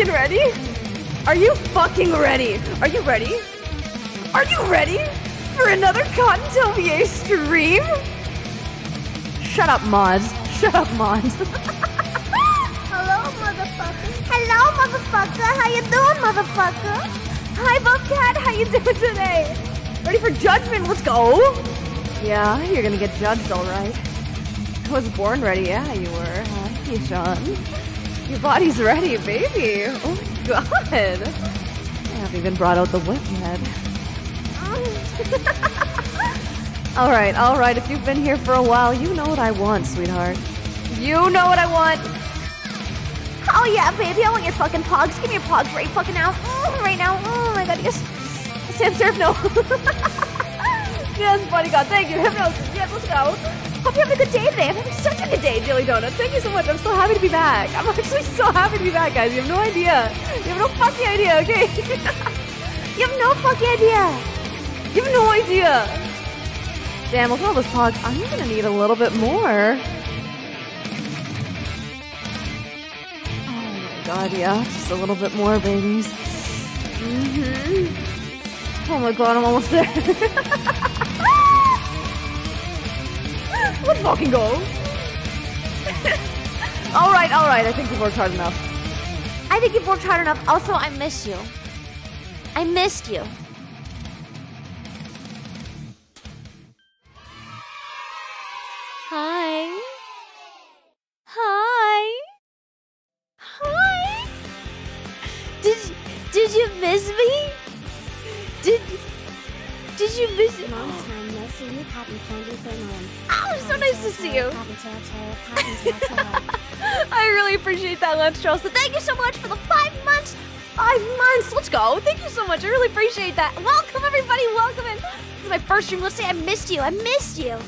fucking ready? Are you fucking ready? Are you ready? Are you ready for another CottontailVA stream? Shut up, mods. Shut up, mods. Hello, motherfucker. Hello, motherfucker. How you doing, motherfucker? Hi, Bobcat. How you doing today? Ready for judgment? Let's go. Yeah, you're gonna get judged, all right. I was born ready. Yeah, you were. Huh, Sean? Your body's ready, baby. Oh my god. I haven't even brought out the whip yet. all right, all right. If you've been here for a while, you know what I want, sweetheart. You know what I want. Oh yeah, baby. I want your fucking pogs. Give me your pogs right fucking now. Right now. Oh my god, yes. Sam Surf, no. yes, bodyguard. Thank you. Hypnosis. Yes, let's go. Hope you're having a good day today. I'm having such a good day, Jelly Donuts. Thank you so much. I'm so happy to be back. I'm actually so happy to be back, guys. You have no idea. You have no fucking idea, okay? you have no fucking idea. You have no idea. Damn, with all this pogs, I'm gonna need a little bit more. Oh my god, yeah. Just a little bit more, babies. Mm-hmm. Oh my god, I'm almost there. fucking go. all right, all right. I think you've worked hard enough. I think you've worked hard enough. Also, I miss you. I missed you. I really appreciate that, Lunch Charles. So thank you so much for the five months. Five months. Let's go. Thank you so much. I really appreciate that. Welcome, everybody. Welcome in. This is my first stream. Let's say I missed you. I missed you.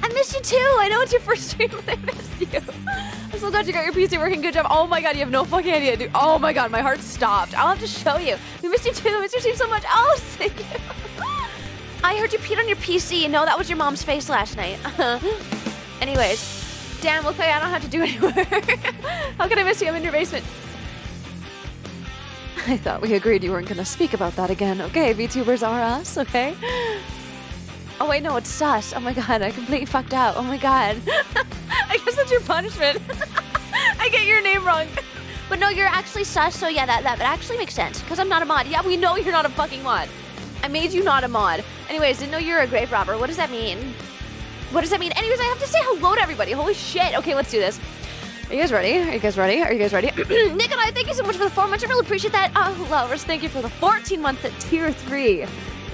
I missed you too. I know it's your first stream, but I missed you. I'm so glad you got your PC working. Good job. Oh my god, you have no fucking idea, dude. Oh my god, my heart stopped. I'll have to show you. We missed you too. I missed your stream so much. Oh, thank you. I heard you peed on your PC. You know that was your mom's face last night. Anyways, damn. Okay, I don't have to do any work. How can I miss you? I'm in your basement. I thought we agreed you weren't going to speak about that again. Okay, VTubers are us, okay? Oh, wait, no, it's sus. Oh my god, I completely fucked out. Oh my god. I guess that's your punishment. I get your name wrong. But no, you're actually sus, so yeah, that, that actually makes sense. Because I'm not a mod. Yeah, we know you're not a fucking mod. I made you not a mod. Anyways, didn't know you're a grave robber. What does that mean? What does that mean? Anyways, I have to say hello to everybody. Holy shit. Okay, let's do this. Are you guys ready? Are you guys ready? Are you guys ready? Nick and I, thank you so much for the four months. I really appreciate that. Oh, lovers, thank you for the 14 months at tier three.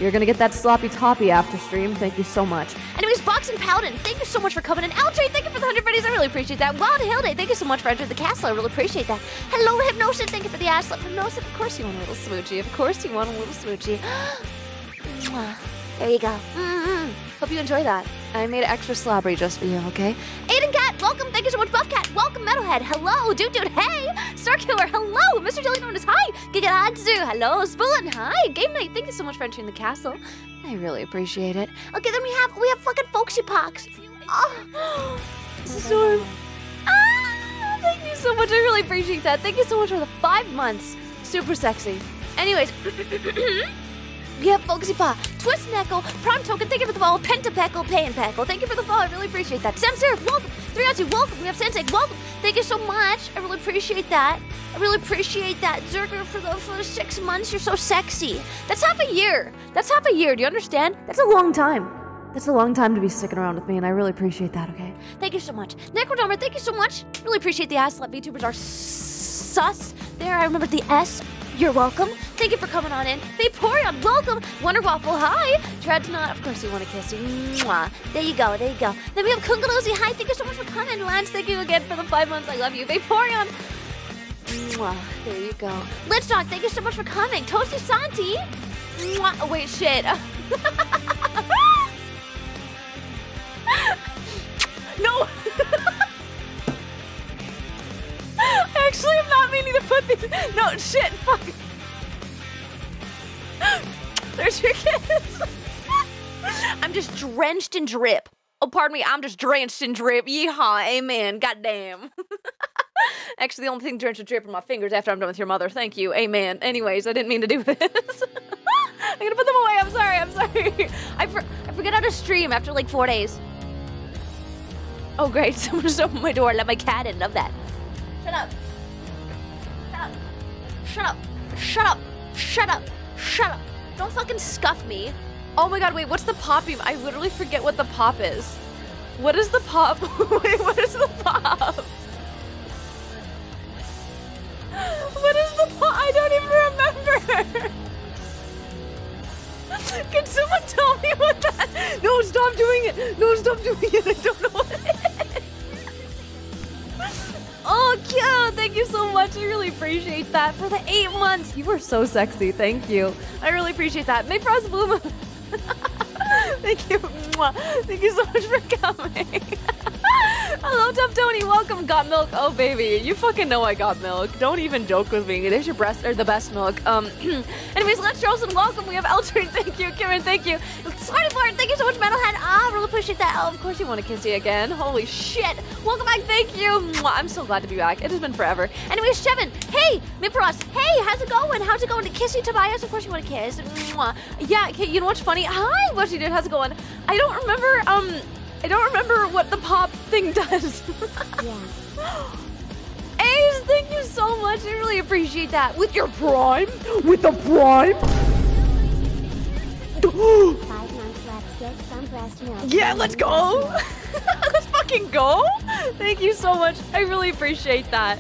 You're gonna get that sloppy toppy after stream. Thank you so much. Anyways, Boxing Paladin, thank you so much for coming in. LJ, thank you for the 100 buddies. I really appreciate that. Wild Hill Day, thank you so much for entering the castle. I really appreciate that. Hello, Hypnosis, thank you for the ass. Hypnosis, Of course you want a little smoochie. Of course you want a little smoochie. There you go. Mm-hmm. Hope you enjoy that. I made it extra slobbery just for you, okay? Aiden Cat, welcome. Thank you so much, Buff Cat. Welcome, Metalhead. Hello, Dude Dude. Hey, Star Killer. Hello, Mr. Jelly Donuts. Hi, Gigaladzu. Hello, Spoolen. Hi, Game Night. Thank you so much for entering the castle. I really appreciate it. Okay, then we have we have fucking Folksy Pox. Oh, this is so. Ah, thank you so much. I really appreciate that. Thank you so much for the five months. Super sexy. Anyways. We have Folksy Pa, Twist Neckle, Prime Token, thank you for the follow, Pentapeckle, Pay and Peckle, thank you for the follow, I really appreciate that. Sam Seraph, welcome. 302, welcome. We have Sensei, welcome. Thank you so much. I really appreciate that. I really appreciate that. Zerker, for the, for the six months, you're so sexy. That's half a year. That's half a year. Do you understand? That's a long time. That's a long time to be sticking around with me, and I really appreciate that, okay? Thank you so much. Necrodomer, thank you so much. Really appreciate the ass slap. VTubers are sus. There, I remember the S. You're welcome. Thank you for coming on in. Vaporeon, welcome. Wonder Waffle, hi. Dreadnought, of course you want to kiss you. Mwah. There you go, there you go. Then we have Kungaloozy, hi. Thank you so much for coming. Lance, thank you again for the five months. I love you. Vaporeon. Mwah. There you go. Lich Dog, thank you so much for coming. Toasty Santi. Mwah. Oh, wait, shit. no! Actually, I'm not meaning to put these. No, shit, fuck. There's your kids. I'm just drenched in drip. Oh, pardon me, I'm just drenched in drip. Yeehaw, amen. Goddamn. Actually, the only thing drenched to drip from my fingers after I'm done with your mother. Thank you. Amen. Anyways, I didn't mean to do this. I'm gonna put them away. I'm sorry. I'm sorry. I, for- I forget how to stream after like four days. Oh, great. Someone just opened my door. Let my cat in. Love that. Shut up. Shut up. Shut up. Shut up. Shut up. Don't fucking scuff me. Oh my god, wait, what's the pop emote? I literally forget what the pop is. What is the pop? wait, what is the pop? What is the pop? I don't even remember. Can someone tell me what that? No, stop doing it. No, stop doing it. I don't know what it is. Oh, cute. Thank you so much. I really appreciate that. For the eight months. You were so sexy. Thank you. I really appreciate that. May Frost Bloom. Thank you. Mwah. Thank you so much for coming. Hello, Tough Tony. Welcome. Got milk. Oh, baby. You fucking know I got milk. Don't even joke with me. There's your breast or the best milk. Um. anyways, let's Charleston. Welcome. We have Eltrin. Thank you. Karen. Thank you. Smarty Fart. Thank you so much, Metalhead. Ah, really appreciate that. Oh, of course you want to kiss you again. Holy shit. Welcome back. Thank you. Mwah. I'm so glad to be back. It has been forever. Anyways, Shevin. Hey, Mipros. Hey, how's it going? How's it going? To kiss you, Tobias? Of course you want to kiss. Mwah. Yeah. Okay. You know what's funny? Hi. What you did? How's it going? I don't remember. Um. I don't remember what the pop thing does. Yeah. Ace, thank you so much. I really appreciate that. With your prime? With the prime? Five months, let's get some breast milk. yeah, let's go. fucking go. Thank you so much. I really appreciate that.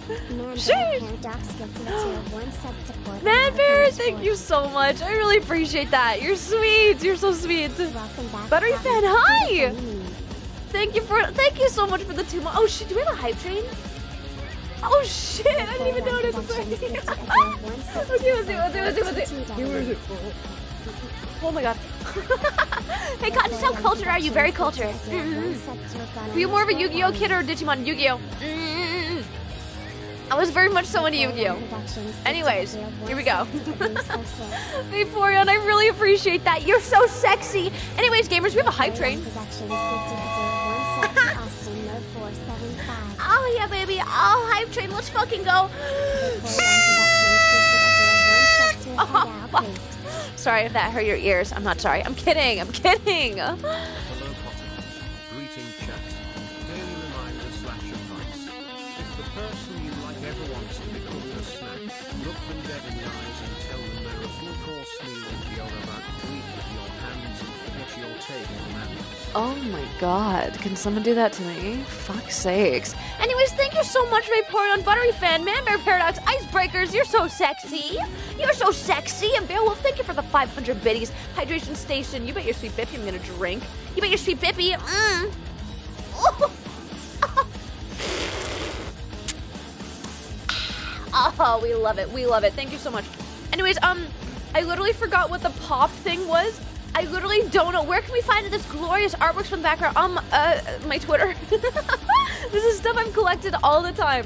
Man, Bear thank you so much. I really appreciate that. You're sweet. You're so sweet. Buttery fan, hi. Thank you for thank you so much for the two months. Oh shit, do we have a hype train? Oh shit, I didn't even notice. sub Let's it, let's do let's let's let's do it. support. Where is it? Oh my god. hey, Cotton, how cultured are you? Very cultured. Mm-hmm. Were you more of a Yu-Gi-Oh kid or a Digimon Yu-Gi-Oh? Mm-mm-mm. I was very much so into Yu-Gi-Oh. Anyways, here we go. Vaporeon, I really appreciate that. You're so sexy. Anyways, gamers, we have a hype train. Oh yeah, baby. Oh, hype train. Let's fucking go. Oh, fuck. Sorry if that hurt your ears. I'm not sorry. I'm kidding. I'm kidding. Oh my god. Can someone do that to me? Fuck's sakes. Anyways, thank you so much, Vaporeon, Buttery Fan, Man Bear Paradox, Icebreakers. You're so sexy. You're so sexy. And Beowulf, thank you for the 500 biddies. Hydration Station. You bet your sweet Bippy I'm gonna drink. You bet your sweet Bippy. Mm. Oh, we love it. We love it. Thank you so much. Anyways, um, I literally forgot what the pop thing was. I literally don't know. Where can we find this glorious artworks from the background? Um, uh, my Twitter. this is stuff I've collected all the time.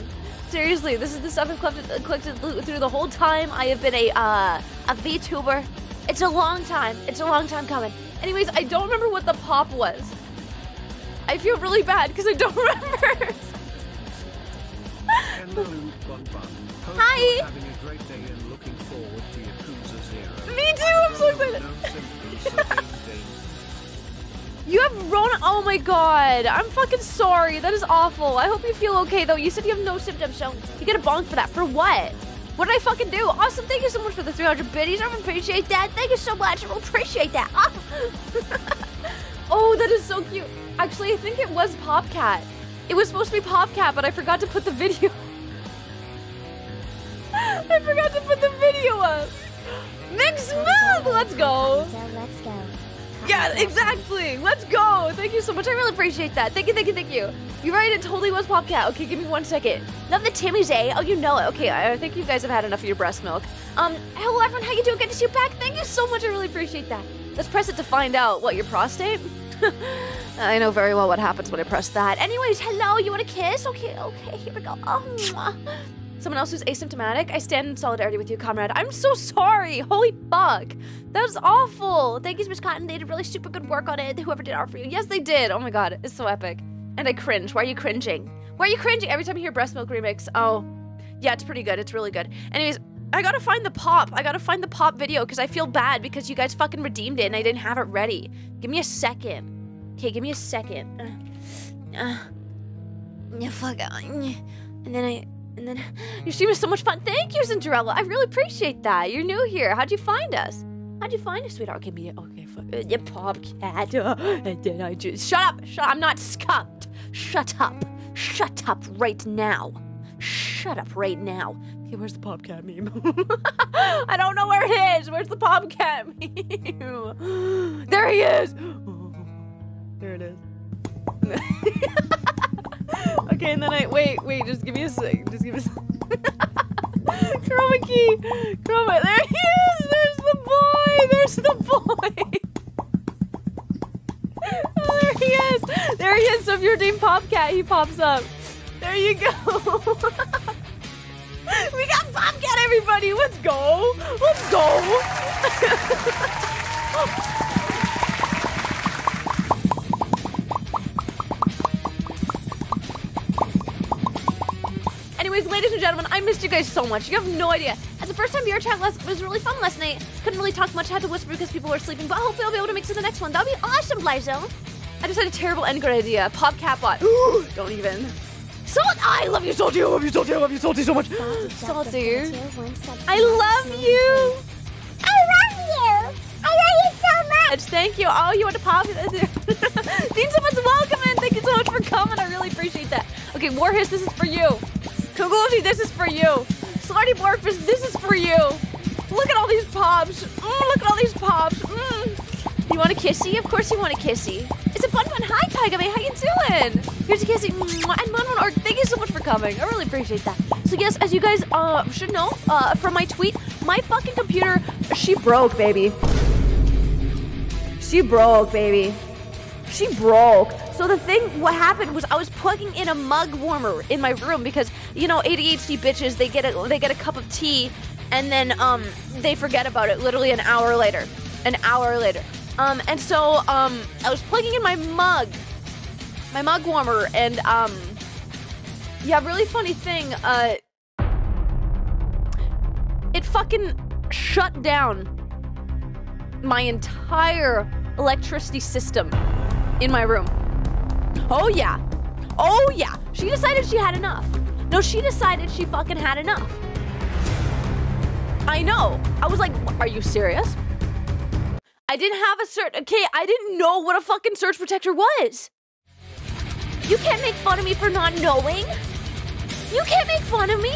Seriously, this is the stuff I've collected, collected through the whole time I have been a uh, a VTuber. It's a long time. It's a long time coming. Anyways, I don't remember what the pop was. I feel really bad because I don't remember. Hello, Bun Bun. Hope Hi. you're having a great day and looking forward to Yakuza Zero. Me too. I'm so excited. You have Rona. Oh my god. I'm fucking sorry. That is awful. I hope you feel okay though. You said you have no symptoms, so you get a bonk for that. For what? What did I fucking do? Awesome. Thank you so much for the 300 biddies. I appreciate that. Thank you so much. I appreciate that. Oh, that is so cute. Actually, I think it was Popcat. It was supposed to be Popcat, but I forgot to put the video. I forgot to put the video up. Mix smooth. Let's go. Yeah, exactly. Let's go. Thank you so much. I really appreciate that. Thank you, thank you, thank you. You're right. It totally was Popcat. Okay, give me one second. Love the Timmy's A. Oh, you know it. Okay, I think you guys have had enough of your breast milk. Um, hello everyone. How you doing? Good to see you back. Thank you so much. I really appreciate that. Let's press it to find out what your prostate. I know very well what happens when I press that. Anyways, hello. You want a kiss? Okay, okay. Here we go. Oh. Someone else who's asymptomatic, I stand in solidarity with you, comrade. I'm so sorry. Holy fuck. That was awful. Thank you, Miss Cotton. They did really super good work on it. Whoever did art for you. Yes, they did. Oh my god, it's so epic. and I cringe. Why are you cringing? Why are you cringing every time you hear breast milk remix? Oh, yeah, it's pretty good. It's really good. Anyways, I gotta find the pop. I gotta find the pop video because I feel bad because you guys fucking redeemed it and I didn't have it ready. Give me a second. Okay, give me a second. Uh, uh, yeah, fuck. Uh, and then I. And then your stream is so much fun. Thank you, Cinderella. I really appreciate that. You're new here. How'd you find us? How'd you find us, sweetheart? Okay, me. Okay, fuck. Yeah, Popcat. And then I just shut up. Shut. I'm not scuffed. Shut up. Shut up right now. Shut up right now. Okay, where's the Popcat meme? I don't know where it is. Where's the Popcat meme? there he is. there it is. okay, and then I wait, wait. Just give me a sec. Just give me a sec. Chroma key. Chroma. There he is. There's the boy. There's the boy. Oh, there he is. There he is. So if you're named Popcat, he pops up. There you go. we got Popcat, everybody. Let's go. Let's go. Anyways, ladies and gentlemen, I missed you guys so much. You have no idea. As the first time VR chat last, was really fun last night. Couldn't really talk much, had to whisper because people were sleeping, but hopefully I'll be able to make it to the next one. That'll be awesome, Blyzo. I just had a terrible end good idea. Pop Catbot. Don't even. Salt! I love you, Salty. I love you, Salty. I love you, Salty, so much. Salty. I love you. I love you. I love you so much. Thank you. Oh, you want to pop? Dean Simmons, welcome in. Thank you so much for coming. I really appreciate that. Okay, Warhis, this is for you. Kugushi, this is for you. Slarty Morphus, this is for you. Look at all these pops. Mm, look at all these pops. Mm. You want a kissy? Of course you want a kissy. It's a fun one. Hi, Kagame. How you doing? Here's a kissy. And Monmon Arc, thank you so much for coming. I really appreciate that. So yes, as you guys uh, should know uh, from my tweet, my fucking computer, she broke, baby. She broke, baby. She broke. So the thing, what happened was I was plugging in a mug warmer in my room because you know ADHD bitches they get a they get a cup of tea and then um they forget about it literally an hour later, an hour later. Um and so um I was plugging in my mug, my mug warmer and um yeah really funny thing uh it fucking shut down my entire electricity system in my room. Oh yeah. Oh yeah. She decided she had enough. No, she decided she fucking had enough. I know. I was like, are you serious? I didn't have a cert. Okay, I didn't know what a fucking surge protector was. You can't make fun of me for not knowing. You can't make fun of me.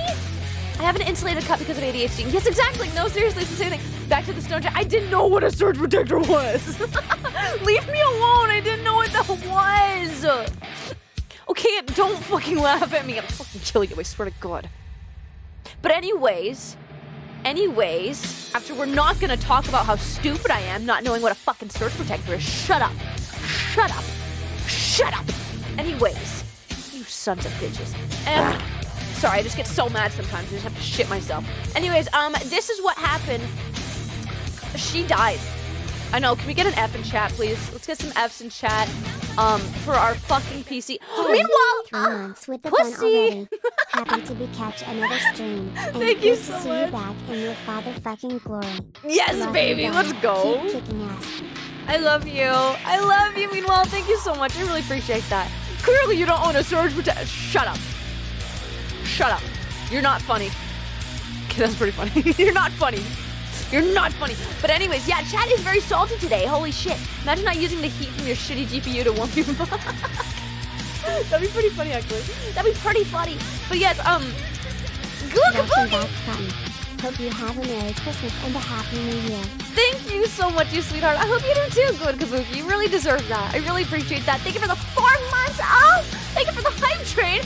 I have an insulated cup because of ADHD. Yes, exactly. No, seriously, it's the same thing. Back to the stone jar. I didn't know what a surge protector was. Leave me alone. I didn't know what that was. Okay, don't fucking laugh at me. I'll fucking kill you. I swear to God. But anyways, anyways, after we're not gonna talk about how stupid I am not knowing what a fucking surge protector is. Shut up. Shut up. Shut up. Anyways, you sons of bitches. Sorry, I just get so mad sometimes. I just have to shit myself. Anyways, um, this is what happened. She died. I know. Can we get an F in chat, please? Let's get some Fs in chat. Um, for our fucking PC. Meanwhile, uh, with the pussy. Happy to be catch another stream. And Thank you so see much. you back in your father fucking glory. yes, Love baby, let's go. I love you. I love you. Meanwhile, thank you so much. I really appreciate that. Clearly, you don't own a surge protector. Shut up. Shut up. You're not funny. Okay, that's pretty funny. You're not funny. You're not funny. But anyways, yeah, chat is very salty today. Holy shit. Imagine not using the heat from your shitty GPU to warm your mug. That'd be pretty funny, actually. That'd be pretty funny. But yes, um, Googa. Hope you have a Merry Christmas and a Happy New Year. Thank you so much, you sweetheart. I hope you do too, good Kabuki. You really deserve that. I really appreciate that. Thank you for the four months off. Thank you for the hype train.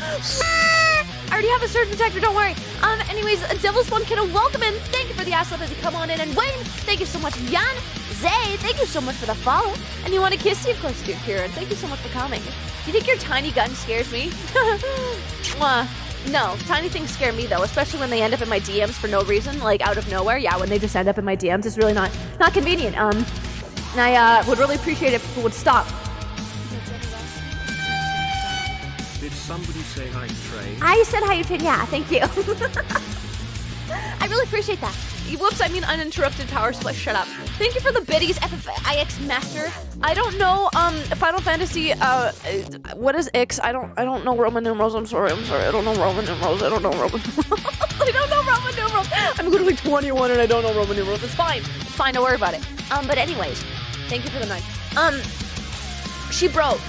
I already have a surge protector, don't worry. Um, anyways, Devil's Spawn Kiddo, welcome in. Thank you for the ass up as you come on in. And Wayne, thank you so much. Jan, Zay, thank you so much for the follow. And you want to kiss you, of course, dude, Kieran. Thank you so much for coming. Do you think your tiny gun scares me? No, tiny things scare me though, especially when they end up in my DMs for no reason, like out of nowhere. Yeah, when they just end up in my DMs, it's really not not convenient. Um, and I uh, would really appreciate it if people would stop. Did somebody say hi, I said hi, Train. Yeah, thank you. I really appreciate that. Whoops, I mean uninterrupted power split. Shut up. Thank you for the biddies, FFIX Master. I don't know, um, Final Fantasy, uh, uh, what is X? I don't, I don't know Roman numerals. I'm sorry, I'm sorry. I don't know Roman numerals. I don't know Roman numerals. I don't know Roman numerals. I'm literally 21 and I don't know Roman numerals. It's fine. It's fine. Don't worry about it. Um, but anyways, thank you for the night. Um, she broke.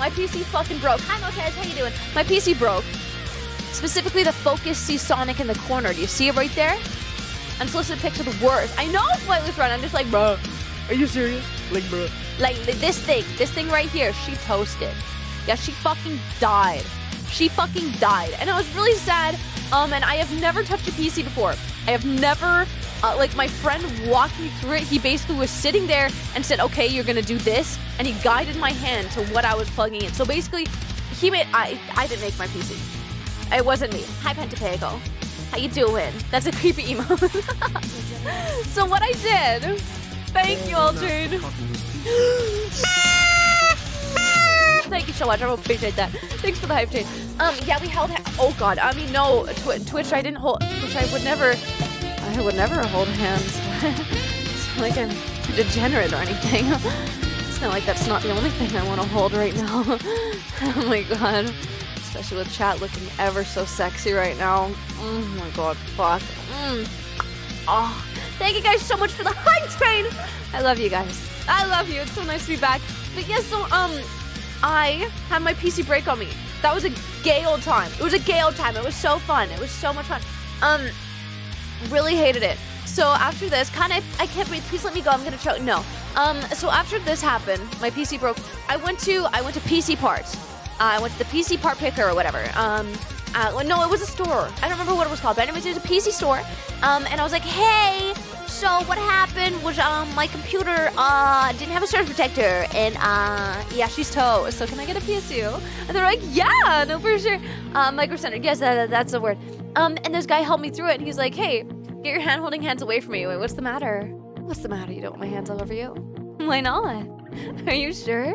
My PC fucking broke. Hi, Motez. How you doing? My PC broke. Specifically, the Focus Seasonic in the corner. Do you see it right there? Unsolicited pics are the worst. I know it's Flightless Run. I'm just like, bro, are you serious? Like, bro. Like, this thing, this thing right here, she toasted. Yeah, she fucking died. She fucking died. And I was really sad. Um, and I have never touched a PC before. I have never, uh, like, my friend walked me through it. He basically was sitting there and said, okay, you're gonna do this. And he guided my hand to what I was plugging in. So basically, he made, I, I didn't make my PC. It wasn't me. Hi, Pentapago. How you doing? That's a creepy emote. so what I did, thank you, Aldrin. Thank you so much. I appreciate that. Thanks for the hype chain. Um, yeah, we held. Ha- oh God, I mean, no, Twi- Twitch. I didn't hold. Twitch. I would never. I would never hold hands. it's not like I'm degenerate or anything. It's not like that's not the only thing I want to hold right now. oh my God. Especially with chat looking ever so sexy right now. Oh my god, fuck. Mm. Oh, thank you guys so much for the hype train. I love you guys. I love you. It's so nice to be back. But yes, so um, I had my PC break on me. That was a gay old time. It was a gay old time. It was so fun. It was so much fun. Um, really hated it. So after this, kind of, I can't breathe. Please let me go. I'm gonna choke. No. Um, so after this happened, my PC broke. I went to I went to PC Parts. Uh, I went to the PC part picker or whatever. Um, uh, no, it was a store. I don't remember what it was called, but anyways, it was a PC store. Um, and I was like, hey, so what happened was um my computer uh didn't have a surge protector, and uh yeah, she's toast. So can I get a PSU? And they're like, yeah, no for sure. Uh, Micro Center, yes, that, that- that's the word. Um, and this guy helped me through it, and he's like, hey, get your hand holding hands away from me. Wait, what's the matter? What's the matter? You don't want my hands all over you? Why not? Are you sure?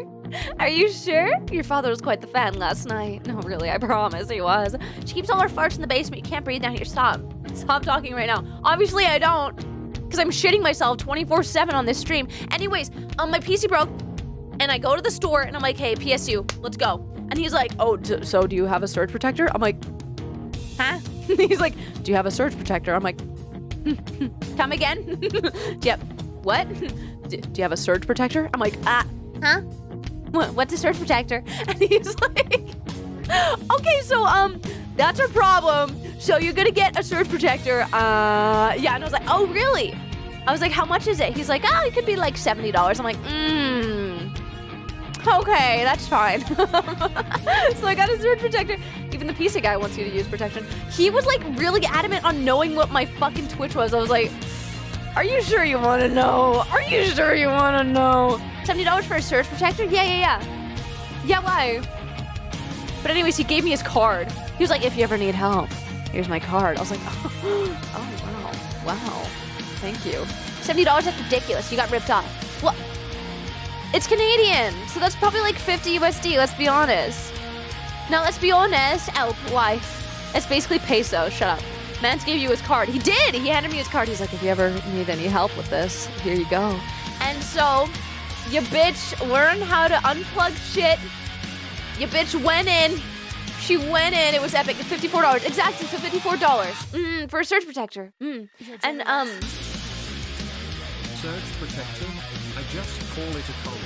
Are you sure? Your father was quite the fan last night. No, really, I promise he was. She keeps all her farts in the basement. You can't breathe down here. Stop. Stop talking right now. Obviously, I don't. Because I'm shitting myself 24 7 on this stream. Anyways, um, my PC broke. And I go to the store and I'm like, hey, PSU, let's go. And he's like, oh, so do you have a surge protector? I'm like, huh? he's like, do you have a surge protector? I'm like, come again? yep. What? Do you have a surge protector? I'm like, ah, huh? What, what's a surge protector? And he's like, okay, so um, that's our problem. So you're gonna get a surge protector. Uh, yeah. And I was like, oh really? I was like, how much is it? He's like, oh, it could be like seventy dollars. I'm like, mmm. Okay, that's fine. so I got a surge protector. Even the PC guy wants you to use protection. He was like really adamant on knowing what my fucking Twitch was. I was like, are you sure you want to know? Are you sure you want to know? $70 for a surge protector? Yeah, yeah, yeah. Yeah, why? But anyways, he gave me his card. He was like, if you ever need help, here's my card. I was like, oh, wow, wow. Thank you. $70, that's ridiculous. You got ripped off. What? It's Canadian, so that's probably like 50 USD, let's be honest. Now, let's be honest. Oh, why? It's basically peso. Shut up. Mance gave you his card. He did. He handed me his card. He's like, if you ever need any help with this, here you go. And so, you bitch learn how to unplug shit. Your bitch went in. She went in. It was epic. Fifty-four dollars exactly. So fifty-four dollars mm, for a surge protector. Mm. And um, Surge protector? I just call it a collar.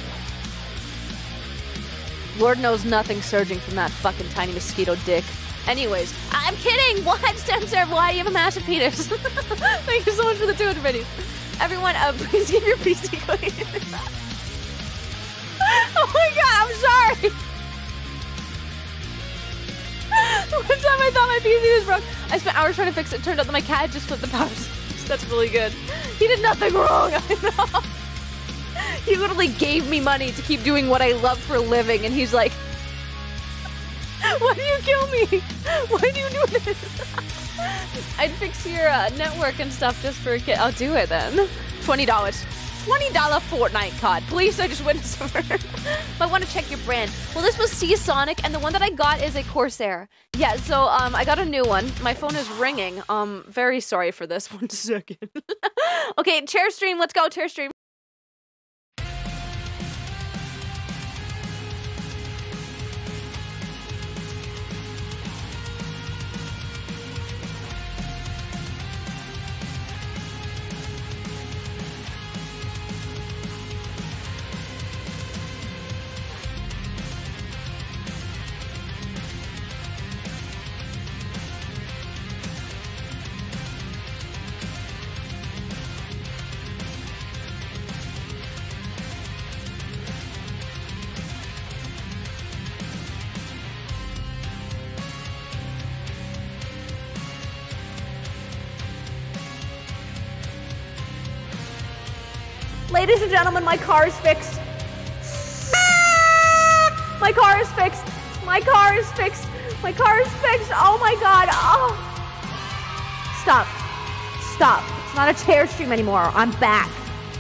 Lord knows nothing surging from that fucking tiny mosquito dick. Anyways, I'm kidding. What, Stemser? Why do you have a massive penis? Thank you so much for the 200 videos. Everyone, uh, please give your PC clean. oh my god, I'm sorry. One time I thought my PC was broke. I spent hours trying to fix it. Turned out that my cat just flipped the power switch. That's really good. He did nothing wrong. I know. He literally gave me money to keep doing what I love for a living, and he's like, Why do you kill me? Why do you do this? I'd fix your uh, network and stuff just for a kid. I'll do it then. $20. $20 Fortnite COD. Please, I just went somewhere. Might want to check your brand. Well, this was Seasonic, and the one that I got is a Corsair. Yeah, so um, I got a new one. My phone is ringing. Um, very sorry for this. One second. okay, chair stream. Let's go, chair stream. Ladies and gentlemen, my car is fixed. My car is fixed. My car is fixed. My car is fixed. Oh my god. Oh. Stop. Stop. It's not a chair stream anymore. I'm back.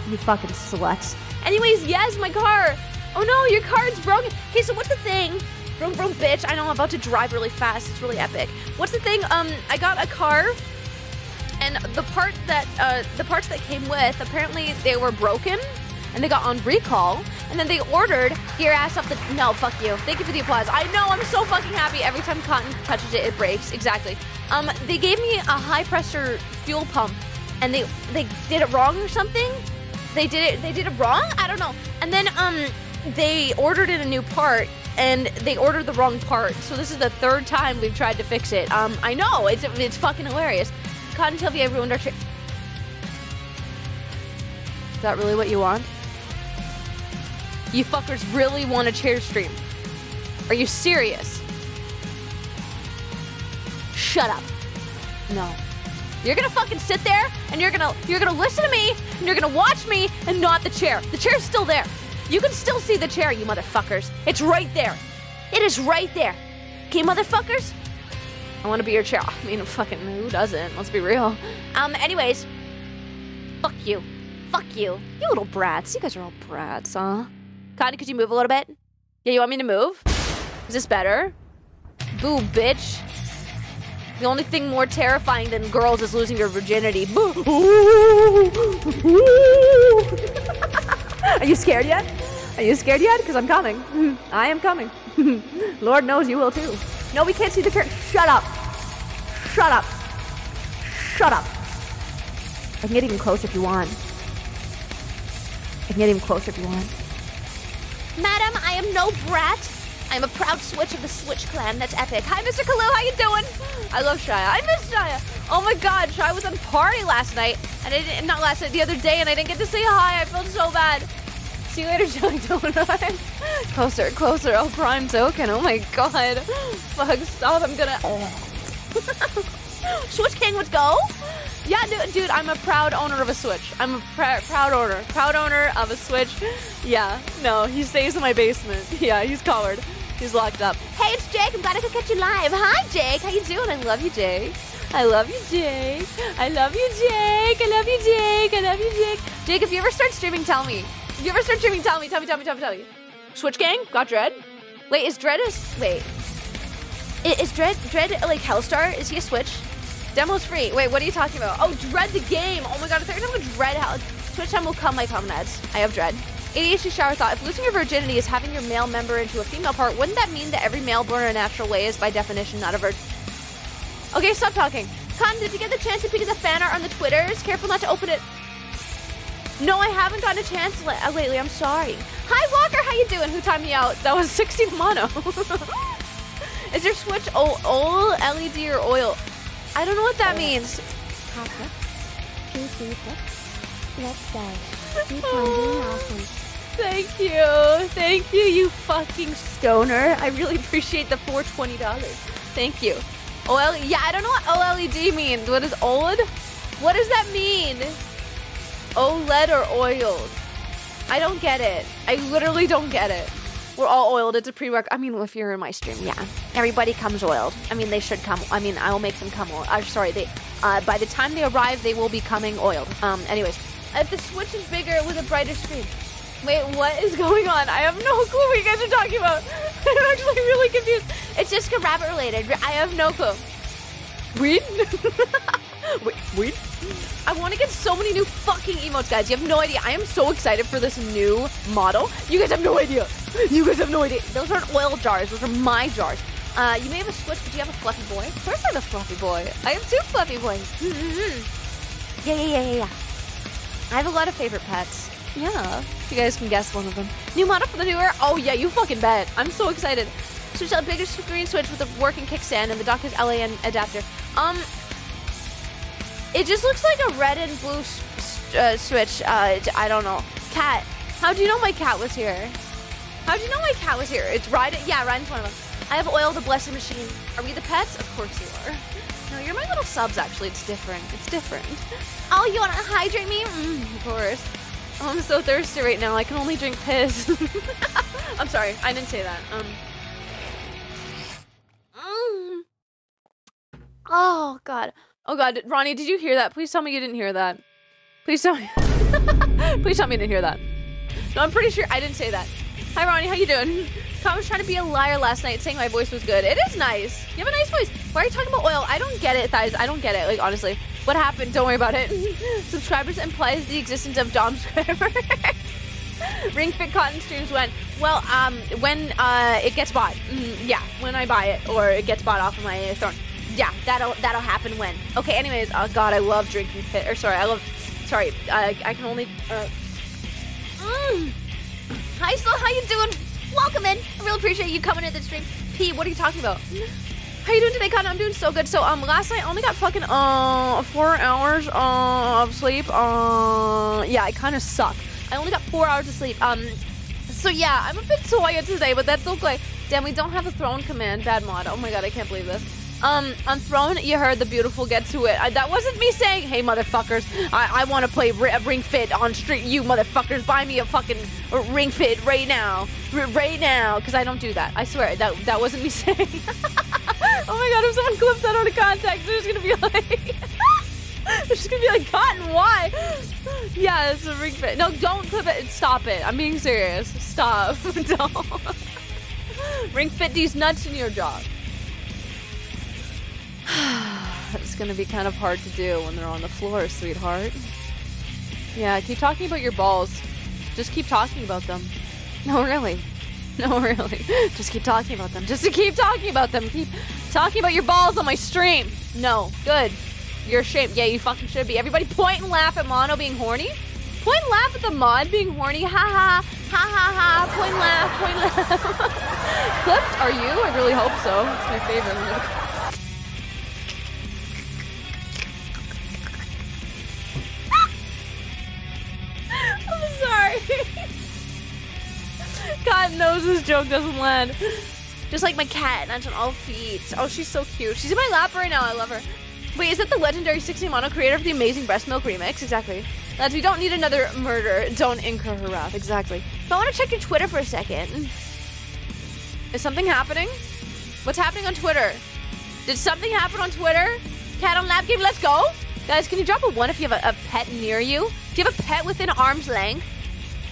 You fucking sluts. Anyways, yes, my car. Oh no, your car is broken. Okay, so what's the thing? Vroom vroom bitch. I know I'm about to drive really fast. It's really epic. What's the thing? Um, I got a car and the part that uh, the parts that came with apparently they were broken and they got on recall and then they ordered gear ass off the no fuck you. Thank you for the applause. I know i'm so fucking happy. Every time cotton touches it it breaks. Exactly. Um they gave me a high pressure fuel pump and they they did it wrong or something? They did it they did it wrong? I don't know. And then um they ordered in a new part and they ordered the wrong part. So this is the third time we've tried to fix it. Um i know. It's it's fucking hilarious CottontailVA ruined our trip. Is that really what you want? You fuckers really want a chair stream? Are you serious? Shut up. No. You're gonna fucking sit there and you're gonna you're gonna listen to me and you're gonna watch me and not the chair. The chair's still there. You can still see the chair, you motherfuckers. It's right there. It is right there. Okay, motherfuckers? I want to be your chair. I mean, fucking who doesn't? Let's be real. Um, anyways, fuck you. Fuck you. You little brats. You guys are all brats, huh? Connie, could you move a little bit? Yeah, you want me to move? Is this better? Boo, bitch. The only thing more terrifying than girls is losing your virginity. Boo. Are you scared yet? Are you scared yet? Because I'm coming. I am coming. Lord knows you will too. No, we can't see the chair. Shut up. Shut up. Shut up. I can get even closer if you want. I can get even closer if you want. Madam, I am no brat. I am a proud switch of the Switch clan. That's epic. Hi, Mr. Kalu. How you doing? I love Shia. I miss Shia. Oh my God, Shia was on party last night, and I didn't, not last night, the other day, and I didn't get to say hi. I felt so bad. See you later, Jelly Donuts. closer, closer. Oh, prime token. Oh my god. Fuck, stop. I'm gonna. Switch King, let's go. Yeah, dude, I'm a proud owner of a Switch. I'm a pr- proud owner. Proud owner of a Switch. Yeah, no, he stays in my basement. Yeah, he's covered. He's locked up. Hey, it's Jake. I'm glad I could catch you live. Hi, Jake. How you doing? I love you, Jake. I love you, Jake. I love you, Jake. I love you, Jake. I love you, Jake. Jake, if you ever start streaming, tell me. If you ever start streaming, tell me, tell me, tell me, tell me, tell me. Switch Gang got Dread. Wait, is Dread a wait? Is Dread Dread like Hellstar? Is he a Switch? Demo's free. Wait, what are you talking about? Oh, Dread the game. Oh my god, I thought you were talking about Dread. Switch time will come, my promenades. I have Dread. ADHD shower thought if losing your virginity is having your male member into a female part, wouldn't that mean that every male born in a natural way is by definition not a virgin? Okay, stop talking. Con, did you get the chance to peek at the fan art on the Twitters? Careful not to open it. No, I haven't gotten a chance uh, lately. I'm sorry. Hi, Walker. How you doing? Who timed me out? That was 16 mono. Is your switch o- oil, LED, or oil? I don't know what that means. Papa. PC fix. Let's go. Keep on awesome. Thank you. Thank you, you fucking stoner. I really appreciate the $420. Thank you. OL, yeah, I don't know what OLED means. What is old? What does that mean? OLED or oiled? I don't get it. I literally don't get it. We're all oiled. It's a pre work. I mean, if you're in my stream, yeah, everybody comes oiled. I mean, they should come. I mean, I will make them come oiled. I'm sorry. They, uh, by the time they arrive, they will be coming oiled. Um, anyways, If the Switch is bigger with a brighter screen. Wait, what is going on? I have no clue what you guys are talking about. I'm actually really confused. It's just rabbit related. I have no clue. Weed? Wait, wait. I want to get so many new fucking emotes, guys. You have no idea. I am so excited for this new model. You guys have no idea. You guys have no idea. Those aren't oil jars. Those are my jars. Uh, you may have a Switch, but do you have a fluffy boy? Of course I have a fluffy boy. I have two fluffy boys. yeah, yeah, yeah, yeah, yeah. I have a lot of favorite pets. Yeah, you guys can guess one of them. New model for the newer? Oh yeah, you fucking bet. I'm so excited. Switch out bigger screen switch with a working kickstand and the dock is LAN adapter. Um, it just looks like a red and blue uh, switch. Uh, I don't know. Cat, how do you know my cat was here? How do you know my cat was here? It's Ryden. Yeah, Ryden's one of them. I have oil the blessed machine. Are we the pets? Of course you are. No, you're my little subs. Actually, it's different. It's different. Oh, you want to hydrate me? Mm, of course. Oh, I'm so thirsty right now. I can only drink piss. I'm sorry. I didn't say that. Um. Mm. Oh God. Oh God. Ronnie, did you hear that? Please tell me you didn't hear that. Please tell me. Please tell me you didn't hear that. No, I'm pretty sure I didn't say that. Hi, Ronnie. How you doing? Tom was trying to be a liar last night, saying my voice was good. It is nice. You have a nice voice. Why are you talking about oil? I don't get it, guys. I don't get it. Like honestly, what happened? Don't worry about it. Subscribers implies the existence of Dom subscribers. Ring Fit Cotton streams when? Well, um, when uh, it gets bought. Mm, yeah, when I buy it or it gets bought off of my throne. Yeah, that'll that'll happen when. Okay. Anyways, oh God, I love drinking fit. Or sorry, I love. Sorry, uh, I can only. Uh, mm. Hi, Slow. How you doing? Welcome in. I really appreciate you coming in the stream. P, what are you talking about? How you doing today, Cotton? I'm doing so good. So, um, last night I only got fucking uh four hours uh, of sleep. Uh, yeah, I kind of suck. I only got four hours of sleep. Um, so yeah, I'm a bit tired today, but that's okay. Damn, we don't have a throne command. Bad mod. Oh my god, I can't believe this. Um, on throne, you heard the beautiful get to it. I, that wasn't me saying, "Hey, motherfuckers, I, I want to play Ring Fit on street. You motherfuckers, buy me a fucking Ring Fit right now, R- right now." Because I don't do that. I swear that that wasn't me saying. oh my god, if someone clips that out of context, they're just gonna be like, they're just gonna be like, "Cotton, why?" Yeah, it's a Ring Fit. No, don't clip it. Stop it. I'm being serious. Stop. don't. Ring Fit these nuts in your jaw. it's gonna be kind of hard to do when they're on the floor, sweetheart. Yeah, keep talking about your balls. Just keep talking about them. No, really. No, really. Just keep talking about them. Just to keep talking about them. Keep talking about your balls on my stream. No, good. You're ashamed. Yeah, you fucking should be. Everybody point and laugh at Mono being horny. Point and laugh at the mod being horny. Ha ha. Ha ha ha. Point and laugh. Point and laugh. Clipped? Are you? I really hope so. It's my favorite. I'm sorry. God knows this joke doesn't land. Just like my cat, and on all feet. Oh, she's so cute. She's in my lap right now. I love her. Wait, is that the legendary 60 mono creator of the amazing breast milk remix? Exactly. Lads, we don't need another murder. Don't incur her wrath. Exactly. But I want to check your Twitter for a second. Is something happening? What's happening on Twitter? Did something happen on Twitter? Cat on lap game, let's go. Guys, can you drop a one if you have a, a pet near you? Do you have a pet within arm's length?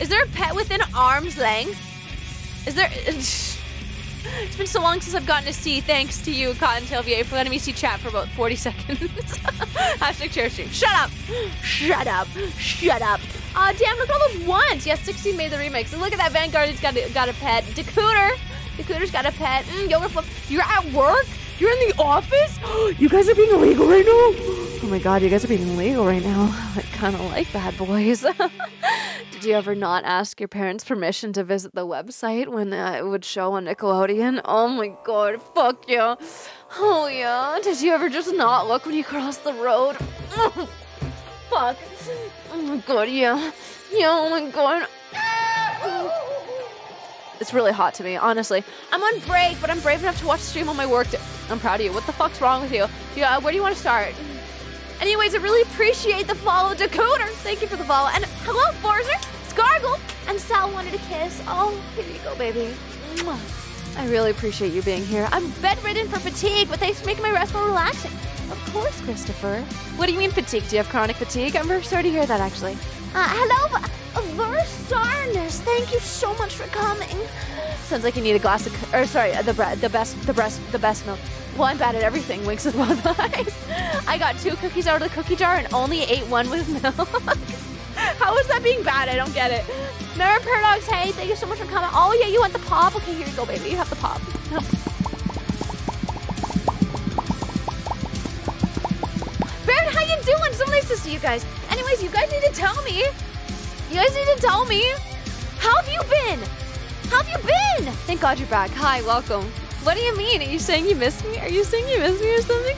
Is there a pet within arm's length? Is there? It's been so long since I've gotten to see. Thanks to you, Cotton CottontailVA, for letting me see chat for about 40 seconds. Hashtag chair stream. Shut up! Shut up! Shut up! Aw, damn, look at all those ones! Yes, 16 made the remix. Look at that Vanguard, it's got a, got a pet. Decooter! Decooter's got a pet. Mm. You're at work? You're in the office? you guys are being illegal right now? Oh my god, you guys are being legal right now. I kind of like bad boys. Did you ever not ask your parents' permission to visit the website when uh, it would show on Nickelodeon? Oh my god, fuck you. Oh yeah. Did you ever just not look when you crossed the road? Oh, fuck. Oh my god, yeah. Yeah, oh my god. It's really hot to me, honestly. I'm on break, but I'm brave enough to watch stream on my work. I'm proud of you. What the fuck's wrong with you? Yeah, where do you want to start? Anyways, I really appreciate the follow, Decoder. Thank you for the follow. And hello, Forzer, Scargle, and Sal wanted a kiss. Oh, here you go, baby. Mwah. I really appreciate you being here. I'm bedridden for fatigue, but thanks for making my rest more relaxing. Of course, Christopher. What do you mean fatigue? Do you have chronic fatigue? I'm very sorry to hear that, actually. Uh, hello, Versarnus. Thank you so much for coming. Sounds like you need a glass of, or sorry, the bread, the best, the breast, the best milk. Well, I'm bad at everything. Winks with both eyes. I got two cookies out of the cookie jar and only ate one with milk. How is that being bad? I don't get it. Mirror Paradox, hey, thank you so much for coming. Oh yeah, you want the pop? Okay, here you go, baby. You have the pop. Baron, how you doing? So nice to see you guys. Anyways, you guys need to tell me. You guys need to tell me. How have you been? How have you been? Thank God you're back. Hi, welcome. What do you mean? Are you saying you miss me? Are you saying you miss me or something?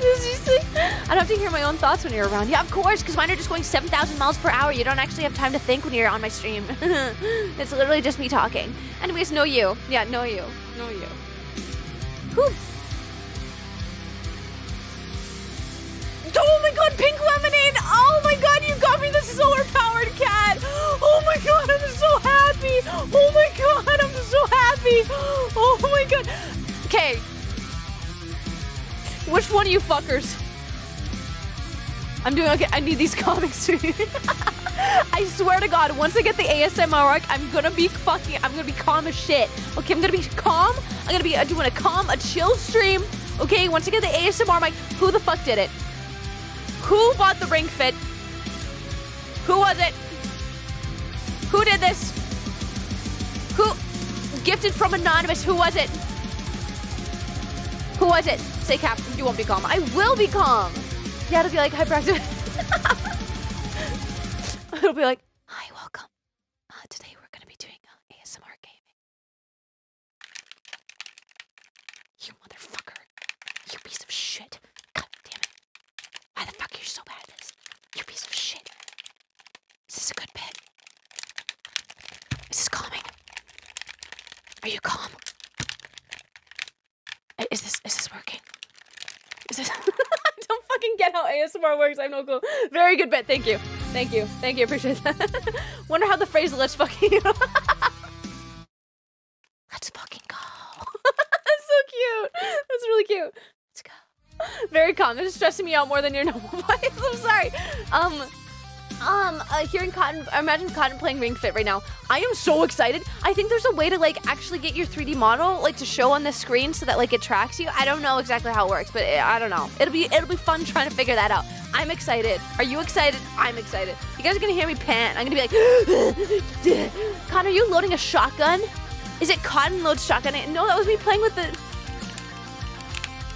I don't have to hear my own thoughts when you're around. Yeah, of course, because mine are just going 7,000 miles per hour. You don't actually have time to think when you're on my stream. it's literally just me talking. Anyways, no you. Yeah, no you. No you. Whew. Oh my god, pink lemonade! Oh my god, you got me the solar powered cat! Oh my god, I'm so happy! Oh my god, I'm so happy! Oh my god. Okay. Which one of you fuckers? I'm doing okay. I need these comics to I swear to God, once I get the ASMR arc, I'm gonna be fucking, I'm gonna be calm as shit. Okay, I'm gonna be calm. I'm gonna be uh, doing a calm, a chill stream. Okay, once I get the ASMR mic, who the fuck did it? Who bought the ring fit? Who was it? Who did this? Who gifted from anonymous? Who was it? Who was it? Say cap. You won't be calm. I will be calm. Yeah, it'll be like hyperactive. it'll be like, hi, welcome. Uh, today we're gonna be doing uh, ASMR gaming. You motherfucker. You piece of shit. God damn it. Why the fuck are you so bad at this? You piece of shit. Is this a good bit? Is this calming? Are you calm? I- Is this is this working? Is this I don't fucking get how ASMR works. I have no clue. Very good bit. Thank you. Thank you. Thank you. Appreciate that. Wonder how the phrase let's fucking Let's fucking go. That's so cute. That's really cute. Let's go. Very calm. It's stressing me out more than your normal voice. I'm sorry. Um, um, uh, hearing Cotton, imagine Cotton playing Ring Fit right now. I am so excited. I think there's a way to like actually get your 3D model like to show on the screen so that like it tracks you. I don't know exactly how it works, but it, I don't know. It'll be it'll be fun trying to figure that out. I'm excited. Are you excited? I'm excited. You guys are gonna hear me pant. I'm gonna be like, Cotton, are you loading a shotgun? Is it Cotton loads shotgun? No, that was me playing with the.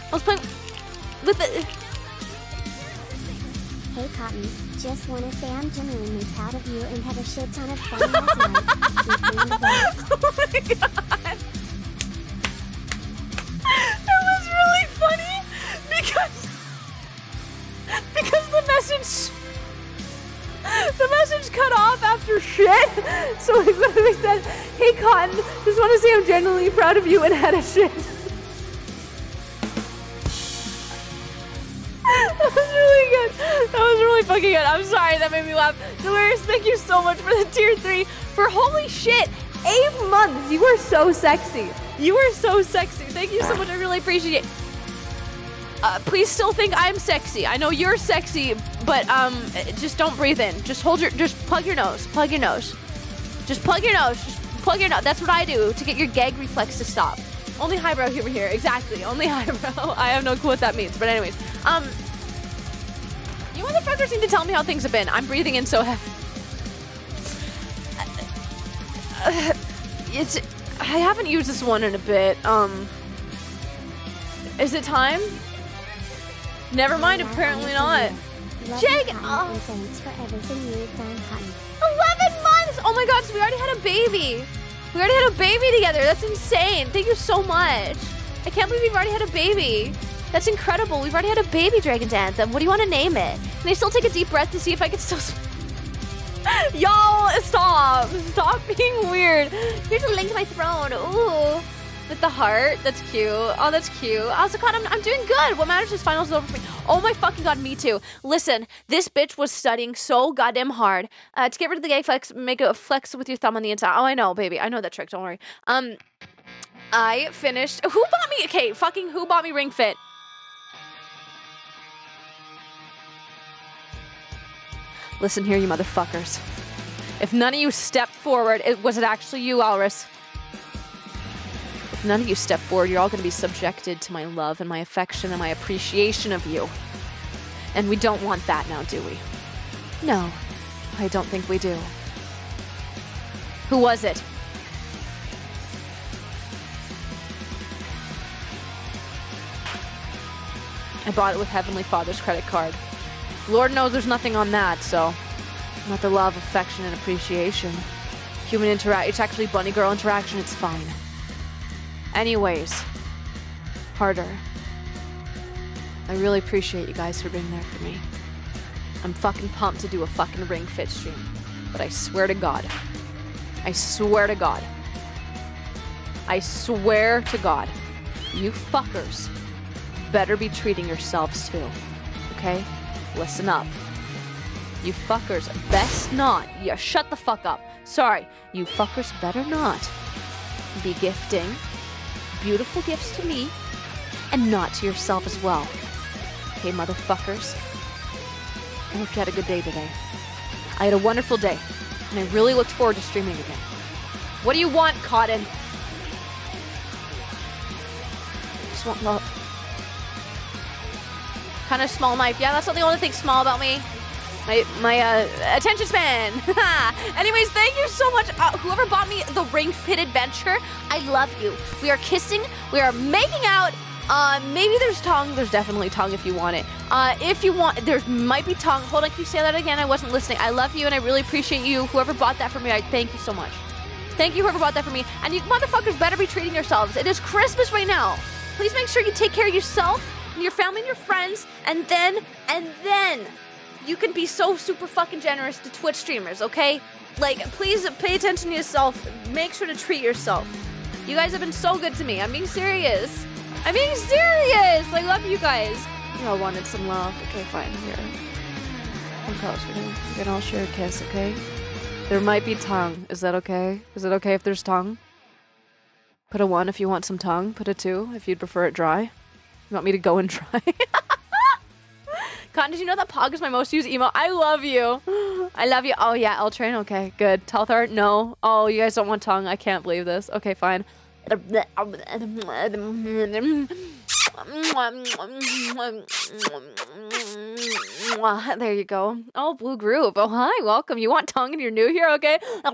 I was playing with the. Hey Cotton, just wanna say I'm genuinely proud of you and had a shit ton of fun last night. Oh my god. That was really funny because because the message the message cut off after shit. So he literally said, "Hey Cotton, just want to say I'm genuinely proud of you and had a shit." That was really good. That was really fucking good. I'm sorry that made me laugh. Delirious, thank you so much for the tier three. For holy shit, eight months. You are so sexy. You are so sexy. Thank you so much. I really appreciate it. Uh, please still think I'm sexy. I know you're sexy, but um, just don't breathe in. Just hold your, just plug your nose. Plug your nose. Just plug your nose. Just plug your nose. That's what I do to get your gag reflex to stop. Only highbrow humor here. Exactly. Only highbrow. I have no clue what that means. But anyways, um, you motherfuckers need to tell me how things have been. I'm breathing in so heavy. Uh, it's. I haven't used this one in a bit. Um, is it time? Never mind. Yeah, Apparently not. to you. Love Jag- you, Cotton, oh. thanks for everything you've done, Cotton. 11 months! Oh my god, so we already had a baby. We already had a baby together. That's insane. Thank you so much. I can't believe we've already had a baby. That's incredible. We've already had a baby Dragon's Anthem. What do you want to name it? Can I still take a deep breath to see if I can still. Y'all, stop. Stop being weird. Here's a link to my throne. Ooh. With the heart. That's cute. Oh, that's cute. Also, God, I'm, I'm doing good. What matters is finals is over for me. Oh my fucking god, me too. Listen, this bitch was studying so goddamn hard uh, to get rid of the gay flex. Make a flex with your thumb on the inside. Oh, I know, baby. I know that trick. Don't worry. Um, I finished. Who bought me? Okay, fucking who bought me Ring Fit? Listen here, you motherfuckers. If none of you step forward, it, was it actually you, Alris? If none of you step forward, you're all going to be subjected to my love and my affection and my appreciation of you. And we don't want that now, do we? No, I don't think we do. Who was it? I bought it with Heavenly Father's credit card. Lord knows there's nothing on that, so. Not the love, affection, and appreciation. Human interact. It's actually bunny girl interaction, it's fine. Anyways, harder. I really appreciate you guys for being there for me. I'm fucking pumped to do a fucking ring fit stream. But I swear to God. I swear to God. I swear to God. You fuckers better be treating yourselves too. Okay? Listen up. You fuckers best not. Yeah, shut the fuck up. Sorry. You fuckers better not be gifting beautiful gifts to me and not to yourself as well. Okay, motherfuckers? I hope you had a good day today. I had a wonderful day, and I really looked forward to streaming again. What do you want, Cotton? Just want love. Kind of small knife. Yeah, that's not the only thing small about me. My my uh, attention span. Anyways, thank you so much. Uh, whoever bought me the Ring Fit Adventure, I love you. We are kissing. We are making out. Uh, maybe there's tongue. There's definitely tongue if you want it. Uh, if you want, there might be tongue. Hold on, can you say that again? I wasn't listening. I love you and I really appreciate you. Whoever bought that for me, I thank you so much. Thank you, whoever bought that for me. And you motherfuckers better be treating yourselves. It is Christmas right now. Please make sure you take care of yourself and your family and your friends, and then, and then you can be so super fucking generous to Twitch streamers, okay? Like, please pay attention to yourself. Make sure to treat yourself. You guys have been so good to me. I'm being serious. I'm being serious. I love you guys. You all wanted some love. Okay, fine. Here. Come close. We're gonna, we're gonna all share a kiss, okay? There might be tongue. Is that okay? Is it okay if there's tongue? Put a one if you want some tongue. Put a two if you'd prefer it dry. You want me to go and try? Cotton, did you know that Pog is my most used email? I love you. I love you. Oh, yeah, L Train. Okay, good. Telthar, no. Oh, you guys don't want tongue. I can't believe this. Okay, fine. There you go. Oh, Blue Groove. Oh, hi. Welcome. You want tongue and you're new here? Okay.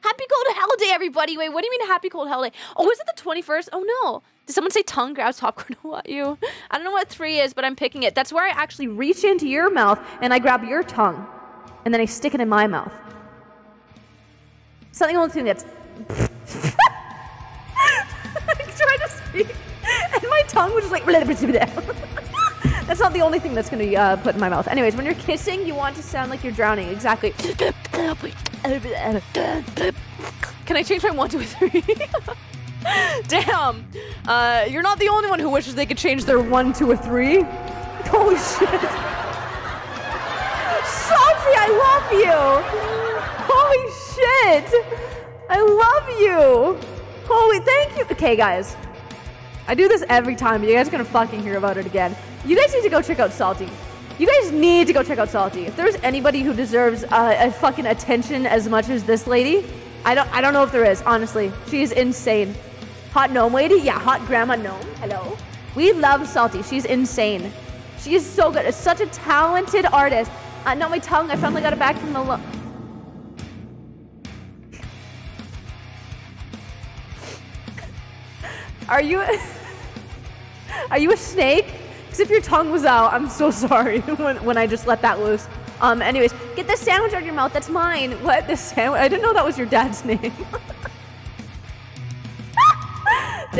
happy Cold Holiday, everybody. Wait, what do you mean Happy Cold Holiday? Oh, is it the 21st? Oh, no. Did someone say tongue grabs popcorn? what you? I don't know what three is, but I'm picking it. That's where I actually reach into your mouth and I grab your tongue. And then I stick it in my mouth. Something only thing that's I tried to speak, and my tongue was just like. that's not the only thing that's gonna uh, put in my mouth. Anyways, when you're kissing, you want to sound like you're drowning. Exactly. Can I change my one to a three? Damn. Uh, you're not the only one who wishes they could change their one to a three. Holy shit. Salty, I love you. Holy shit. I love you. Holy, thank you. Okay, guys. I do this every time. You guys are gonna fucking hear about it again. You guys need to go check out Salty. You guys need to go check out Salty. If there's anybody who deserves uh, a fucking attention as much as this lady, I don't. I don't know if there is. Honestly, she is insane. Hot gnome lady, yeah, hot grandma gnome. Hello. We love Salty. She's insane. She is so good. Such a talented artist. Uh, not my tongue. I finally got it back from the. Lo- Are you Are you a snake? Because if your tongue was out, I'm so sorry when, when I just let that loose. Um, anyways, get the sandwich out of your mouth. That's mine. What? The sandwich? I didn't know that was your dad's name.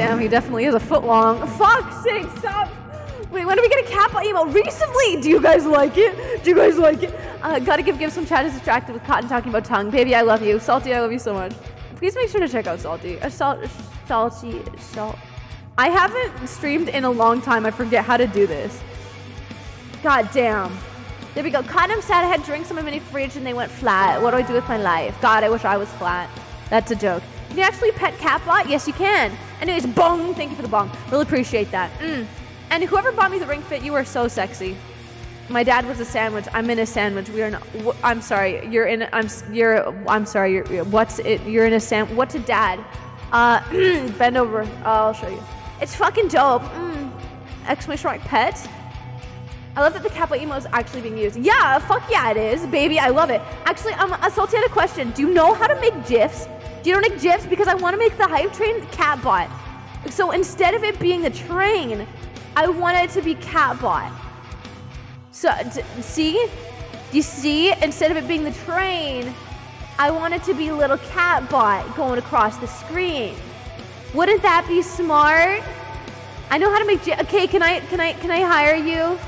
Damn, he definitely is a foot long. Fuck sake, stop. Wait, when do we get a Kappa email? Recently! Do you guys like it? Do you guys like it? Uh, gotta give give some chat is distracted with Cotton talking about tongue. Baby, I love you. Salty, I love you so much. Please make sure to check out Salty. Uh, salt, salty, salt. I haven't streamed in a long time. I forget how to do this. God damn. There we go. Cotton said I had drinks in my mini fridge and they went flat. What do I do with my life? God, I wish I was flat. That's a joke. Can you actually pet Catbot? Yes, you can. Anyways, bong. Thank you for the bong. Really appreciate that. Mm. And whoever bought me the ring fit, you are so sexy. My dad was a sandwich. I'm in a sandwich. We are not. I'm sorry. You're in. I'm. You're. I'm sorry. You're. What's it? You're in a sandwich. What's a dad? Uh, bend over. I'll show you. It's fucking dope. Mm. Exclamation mark pet. I love that the Kappa emo is actually being used. Yeah, fuck yeah, it is, baby. I love it. Actually, um, Assaulty had a question. Do you know how to make GIFs? Do you know how to make GIFs? Because I want to make the hype train catbot. So instead of it being the train, I want it to be catbot. So, see? Do you see? Instead of it being the train, I want it to be little catbot going across the screen. Wouldn't that be smart? I know how to make. J- okay, can I can I can I hire you?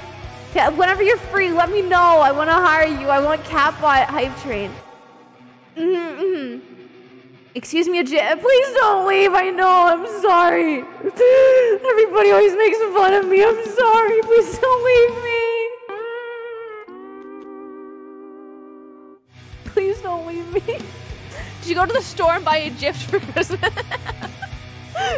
Yeah, whenever you're free, let me know. I want to hire you. I want Catbot Hype Train. hmm hmm Excuse me, J- please don't leave. I know. I'm sorry. Everybody always makes fun of me. I'm sorry. Please don't leave me. Please don't leave me. Did you go to the store and buy a gift for Christmas?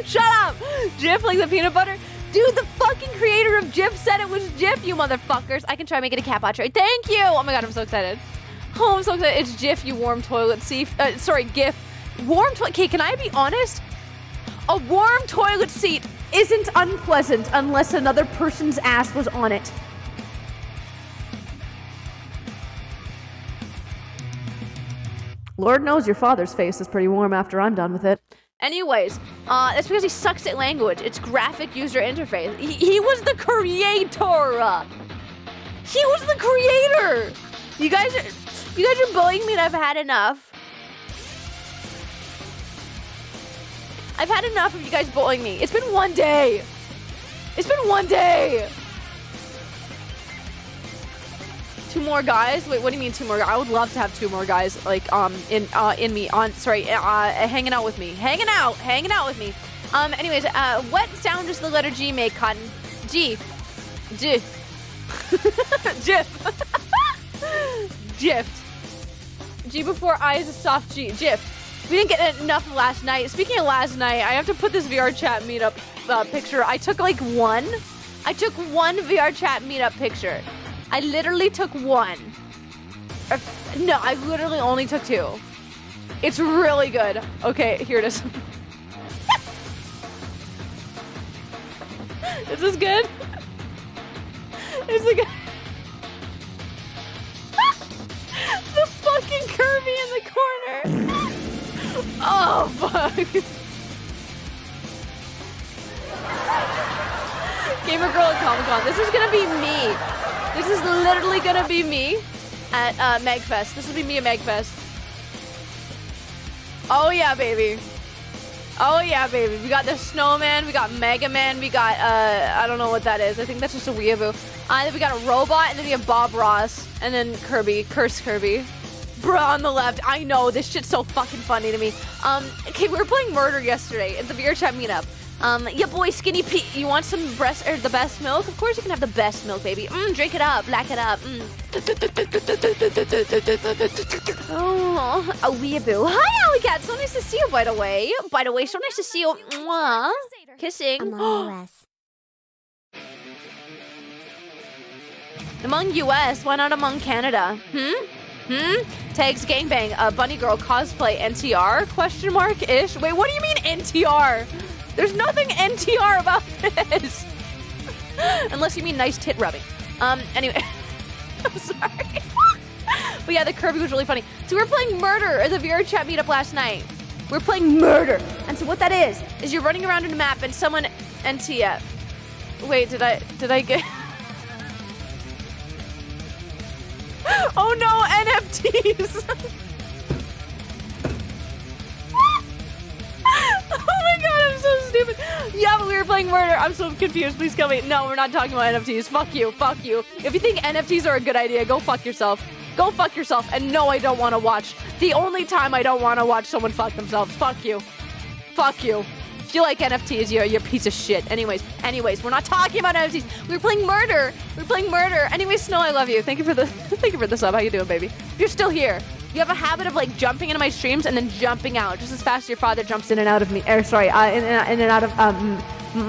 Shut up! Jif like the peanut butter? Dude, the fucking creator of Jif said it was Jif, you motherfuckers. I can try making a cat bot tray. Thank you! Oh my god, I'm so excited. Oh, I'm so excited. It's Jif, you warm toilet seat. Uh, sorry, GIF. Warm toilet. Okay, can I be honest? A warm toilet seat isn't unpleasant unless another person's ass was on it. Lord knows your father's face is pretty warm after I'm done with it. Anyways, uh, that's because he sucks at language. It's graphic user interface. He, he was the creator. He was the creator. You guys are, you guys are bullying me, and I've had enough. I've had enough of you guys bullying me. It's been one day. It's been one day. Two more guys? Wait, what do you mean two more? I would love to have two more guys like um in uh in me on sorry uh hanging out with me, hanging out, hanging out with me. Um, anyways, uh, what sound does the letter G make? Cotton. G. G. Jif. Gift. G before I is a soft G. Jif. We didn't get enough last night. Speaking of last night, I have to put this VR chat meetup uh, picture. I took like one. I took one VR chat meetup picture. I literally took one. Uh, no, I literally only took two. It's really good. Okay, here it is. is this good? Is it good? the fucking Kirby in the corner. Oh fuck. Gamer Girl at Comic Con. This is gonna be me. This is literally gonna be me at uh, Megfest. This will be me at Megfest. Oh yeah, baby. Oh yeah, baby. We got the Snowman. We got Mega Man. We got uh, I don't know what that is. I think that's just a weeaboo. Uh, we got a robot, and then we have Bob Ross, and then Kirby, Curse Kirby. Bruh, on the left. I know this shit's so fucking funny to me. Um, okay, we were playing Murder yesterday at the VR chat meetup. Um, yeah, boy, Skinny Pete, you want some breast or the best milk? Of course you can have the best milk, baby. Mm, drink it up, lack it up. Mm. Oh, a weeaboo. Hi, Alley Cat. So nice to see you, by the way. By the way, so nice to see you. Mwah. Kissing. Among US. Among US, why not among Canada? Hmm? Hmm? Tags gangbang, uh, bunny girl cosplay NTR? Question mark ish. Wait, what do you mean NTR? There's nothing NTR about this. Unless you mean nice tit rubbing. Um, anyway. I'm sorry. but yeah, the Kirby was really funny. So we were playing Murder at the VR chat meetup last night. We are playing Murder. And so what that is, is you're running around in a map and someone NTF. Wait, did I did I get Oh no, NFTs! Oh my god, I'm so stupid. Yeah, but we were playing murder. I'm so confused. Please kill me. No, we're not talking about NFTs. Fuck you. Fuck you. If you think NFTs are a good idea, go fuck yourself. Go fuck yourself. And no, I don't want to watch. The only time I don't want to watch someone fuck themselves. Fuck you. Fuck you. If you like NFTs, you're, you're a piece of shit. Anyways, anyways, we're not talking about NFTs. We were playing murder. We were playing murder. Anyways, Snow, I love you. Thank you for the thank you for the sub. How you doing, baby? If you're still here, you have a habit of like jumping into my streams and then jumping out just as fast as your father jumps in and out of me. Or sorry, uh, in, in, in and out of um,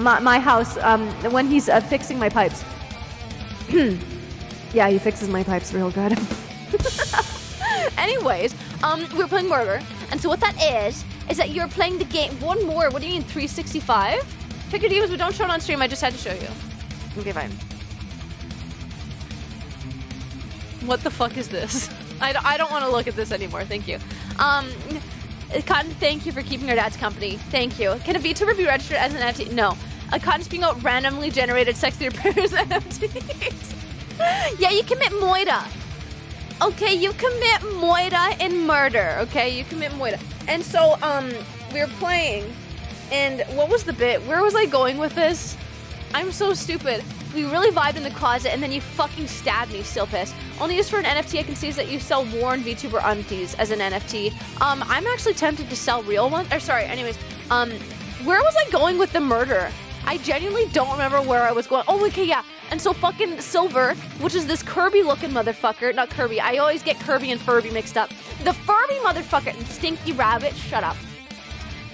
my, my house um, when he's uh, fixing my pipes. Yeah, he fixes my pipes real good. Anyways, um, we're playing murder, and so what that is is that you're playing the game. One more. What do you mean 365? Check your DMs, but don't show it on stream. I just had to show you. Okay, fine. What the fuck is this? I, don't want to look at this anymore. Thank you. Um, Cotton, thank you for keeping your dad's company. Thank you. Can a VTuber be registered as an NFT? No. A Cotton being out randomly generated sex theater pairs NFTs. yeah, you commit moida. Okay, you commit moida in murder. Okay, you commit moida. And so, um, we were playing, and what was the bit? Where was I going with this? I'm so stupid. We really vibed in the closet, and then you fucking stabbed me, still pissed. Only used for an NFT I can see is that you sell worn VTuber undies as an NFT. Um, I'm actually tempted to sell real ones. Or sorry, anyways, um, where was I going with the murder? I genuinely don't remember where I was going. Oh, okay, yeah. And so fucking Silver, which is this Kirby looking motherfucker, not Kirby, I always get Kirby and Furby mixed up. The Furby motherfucker and Stinky Rabbit, shut up.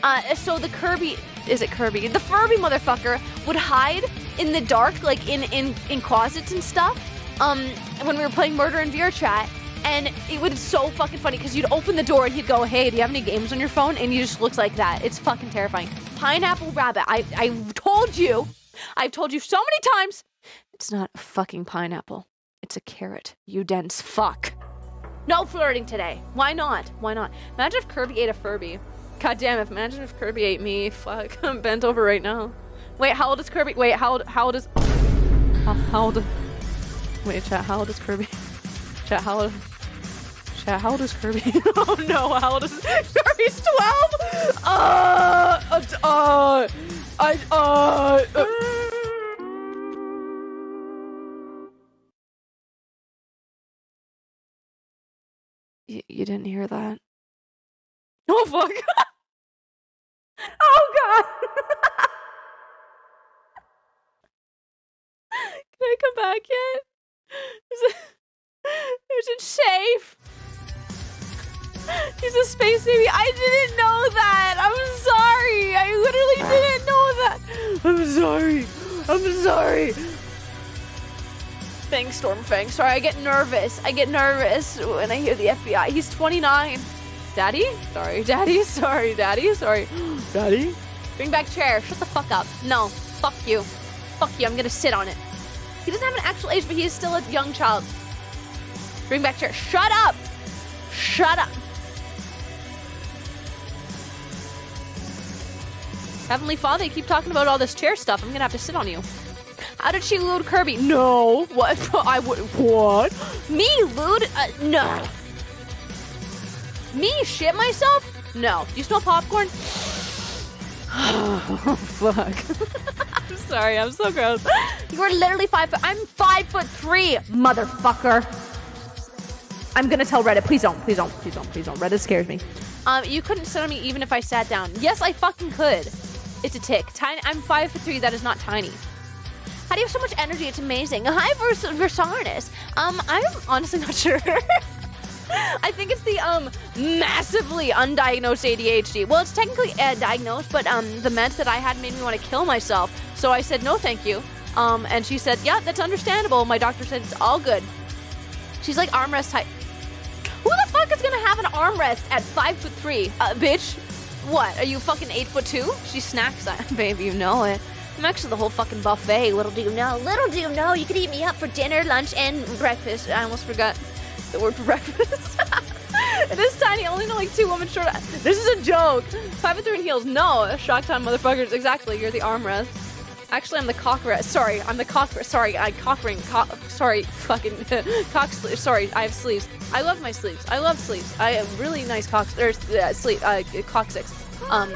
Uh, so the Kirby, is it Kirby? The Furby motherfucker would hide in the dark, like in, in, in closets and stuff, um, when we were playing Murder in VR chat. And it was so fucking funny because you'd open the door and he'd go, Hey, do you have any games on your phone? And he just looks like that. It's fucking terrifying. Pineapple Rabbit, I, I told you, I've told you so many times, it's not a fucking pineapple. It's a carrot. You dense fuck. No flirting today. Why not? Why not? Imagine if Kirby ate a Furby. God damn it. Imagine if Kirby ate me. Fuck. I'm bent over right now. Wait, how old is Kirby? Wait, how old, how old is... How, how old... Wait, chat, how old is Kirby? Chat, how old... Chat, how old is Kirby? oh no, how old is... Kirby's 12? Uh... Uh... uh I... Uh... uh Y- you didn't hear that? Oh fuck! Oh god! Can I come back yet? Is it safe? He's a space baby. I didn't know that. I'm sorry. I literally didn't know that. I'm sorry. I'm sorry. Thanks, Stormfang. Sorry, I get nervous. I get nervous when I hear the FBI. He's 29. Daddy? Sorry, Daddy. Sorry, Daddy. Sorry. Daddy? Bring back chair. Shut the fuck up. No. Fuck you. Fuck you. I'm gonna sit on it. He doesn't have an actual age, but he is still a young child. Bring back chair. Shut up! Shut up! Heavenly Father, you keep talking about all this chair stuff. I'm gonna have to sit on you. How did she lewd Kirby? No. What? I would. What? Me lewd? Uh, no. Me shit myself? No. Do you smell popcorn? oh, fuck. I'm sorry. I'm so gross. You are literally five foot. I'm five foot three, motherfucker. I'm gonna tell Reddit. Please don't. Please don't. Please don't. Please don't. Reddit scares me. Um, you couldn't sit on me even if I sat down. Yes, I fucking could. It's a tick. Tiny. I'm five foot three. That is not tiny. How do you have so much energy? It's amazing. Hi, Vers- Versaris. Um, I'm honestly not sure. I think it's the um massively undiagnosed ADHD. Well, it's technically uh, diagnosed, but um the meds that I had made me want to kill myself. So I said no, thank you. Um, and she said, yeah, that's understandable. My doctor said it's all good. She's like armrest type. Who the fuck is gonna have an armrest at five foot three, uh, bitch? What? Are you fucking eight foot two? She snacks, baby. You know it. I'm actually the whole fucking buffet. Little do you know. Little do you know. You could eat me up for dinner, lunch, and breakfast. I almost forgot the word for breakfast. it is tiny. Only know like two women short. This is a joke. Five foot three in heels. No, shock time, motherfuckers. Exactly. You're the armrest. Actually, I'm the cock rest. Sorry, I'm the cock. Sorry, I cock ring. Cock, sorry, fucking cock sleeve. Sorry, I have sleeves. I love my sleeves. I love sleeves. I have really nice cock. Or uh, sleeve. Uh, coccyx. Um.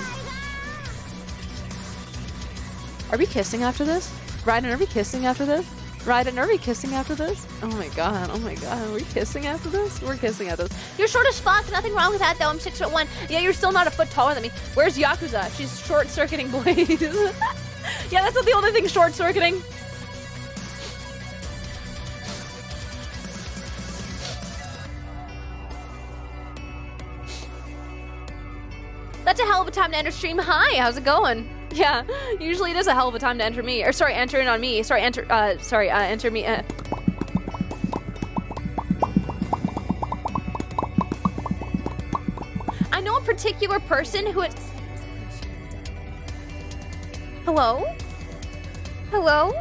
Are we kissing after this? Ryden, are we kissing after this? Ryden, are we kissing after this? Oh my god, oh my god, are we kissing after this? We're kissing after this. You're short as fuck, nothing wrong with that though, I'm six foot one. Yeah, you're still not a foot taller than me. Where's Yakuza? She's short circuiting Blaze. yeah, that's not the only thing short circuiting. That's a hell of a time to enter stream. Hi, how's it going? Yeah, usually it is a hell of a time to enter me. Or sorry, enter in on me. Sorry, enter. Uh, sorry, uh, enter me. Uh. I know a particular person who. It Hello. Hello.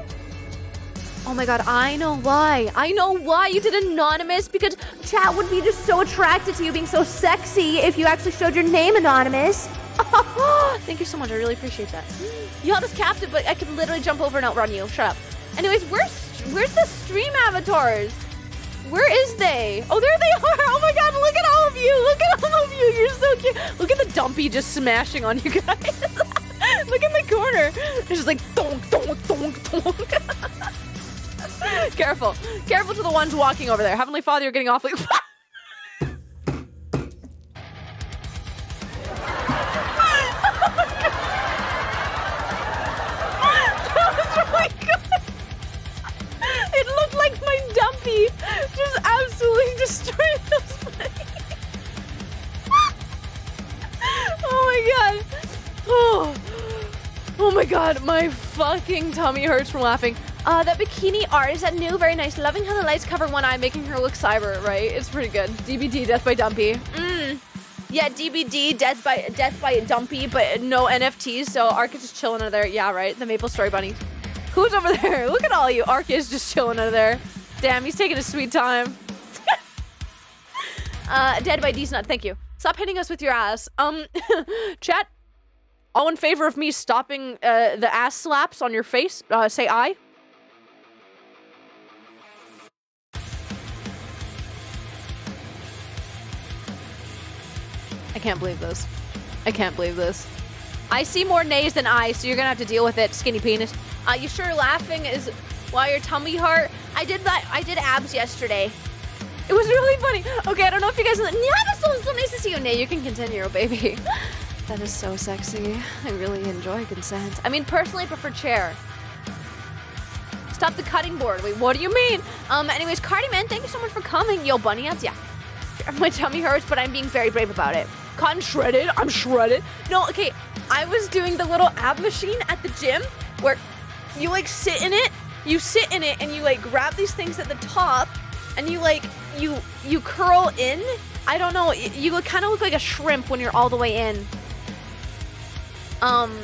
Oh my god, I know why. I know why you did anonymous because chat would be just so attracted to you being so sexy if you actually showed your name anonymous. Thank you so much. I really appreciate that. You held us captive, but I could literally jump over and outrun you. Shut up. Anyways, where's where's the stream avatars? Where is they? Oh, there they are. Oh my god, look at all of you. Look at all of you. You're so cute. Look at the dumpy just smashing on you guys. look in the corner. It's just like donk, donk, donk, donk. Careful. Careful to the ones walking over there. Heavenly Father, you're getting awfully. my dumpy just absolutely destroyed those things. Oh my god. Oh my god, my fucking tummy hurts from laughing. Uh, that bikini art is that new, very nice. Loving how the lights cover one eye, making her look cyber, right? It's pretty good. DBD, Death by Dumpy. Mm. Yeah, DBD, Death by Death by Dumpy, but no NFTs. So Ark is just chilling under there. Yeah, right. The Maple Story Bunny. Who's over there? Look at all you. Ark is just chilling under there. Damn, he's taking a sweet time. uh, Dead by D's Nut, thank you. Stop hitting us with your ass. Um, chat. All in favor of me stopping uh, the ass slaps on your face? Uh, say aye. Can't believe this. I can't believe this. I see more nays than I, so you're gonna have to deal with it, skinny penis. Uh, you sure laughing is why your tummy heart? I did that. I did abs yesterday. It was really funny. Okay, I don't know if you guys. Yeah, that's so, so nice to see you, Nay. You can continue, oh, baby. That is so sexy. I really enjoy consent. I mean, personally, I prefer chair. Stop the cutting board. Wait, what do you mean? Um, anyways, Cardi Man, thank you so much for coming. Yo, bunny ads, yeah. My tummy hurts, but I'm being very brave about it. Cotton shredded. I'm shredded. No, okay. I was doing the little ab machine at the gym where you like sit in it, you sit in it, and you like grab these things at the top, and you like you you curl in. I don't know. You kind of look like a shrimp when you're all the way in. Um,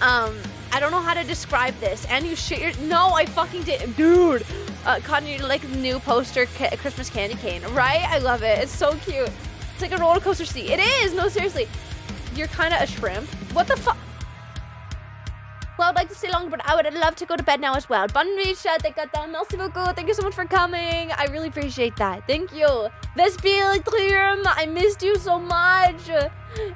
um, I don't know how to describe this. And you shit your no, I fucking did, dude. Uh, Cotton, you like new poster ca- Christmas candy cane, right? I love it. It's so cute. It's like a roller coaster seat. It is. No, seriously. You're kind of a shrimp. What the fuck? Well, I'd like to stay longer, but I would love to go to bed now as well. Nuit, chat. Thank you, merci beaucoup. Thank you so much for coming. I really appreciate that. Thank you. Vespilitrium, I missed you so much.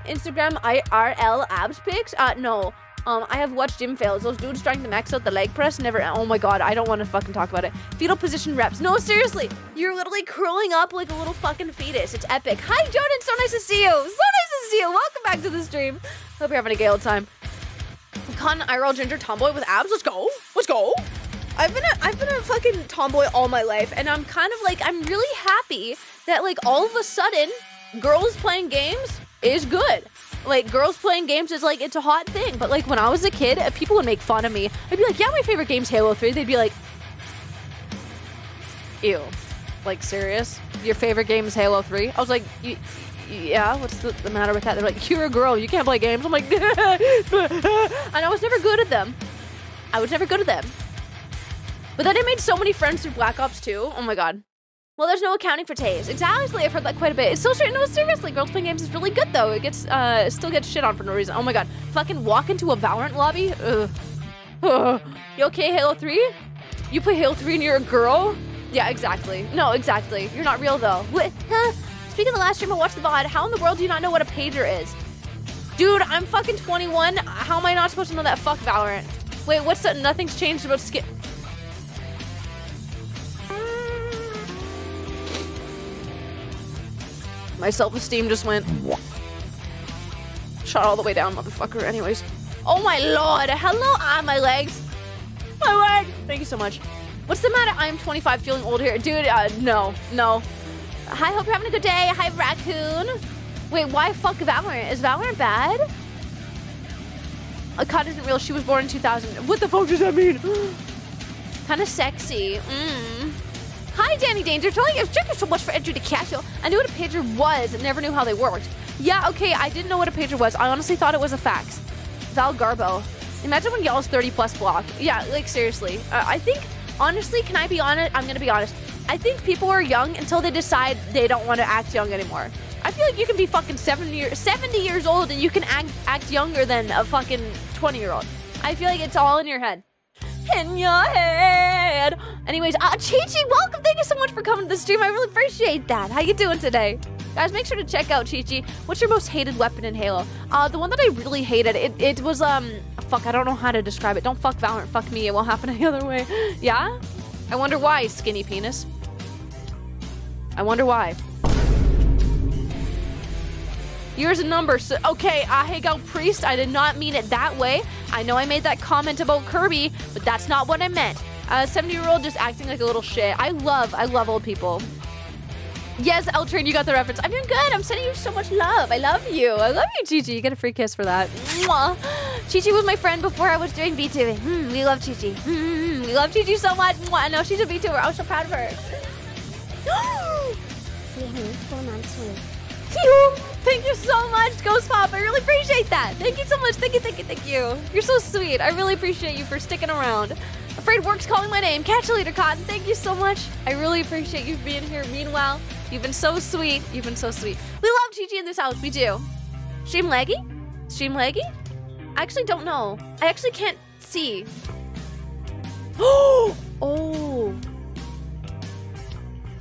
Instagram IRL abs pics? Uh, no. Um, I have watched gym fails. Those dudes trying to max out the leg press never. Oh my god, I don't want to fucking talk about it. Fetal position reps. No, seriously, you're literally curling up like a little fucking fetus. It's epic. Hi, Jordan. So nice to see you. So nice to see you. Welcome back to the stream. Hope you're having a gay old time. Con IRL ginger tomboy with abs. Let's go. Let's go. I've been a I've been a fucking tomboy all my life, and I'm kind of like I'm really happy that like all of a sudden, girls playing games is good. Like girls playing games is like it's a hot thing. But like when I was a kid, uh, people would make fun of me. I'd be like, yeah, my favorite game's Halo 3. They'd be like, ew. Like serious? Your favorite game is Halo 3? I was like, "Y- y- yeah, what's the, the matter with that? They're like, you're a girl, you can't play games. I'm like, and I was never good at them. I was never good at them. But then I made so many friends through Black Ops 2. Oh my god. Well, there's no accounting for Taze. Exactly, I've heard that quite a bit. It's straight. No, seriously, girls playing games is really good though. It gets, uh, still gets shit on for no reason. Oh my god. Fucking walk into a Valorant lobby? Ugh. Ugh. You okay, Halo 3? You play Halo 3 and you're a girl? Yeah, exactly. No, exactly. You're not real though. What? Huh? Speaking of the last stream, I watched the VOD. How in the world do you not know what a pager is? Dude, I'm fucking 21. How am I not supposed to know that? Fuck Valorant. Wait, what's that? Nothing's changed about skip. My self-esteem just went shot all the way down, motherfucker. Anyways, oh my lord, hello, ah, my legs, my leg. Thank you so much. What's the matter? I'm 25, feeling old here, dude. Uh, no, no. Hi, hope you're having a good day. Hi, raccoon. Wait, why fuck Valorant? Is Valorant bad? A cut isn't real. She was born in 2000. What the fuck does that mean? kind of sexy. Mm. Hi, Danny Danger. Thank you thank you so much for entering the castle. I knew what a pager was and never knew how they worked. Yeah, okay, I didn't know what a pager was. I honestly thought it was a fax. Val Garbo. Imagine when y'all's 30 plus block. Yeah, like seriously. Uh, I think, honestly, can I be honest? I'm gonna be honest. I think people are young until they decide they don't want to act young anymore. I feel like you can be fucking 70 years, 70 years old and you can act, act younger than a fucking 20 year old. I feel like it's all in your head. In your head. Anyways, uh, Chi Chi, welcome. Thank you so much for coming to the stream. I really appreciate that. How you doing today? Guys, make sure to check out Chi Chi. What's your most hated weapon in Halo? Uh, the one that I really hated, it, it was, um, fuck, I don't know how to describe it. Don't fuck Valorant, fuck me. It won't happen any other way. yeah? I wonder why, skinny penis. I wonder why. Years a number. So- Okay, go priest. I did not mean it that way. I know I made that comment about Kirby, but that's not what I meant. Uh, 70 year old just acting like a little shit. I love, I love old people. Yes, L Train, you got the reference. I'm doing good. I'm sending you so much love. I love you. I love you, Chi. You get a free kiss for that. Mwah. Chi was my friend before I was doing VTubing. Hmm, we love Chi Chi. Hmm, we love Chi so much. Mwah. No, she's a VTuber. I'm so proud of her. Thank you so much, Ghost Pop. I really appreciate that. Thank you so much. Thank you, thank you, thank you. You're so sweet. I really appreciate you for sticking around. Afraid Work's calling my name. Catch a leader, Cotton. Thank you so much. I really appreciate you being here. Meanwhile, you've been so sweet. You've been so sweet. We love Chi in this house. We do. Stream Leggy? Stream Leggy? I actually don't know. I actually can't see. Oh! Oh!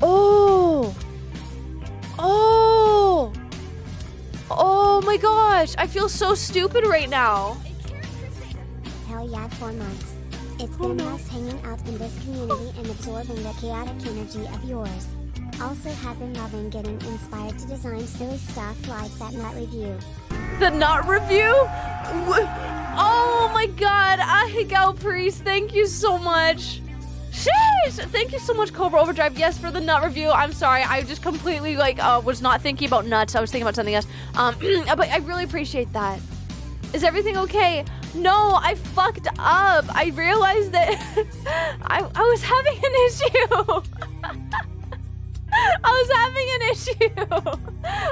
Oh! Oh! Oh my gosh, I feel so stupid right now. Hell yeah, four months. It's been nice hanging out in this community and absorbing the chaotic energy of yours. Also have been loving getting inspired to design silly stuff like that nut review. The nut review? Oh my god, Ahigal Priest, thank you so much. Sheesh! Thank you so much, Cobra Overdrive. Yes, for the nut review. I'm sorry, I just completely like uh, was not thinking about nuts. I was thinking about something else. Um, but I really appreciate that. Is everything okay? No, I fucked up. I realized that I, I was having an issue. I was having an issue.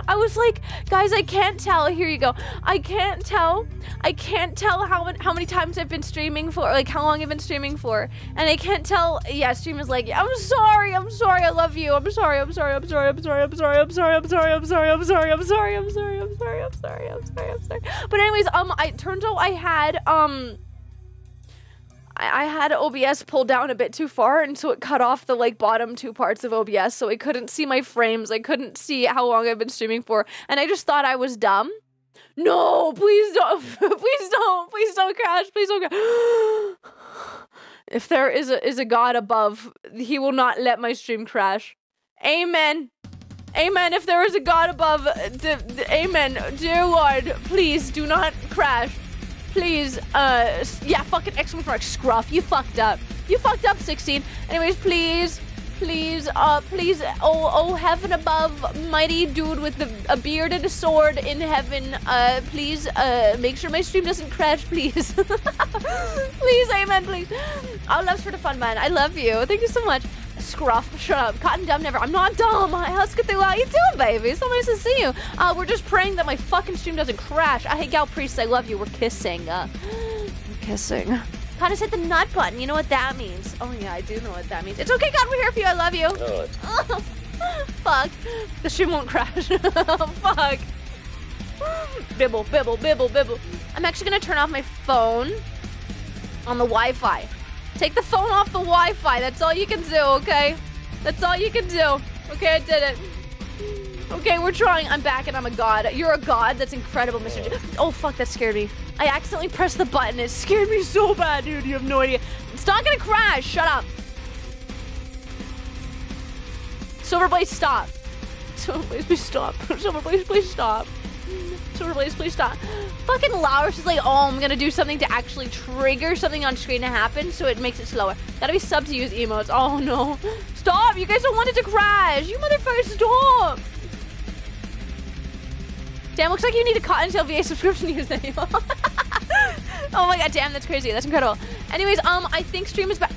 I was like, guys, I can't tell. Here you go. I can't tell. I can't tell how how many times I've been streaming for, like how long I've been streaming for, and I can't tell. Yeah, stream is like, I'm sorry, I'm sorry, I love you. I'm sorry, I'm sorry, I'm sorry, I'm sorry, I'm sorry, I'm sorry, I'm sorry, I'm sorry, I'm sorry, I'm sorry, I'm sorry, I'm sorry, I'm sorry, I'm sorry, I'm sorry. But anyways, um, I turns out I had um. I had OBS pulled down a bit too far, and so it cut off the like bottom two parts of OBS, so I couldn't see my frames. I couldn't see how long I've been streaming for, and I just thought I was dumb. No, please don't, please don't, please don't crash, please don't crash. if there is a is a God above, He will not let my stream crash. Amen. Amen. If there is a God above, Amen. Dear Lord, please do not crash. Please, uh, yeah, fucking exclamation mark, scruff. You fucked up. You fucked up, 16. Anyways, please, please, uh, please, oh, oh, heaven above, mighty dude with the, a beard and a sword in heaven, uh, please, uh, make sure my stream doesn't crash, please. please, amen, please. All loves for the fun, man. I love you. Thank you so much. Scruff, shut up. Cotton dumb never. I'm not dumb. Thou. How you doing, baby? So nice to see you. Uh, we're just praying that my fucking stream doesn't crash. I hate Gal Priest. I love you. We're kissing. Uh, kissing. Has hit the nut button. You know what that means? Oh yeah, I do know what that means. It's okay, God. We're here for you. I love you. Oh, Fuck. The stream won't crash. Fuck. Bibble, bibble, bibble, bibble. I'm actually gonna turn off my phone on the Wi-Fi. Take the phone off the Wi-Fi. That's all you can do, okay? That's all you can do. Okay, I did it. Okay, we're trying. I'm back and I'm a god. You're a god. That's incredible, Mr. J- oh, fuck, that scared me. I accidentally pressed the button. It scared me so bad, dude. You have no idea. It's not gonna crash. Shut up. Silverblaze, stop. Silverblaze, please stop. Silverblaze, please stop. Silverblaze, please stop. Fucking Lowers is like, oh, I'm gonna do something to actually trigger something on screen to happen so it makes it slower. Gotta be sub to use emotes. Oh no. Stop! You guys don't want it to crash! You motherfuckers, stop! Damn, looks like you need a CottontailVA subscription use that oh my god, damn, that's crazy. That's incredible. Anyways, um, I think stream is back.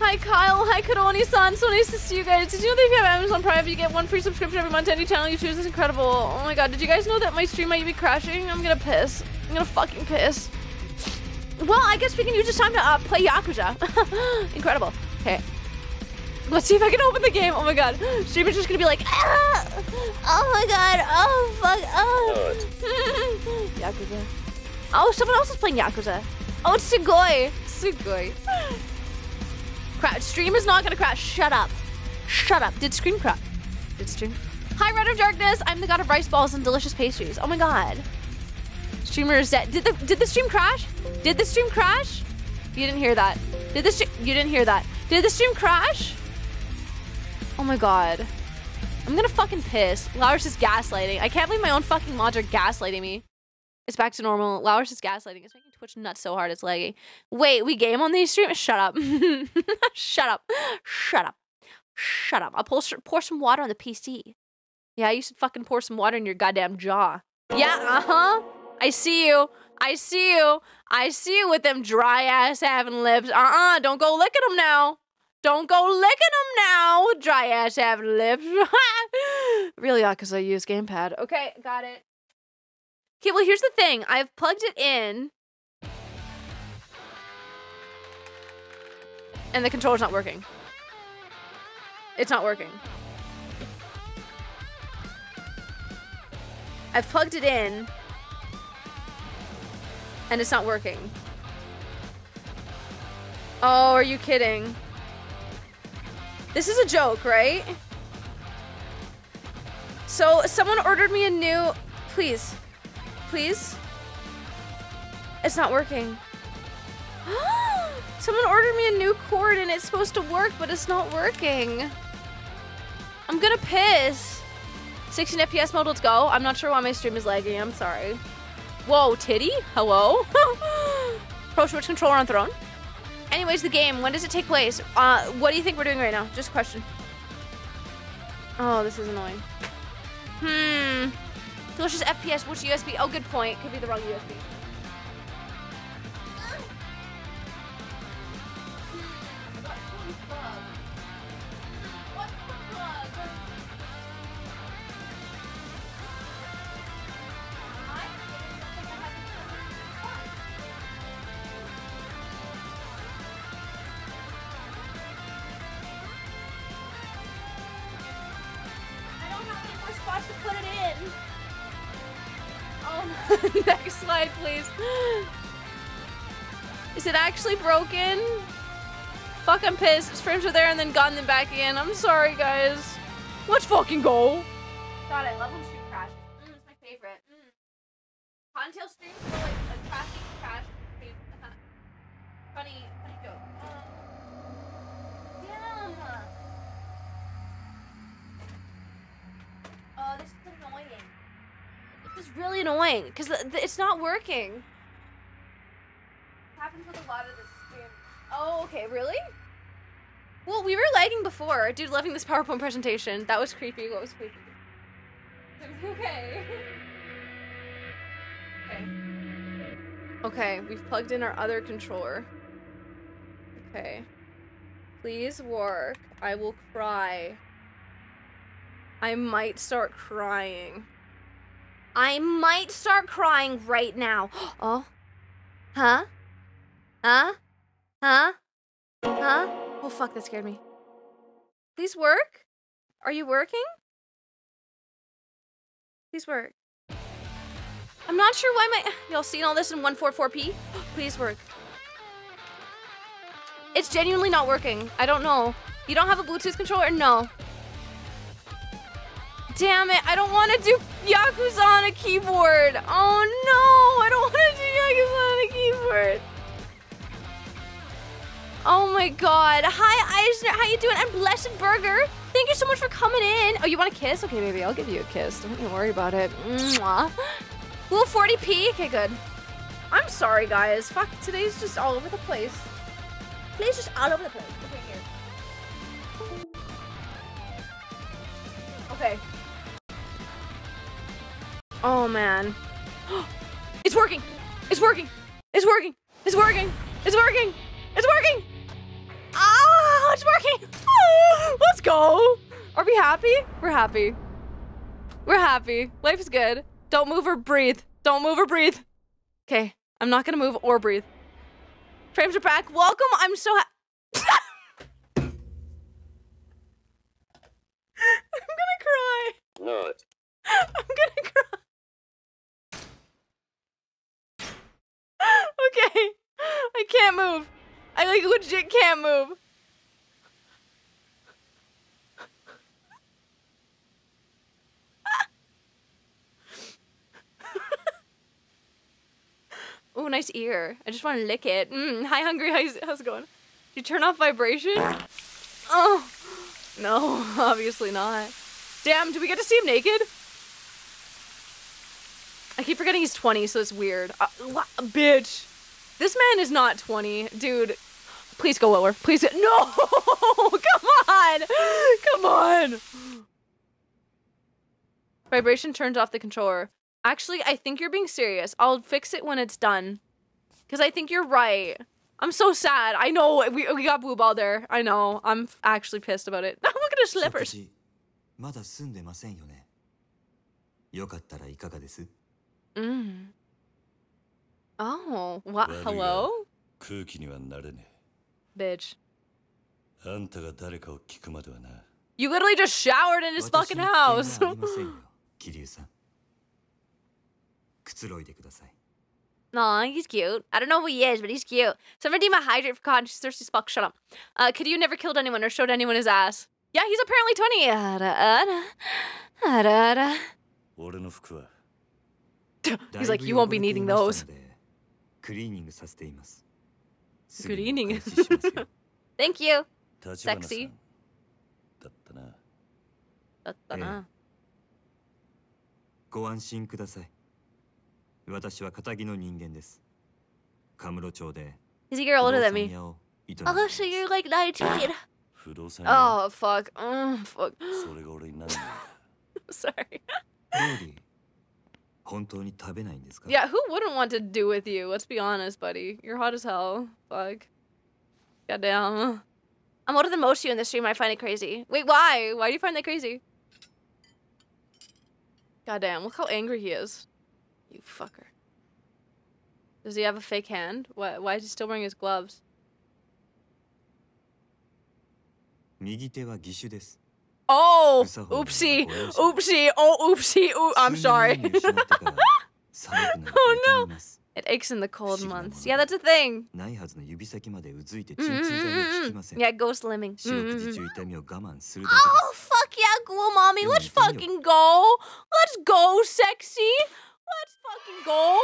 Hi Kyle, hi Kadoni-san, so nice to see you guys. Did you know that if you have Amazon Prime, you get one free subscription every month to any channel you choose? It's incredible. Oh my god, did you guys know that my stream might be crashing? I'm gonna piss. I'm gonna fucking piss. Well, I guess we can use this time to uh, play Yakuza. incredible. Okay. Let's see if I can open the game. Oh my god. Streamer's just gonna be like, ah! Oh my god. Oh fuck. Oh. Yakuza. Oh, someone else is playing Yakuza. Oh, it's Sugoi. Sugoi. Crash. Stream is not gonna crash. Shut up. Shut up. Did stream crash? Did stream? Hi, Red of Darkness. I'm the god of rice balls and delicious pastries. Oh my god. Streamer is dead. Did the did the stream crash? Did the stream crash? You didn't hear that. Did the stream? You didn't hear that. Did the stream crash? Oh my god. I'm gonna fucking piss. Lowers is gaslighting. I can't believe my own fucking mods are gaslighting me. It's back to normal. Lowers is gaslighting. It's making Twitch nuts so hard it's lagging. Wait, we game on these streams? Shut up. Shut up. Shut up. Shut up. I'll pour, pour some water on the PC. Yeah, you should fucking pour some water in your goddamn jaw. Yeah, uh-huh. I see you. I see you. I see you with them dry ass having lips. Uh-uh. Don't go licking them now. Don't go licking them now. Dry ass have lips. really odd because I use gamepad. Okay, got it. Okay, well here's the thing. I've plugged it in. And the controller's not working. It's not working. I've plugged it in. And it's not working. Oh, are you kidding? This is a joke, right? So, someone ordered me a new... Please. Please? It's not working. someone ordered me a new cord and it's supposed to work, but it's not working. I'm gonna piss. 16 FPS mode, let's go. I'm not sure why my stream is lagging. I'm sorry. Whoa, titty? Hello? Pro Switch controller on throne. Anyways, the game, when does it take place? Uh, what do you think we're doing right now? Just a question. Oh, this is annoying. Hmm. Delicious FPS, which USB? Oh, good point. Could be the wrong USB. Is it actually broken? Fuck, I'm pissed. His frames are there and then gone then back again. I'm sorry, guys. Let's fucking go. God, I love when stream crashes. Mm, it's my favorite. Mm. Contail streams are like a crashing crash funny, funny joke. Um, damn. Oh, this is annoying. This is really annoying because it's not working. Happens with a lot of this stream. Oh, okay, really? Well, we were lagging before. Dude, loving this PowerPoint presentation. That was creepy. What was creepy? okay. Okay. Okay, we've plugged in our other controller. Okay. Please work. I will cry. I might start crying. I might start crying right now. Oh. Huh? Huh? Huh? Huh? Oh fuck, that scared me. Please work? Are you working? Please work. I'm not sure why my y'all seen all this in 144p. Please work. It's genuinely not working. I don't know. You don't have a Bluetooth controller? No. Damn it, I don't want to do Yakuza on a keyboard. Oh no, I don't want to do Yakuza on a keyboard. Oh my god. Hi, Eisner. How you doing? I'm Blessed Burger. Thank you so much for coming in. Oh, you want a kiss? Okay, baby, I'll give you a kiss. Don't you worry about it. Mwah. Little 40p? Okay, good. I'm sorry, guys. Fuck, today's just all over the place. Today's just all over the place. Okay. Okay. Oh, man. It's working! It's working! It's working! It's working! It's working! It's working! Ah! it's working. Let's go. Are we happy? We're happy. We're happy. Life is good. Don't move or breathe. Don't move or breathe. Okay, I'm not gonna move or breathe. Frames are back. Welcome. I'm so ha- I'm gonna cry. Not. I'm gonna cry. Okay. I can't move. I like legit can't move. Ooh, nice ear. I just want to lick it. Mm, hi, hungry. How's, how's it going? Did you turn off vibration? Oh, no, obviously not. Damn, do we get to see him naked? I keep forgetting he's 20, so it's weird. Uh, bitch. This man is not 20. Dude, please go lower. Please. Go- no! Come on! Come on! Vibration turns off the controller. Actually, I think you're being serious. I'll fix it when it's done. Because I think you're right. I'm so sad. I know we, we got blue ball there. I know. I'm f- actually pissed about it. Look at his 食 slippers. 事まだ済んでませんよねよかったらいかがです Mm. Oh, what? 悪いが Hello? 空気にはなれね Bitch. えあんたが誰かを聞くまではな You literally just showered in his 私 fucking に危険 house. はありませんよ桐生さんくつろいでください Aw, he's cute. I don't know who he is, but he's cute. So Redeema hydrate for con. She's thirsty as fuck. Shut up. Uh, Kid, you never killed anyone or showed anyone his ass. Yeah, he's apparently 20. Ada, ada. Ada, ada. 俺の服は He's like, you won't be needing those. クリーニングさせています Good evening. Thank you. Sexy. Sexy. ご安心ください。私は堅気の人間です。カムロ町で。Is he get older than me? Oh, so you're like 19. oh, fuck. Mm, fuck. Sorry. 料理本当に食べないんですか Yeah, who wouldn't want to do with you? Let's be honest, buddy. You're hot as hell. Fuck. Goddamn. I'm older than most of you in this stream. I find it crazy. Wait, why? Why do you find that crazy? Goddamn, look how angry he is. You fucker. Does he have a fake hand? Why, why is he still wearing his gloves? 右手は義手です Oh, oopsie, oopsie, oh, oopsie, oh, I'm sorry. oh no. It aches in the cold months. Yeah, that's a thing. Mm-hmm, mm-hmm. Yeah, go slimming. Mm-hmm. mm-hmm. Oh, fuck yeah, cool mommy. Let's fucking go. Let's go, sexy. Let's fucking go.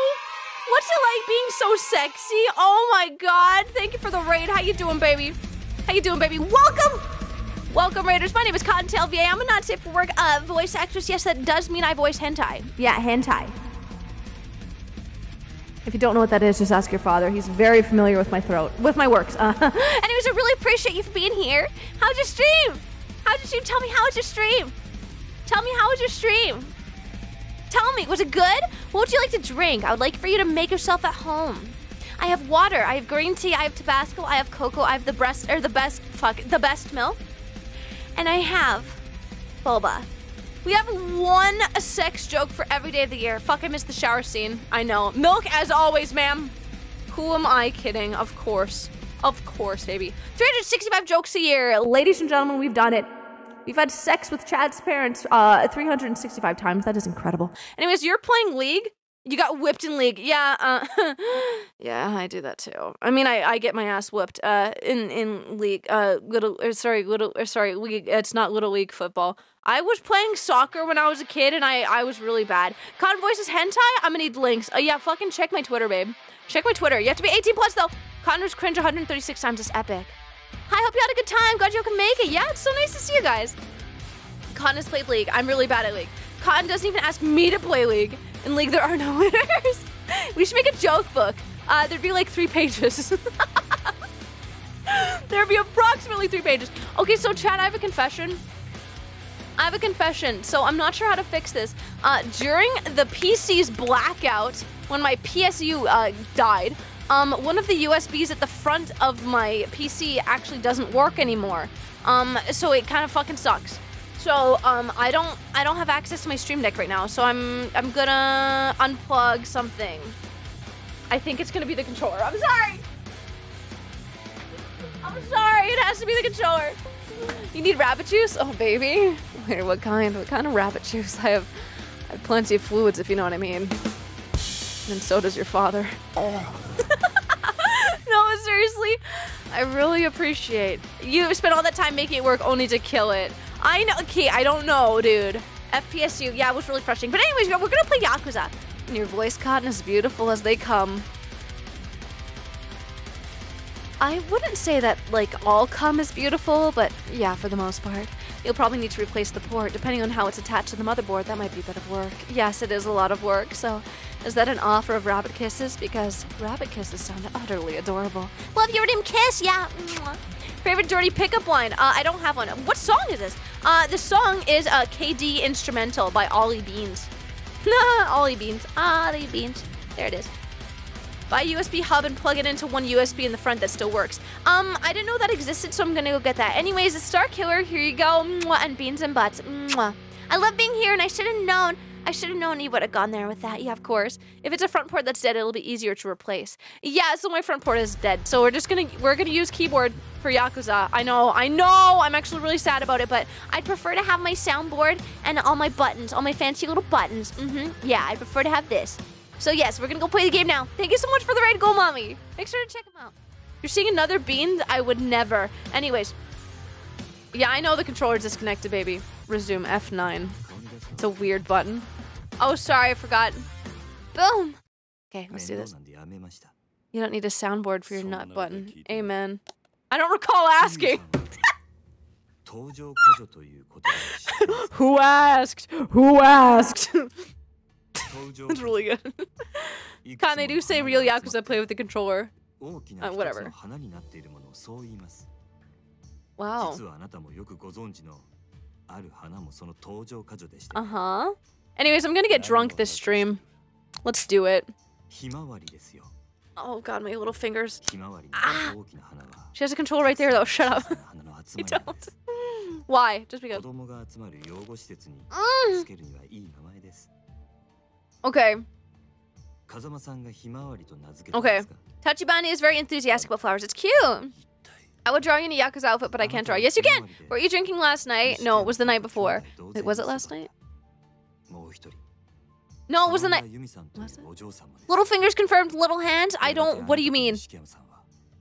What's it like being so sexy? Oh my god. Thank you for the raid. How you doing, baby? How you doing, baby? Welcome Welcome, Raiders. My name is CottontailVA. I'm a non safe for work uh, voice actress. Yes, that does mean I voice hentai. Yeah, hentai. If you don't know what that is, just ask your father. He's very familiar with my throat, with my works. Uh, anyways, I really appreciate you for being here. How'd you stream? How'd you stream? Tell me how was your stream? Tell me how was your stream? Tell me, was it good? What would you like to drink? I would like for you to make yourself at home. I have water. I have green tea. I have Tabasco. I have cocoa. I have the breast or the best fuck the best milk, and I have Bulba. We have one sex joke for every day of the year. Fuck, I missed the shower scene. I know. Milk as always, ma'am. Who am I kidding? Of course. Of course, baby. 365 jokes a year. Ladies and gentlemen, we've done it. We've had sex with Chad's parents uh, 365 times. That is incredible. Anyways, you're playing League? You got whipped in League. Yeah, uh, yeah, I do that too. I mean, I, I get my ass whooped uh, in, in League. Uh, little, or sorry, little, or sorry, League. It's not Little League football. I was playing soccer when I was a kid and I, I was really bad. Con Voices Hentai? I'm gonna need links. Oh, yeah, fucking check my Twitter, babe. Check my Twitter. You have to be 18 plus though. Connor's cringe 136 times. It's epic. Hi, hope you had a good time. Glad you can make it. Yeah, it's so nice to see you guys. Cotton has played League. I'm really bad at League. Cotton doesn't even ask me to play League. In League, there are no winners. we should make a joke book. Uh, there'd be like three pages. there'd be approximately three pages. Okay, so Chad, I have a confession. I have a confession. So I'm not sure how to fix this. Uh, during the PC's blackout, when my PSU uh, died, um, one of the USBs at the front of my PC actually doesn't work anymore. Um, so it kind of fucking sucks. So um, I don't I don't have access to my Stream Deck right now. So I'm I'm gonna unplug something. I think it's gonna be the controller. I'm sorry. I'm sorry. It has to be the controller. You need rabbit juice? Oh baby. Wait, what kind? What kind of rabbit juice? I have, I have plenty of fluids, if you know what I mean. And so does your father. seriously. I really appreciate you spent all that time making it work only to kill it. I know. Okay, I don't know, dude. FPSU, yeah, it was really frustrating. But anyways, we're gonna play Yakuza. And your voice cotton as beautiful as they come. I wouldn't say that like all cum is beautiful, but yeah, for the most part. You'll probably need to replace the port. Depending on how it's attached to the motherboard, that might be a bit of work. Yes, it is a lot of work, so is that an offer of rabbit kisses? Because rabbit kisses sound utterly adorable. Love your name kiss, yeah. Mwah. Favorite dirty pickup line? Uh, I don't have one. What song is this? Uh, the song is uh, KD Instrumental by Ollie Beans. Ollie Beans. Ollie Beans. There it is. Buy a USB hub and plug it into one USB in the front that still works. Um, I didn't know that existed, so I'm gonna go get that. Anyways, it's Star Killer. Here you go. Mwah, and beans and butts. Mwah. I love being here, and I should have known. I should have known you would have gone there with that. Yeah, of course. If it's a front port that's dead, it'll be easier to replace. Yeah, so my front port is dead. So we're just gonna we're gonna use keyboard for Yakuza. I know, I know. I'm actually really sad about it, but I'd prefer to have my soundboard and all my buttons, all my fancy little buttons. Mm-hmm. Yeah, I prefer to have this. So yes, we're gonna go play the game now. Thank you so much for the raid, Go Mommy. Make sure to check them out. You're seeing another bean? I would never. Anyways, yeah, I know the controller's disconnected, baby. Resume F9. It's a weird button. Oh, sorry, I forgot. Boom. Okay, let's do this. You don't need a soundboard for your nut button. Amen. I don't recall asking. Who asked? Who asked? That's really good. Khan, they do say real Yakuza play with the controller. Uh, whatever. Wow. Uh-huh. Anyways, I'm gonna get drunk this stream. Let's do it. Oh god, my little fingers. Ah. She has a control right there though, shut up. I don't. Why? Just because. Mm. Okay. Okay. Tachibana is very enthusiastic about flowers. It's cute. I would draw you in a Yakuza outfit, but I can't draw. Yes, you can! Were you drinking last night? No, it was the night before. Wait, was it last night? No, it wasn't that. Was Littlefingers confirmed Little Hand? I don't. What do you mean?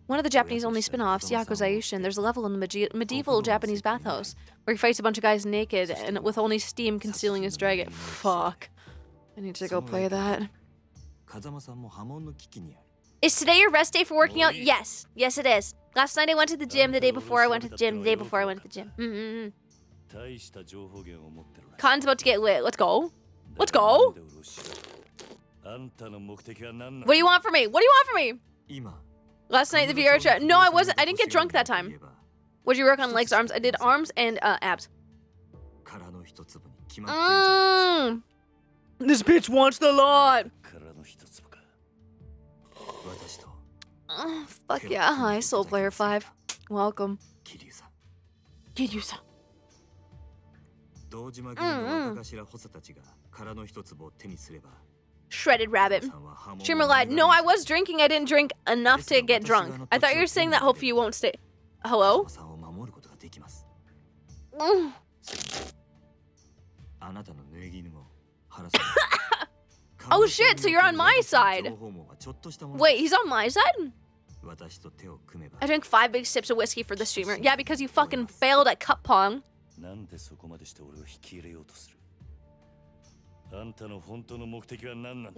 One of the Japanese only spin offs, Yakuza Ishin, there's a level in the medieval Japanese bathhouse where he fights a bunch of guys naked and with only steam concealing his dragon. Fuck. I need to go play that. Is today your rest day for working out? Yes. Yes, it is. Last night I went to the gym, the day before I went to the gym, the day before I went to the gym. Mm -hmm. Khan's about to get lit. Let's go. Let's go. What do you want from me? What do you want from me? Last night, the VR chat. No, I wasn't. I didn't get drunk that time. Would you work on legs, arms? I did arms and uh, abs. Mm. This bitch wants the lot. Oh, fuck yeah. Hi, Soul Player 5. Welcome. Kiryu-san. Mm -hmm. Shredded rabbit. Streamer lied. No, I was drinking. I didn't drink enough to get drunk. I thought you were saying that hopefully you won't stay. Hello? Oh shit, so you're on my side. Wait, he's on my side? I drank five big sips of whiskey for the streamer. Yeah, because you fucking failed at cup pong.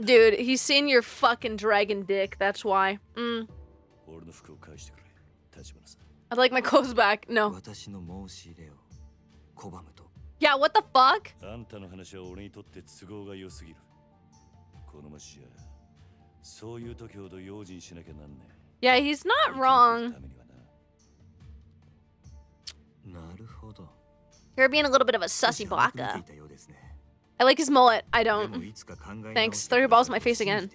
Dude, he's seen your fucking dragon dick, that's why. Mm. I'd like my clothes back. No. Yeah, what the fuck? Yeah, he's not wrong. You're being a little bit of a sussy baka. I like his mullet. I don't. Thanks. Throw your balls in my face again.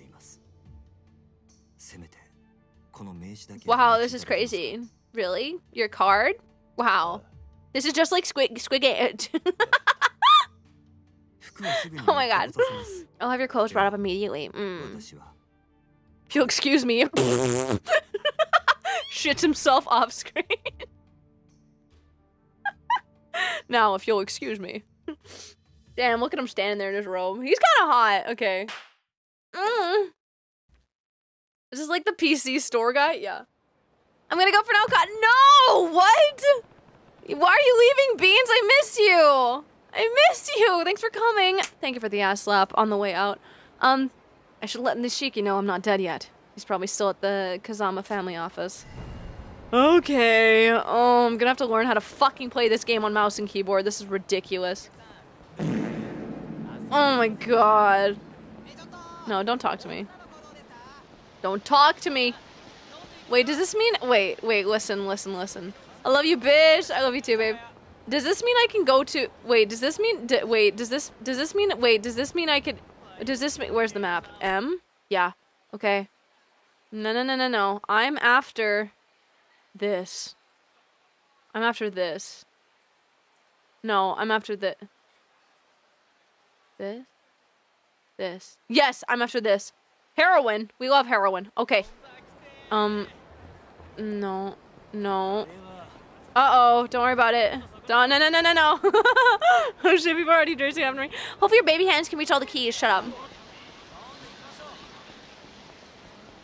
Wow, this is crazy. Really? Your card? Wow. This is just like Squid Squid oh my god. I'll have your clothes brought up immediately. Mm. If you'll excuse me. Shits himself off screen. now, if you'll excuse me. Damn, look at him standing there in his robe. He's kind of hot. Okay. Mm. This is like the PC store guy. Yeah. I'm gonna go for no cut. No! What? Why are you leaving, Beans? I miss you. I miss you. Thanks for coming. Thank you for the ass slap on the way out. Um, I should let Nishiki know I'm not dead yet. He's probably still at the Kazama family office. Okay. Oh, I'm gonna have to learn how to fucking play this game on mouse and keyboard. This is ridiculous. Oh my god. No, don't talk to me. Don't talk to me. Wait, does this mean. Wait, wait, listen, listen, listen. I love you, bitch. I love you too, babe. Does this mean I can go to. Wait, does this mean. Wait, does this. Does this mean. Wait, does this mean I could. Does this mean. Where's the map? M? Yeah. Okay. No, no, no, no, no. I'm after. This. I'm after this. No, I'm after the. This? This. Yes, I'm after this. Heroin. We love heroin. Okay. Um. No. No. Uh oh. Don't worry about it. Don't. No, no, no, no, no. oh shit, people are already dressing me. Hopefully your baby hands can reach all the keys. Shut up.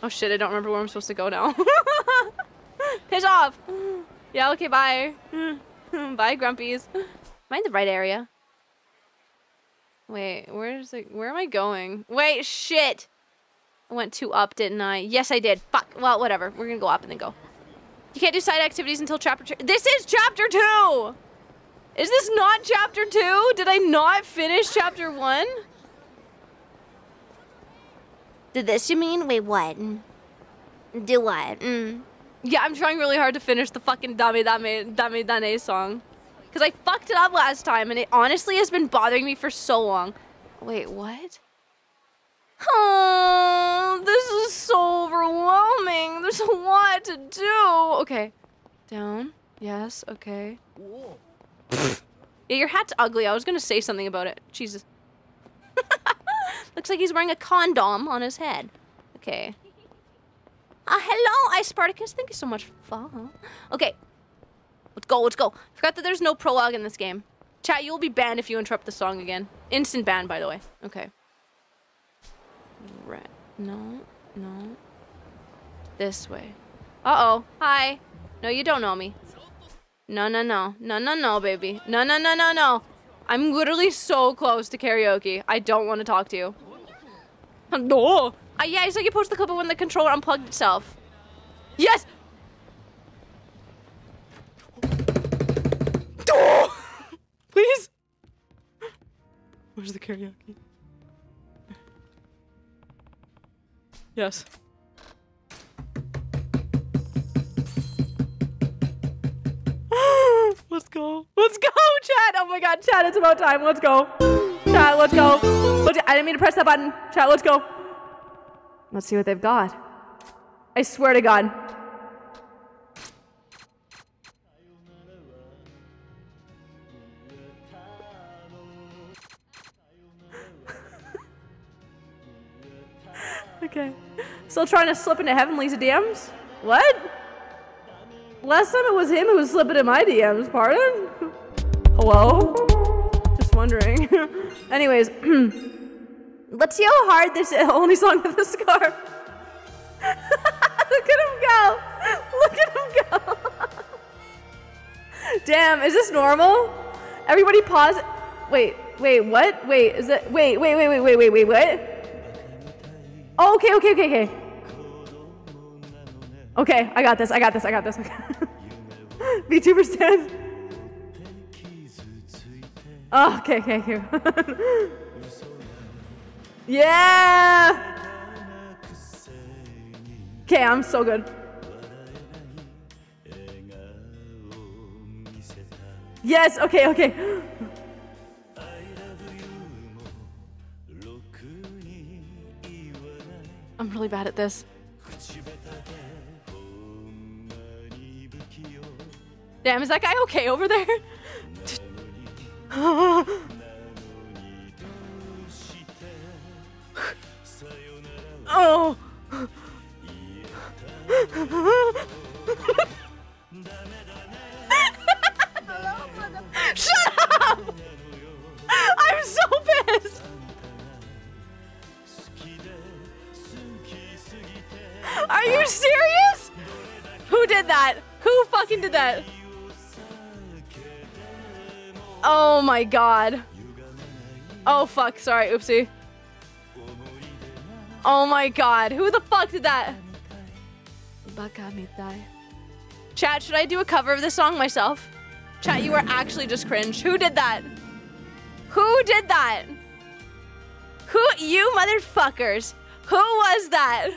Oh shit, I don't remember where I'm supposed to go now. Piss off. Yeah, okay, bye. bye, grumpies. Am I in the right area? Wait, where's it? Where am I going? Wait, shit. I went two up, didn't I? Yes, I did. Fuck. Well, whatever. We're gonna go up and then go. You can't do side activities until chapter two. This is chapter two! Is this not chapter two? Did I not finish chapter one? Did this you mean? Wait, what? Do what? Mm. Yeah, I'm trying really hard to finish the fucking Dame Dame Dame Dane song. Because I fucked it up last time and it honestly has been bothering me for so long. Wait, what? Oh, this is so overwhelming. There's a lot to do. Okay. Down. Yes, okay. yeah, your hat's ugly. I was gonna say something about it. Jesus. Looks like he's wearing a condom on his head. Okay. Uh, hello, I Spartacus. Thank you so much for follow. Okay. Let's go, let's go. Forgot that there's no prologue in this game. Chat, you'll be banned if you interrupt the song again. Instant ban, by the way. Okay. Right. No, no. This way. Uh-oh. Hi. No, you don't know me. No, no, no. No, no, no, baby. No, no, no, no, no. I'm literally so close to karaoke. I don't want to talk to you. No. Uh, yeah, I saw you post the clip of when the controller unplugged itself. Yes! Please? Where's the karaoke? Yes. let's go. Let's go, chat. Oh my god, chat, it's about time. Let's go. Chat, let's go. Let's, I didn't mean to press that button. Chat, let's go. Let's see what they've got. I swear to God. Okay. Still trying to slip into Heavenly's DMs? What? Last time it was him who was slipping in my DMs, pardon? Hello? Just wondering. Anyways, let's see how hard this only song with the scarf. Look at him go! Look at him go! Damn, is this normal? Everybody pause. Wait, wait, what? Wait, is it? Wait, wait, wait, wait, wait, wait, wait, what? Oh, okay, okay, okay, okay. Okay, I got this, I got this, I got this. VTuber stands. Oh, okay, okay, okay. yeah! Okay, I'm so good. Yes, okay, okay. I'm really bad at this. Damn, is that guy okay over there? oh! Did that? Who fucking did that? Oh my god. Oh fuck, sorry, oopsie. Oh my god, who the fuck did that? Chat, should I do a cover of this song myself? Chat, you are actually just cringe. Who did that? Who did that? Who, you motherfuckers? Who was that?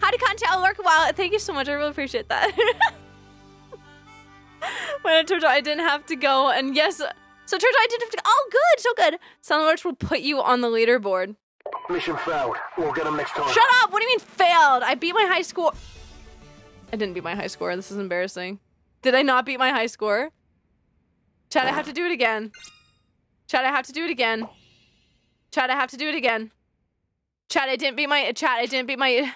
How did Contel work? Wow, thank you so much. I really appreciate that. when it turned out I didn't have to go, and yes, so turns out I didn't have to. go. Oh, good, so good. Soundworks will put you on the leaderboard. Mission failed. We'll get them next time. Shut up! What do you mean failed? I beat my high score. I didn't beat my high score. This is embarrassing. Did I not beat my high score? Chad, I have to do it again. Chad, I have to do it again. Chad, I have to do it again. Chad, I didn't beat my. Chad, I didn't beat my.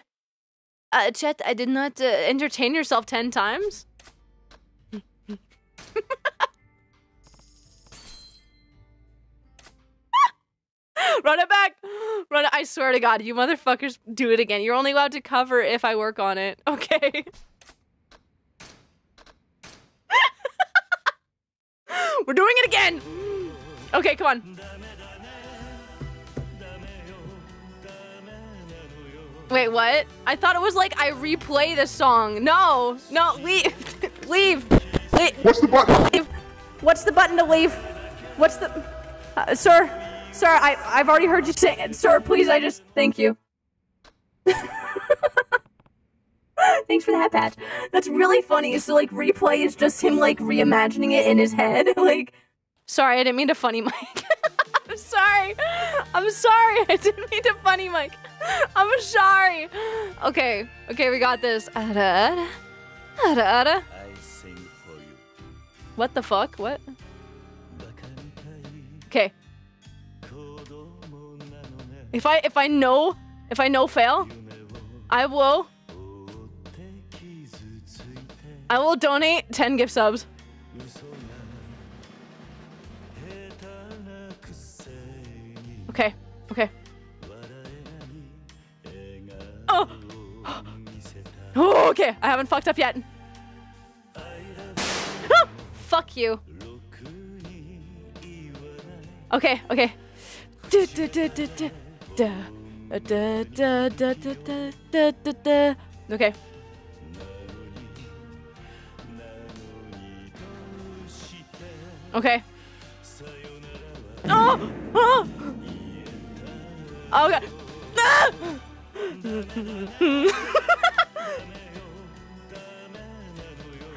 Uh, Chat, I did not uh, entertain yourself ten times. Run it back! Run it! I swear to God, you motherfuckers do it again. You're only allowed to cover if I work on it. Okay. We're doing it again! Okay, come on. Wait, what? I thought it was like I replay the song. No, no, leave, leave, leave. What's the button? leave. What's the button to leave? What's the, uh, sir, sir? I I've already heard you say it, sir. Please, I just thank you. Thanks for the hat patch. That's really funny. So like replay is just him like reimagining it in his head. like, sorry, I didn't mean to funny Mike. I'm sorry. I'm sorry. I didn't mean to funny Mike. I'm sorry. Okay, okay, we got this. Ada, ada, ada. I sing for you. What the fuck? What? Okay. If I if I know if I know fail, I will I will donate 10 gift subs. Oh. oh, okay. I haven't fucked up yet. Fuck you. Okay, okay. Okay. Okay. Oh! Oh! Oh god. Ah!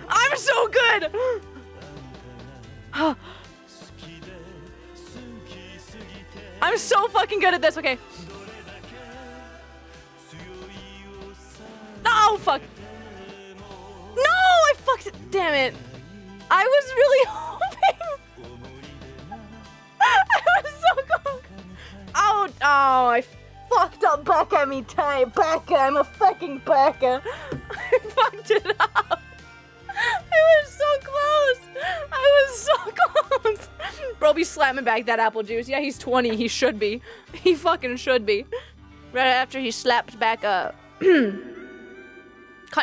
I'm so good! I'm so fucking good at this, okay. No, fuck. No, I fucked it. Damn it. I was really hoping. I was so close. Oh, oh, I fucked up back at me time. Becca, I'm a fucking Becca. I fucked it up. I was so close. I was so close. Bro, be slamming back that apple juice. Yeah, he's 20. He should be. He fucking should be. Right after he slapped back up. Can't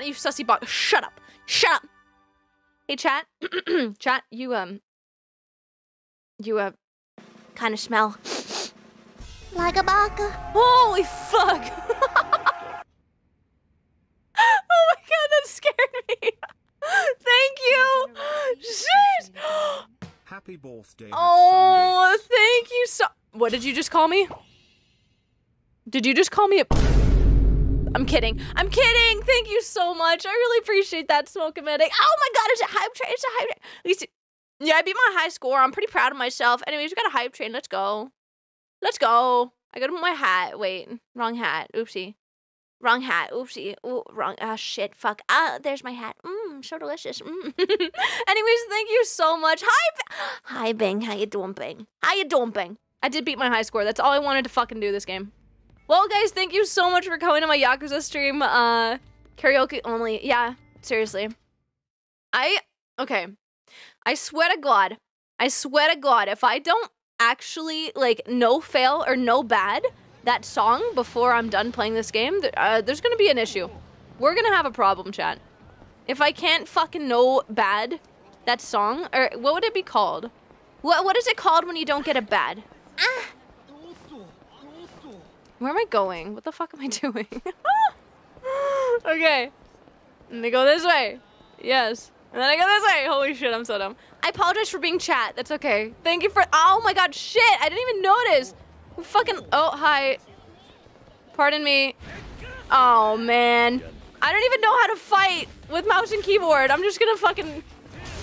you sussy box? Shut up. Shut up. Hey, chat. chat, you, um. You, uh. Kind of smell. Like a baka. Holy fuck! oh my god, that scared me! Thank you! Shit! Happy birthday. Oh, thank you so. What did you just call me? Did you just call me a. I'm kidding. I'm kidding. Thank you so much. I really appreciate that, Smoke Medic. Oh my god, it's a hype train. It's a hype train. At least, yeah, I beat my high score. I'm pretty proud of myself. Anyways, we got a hype train. Let's go. Let's go. I gotta put my hat. Wait, wrong hat. Oopsie. Wrong hat. Oopsie. Ooh, wrong. Ah, shit. Fuck. Ah, there's my hat. Mmm, so delicious. Mm. Anyways, thank you so much. Hi, B- hi, Bing. How you doing, Bing? How you doing, Bing? I did beat my high score. That's all I wanted to fucking do this game. Well, guys, thank you so much for coming to my Yakuza stream. Uh, karaoke only. Yeah, seriously. I okay. I swear to God. I swear to God, if I don't actually like no fail or no bad that song before I'm done playing this game, uh, there's gonna be an issue. We're gonna have a problem, chat. If I can't fucking know bad that song, or what would it be called? What what is it called when you don't get a bad? Ah. Where am I going? What the fuck am I doing? okay. And they go this way. Yes. And then I go this way. Holy shit, I'm so dumb. I apologize for being chat. That's okay. Thank you for. Oh my god, shit. I didn't even notice. Who fucking. Oh, hi. Pardon me. Oh, man. I don't even know how to fight with mouse and keyboard. I'm just gonna fucking.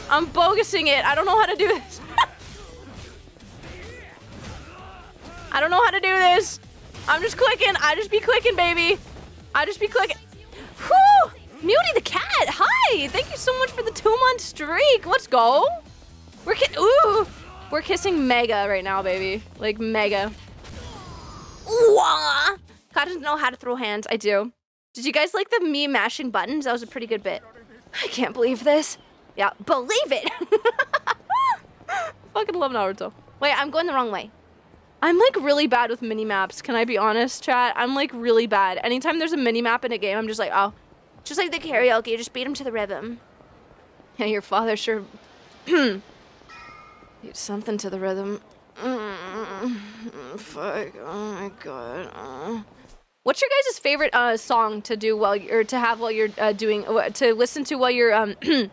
I'm bogusing it. I don't know how to do this. I don't know how to do this. I'm just clicking. I just be clicking, baby. I just be clicking. Whew! Muty the cat. Hi. Thank you so much for the two month streak. Let's go. We're ooh. We're kissing mega right now, baby. Like mega. Wah! God doesn't know how to throw hands. I do. Did you guys like the me mashing buttons? That was a pretty good bit. I can't believe this. Yeah, believe it. Fucking love Naruto. Wait, I'm going the wrong way. I'm like really bad with mini maps. Can I be honest, chat? I'm like really bad. Anytime there's a mini map in a game, I'm just like, oh, just like the karaoke, you just beat him to the rhythm. Yeah, your father sure beat something to the rhythm. Mm, fuck. Oh my god. What's your guys' favorite uh, song to do while you're to have while you're uh, doing uh, to listen to while you're um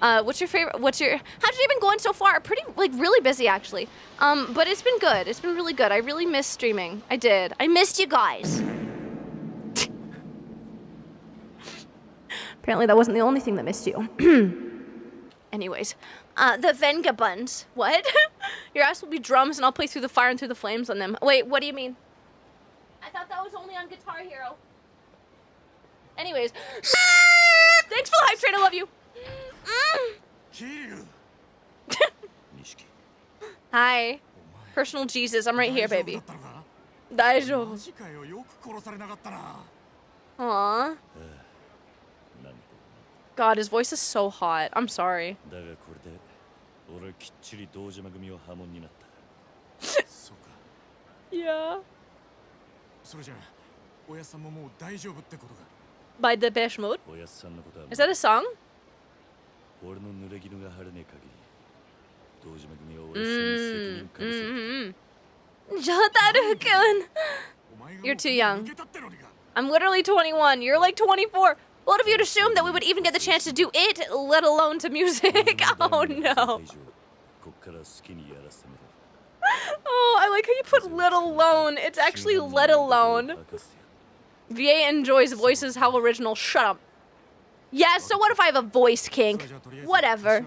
uh what's your favorite what's your how's your been going so far pretty like really busy actually um but it's been good it's been really good I really missed streaming I did I missed you guys apparently that wasn't the only thing that missed you anyways uh the Venga buns what your ass will be drums and I'll play through the fire and through the flames on them wait what do you mean I thought that was only on Guitar Hero. Anyways, thanks for the hype train. I love you. Nishiki. Hi, personal Jesus. I'm right here, baby. 大丈夫。マ God, his voice is so hot. I'm sorry. yeah. By Depeche Mode? Is that a song? Mm, mm, mm. You're too young. I'm literally 21. You're like 24. What if you'd assumed that we would even get the chance to do it, let alone to music? oh no. oh, I like how you put let alone. It's actually let alone. VA enjoys voices, how original. Shut up. Yeah, so what if I have a voice kink? Whatever.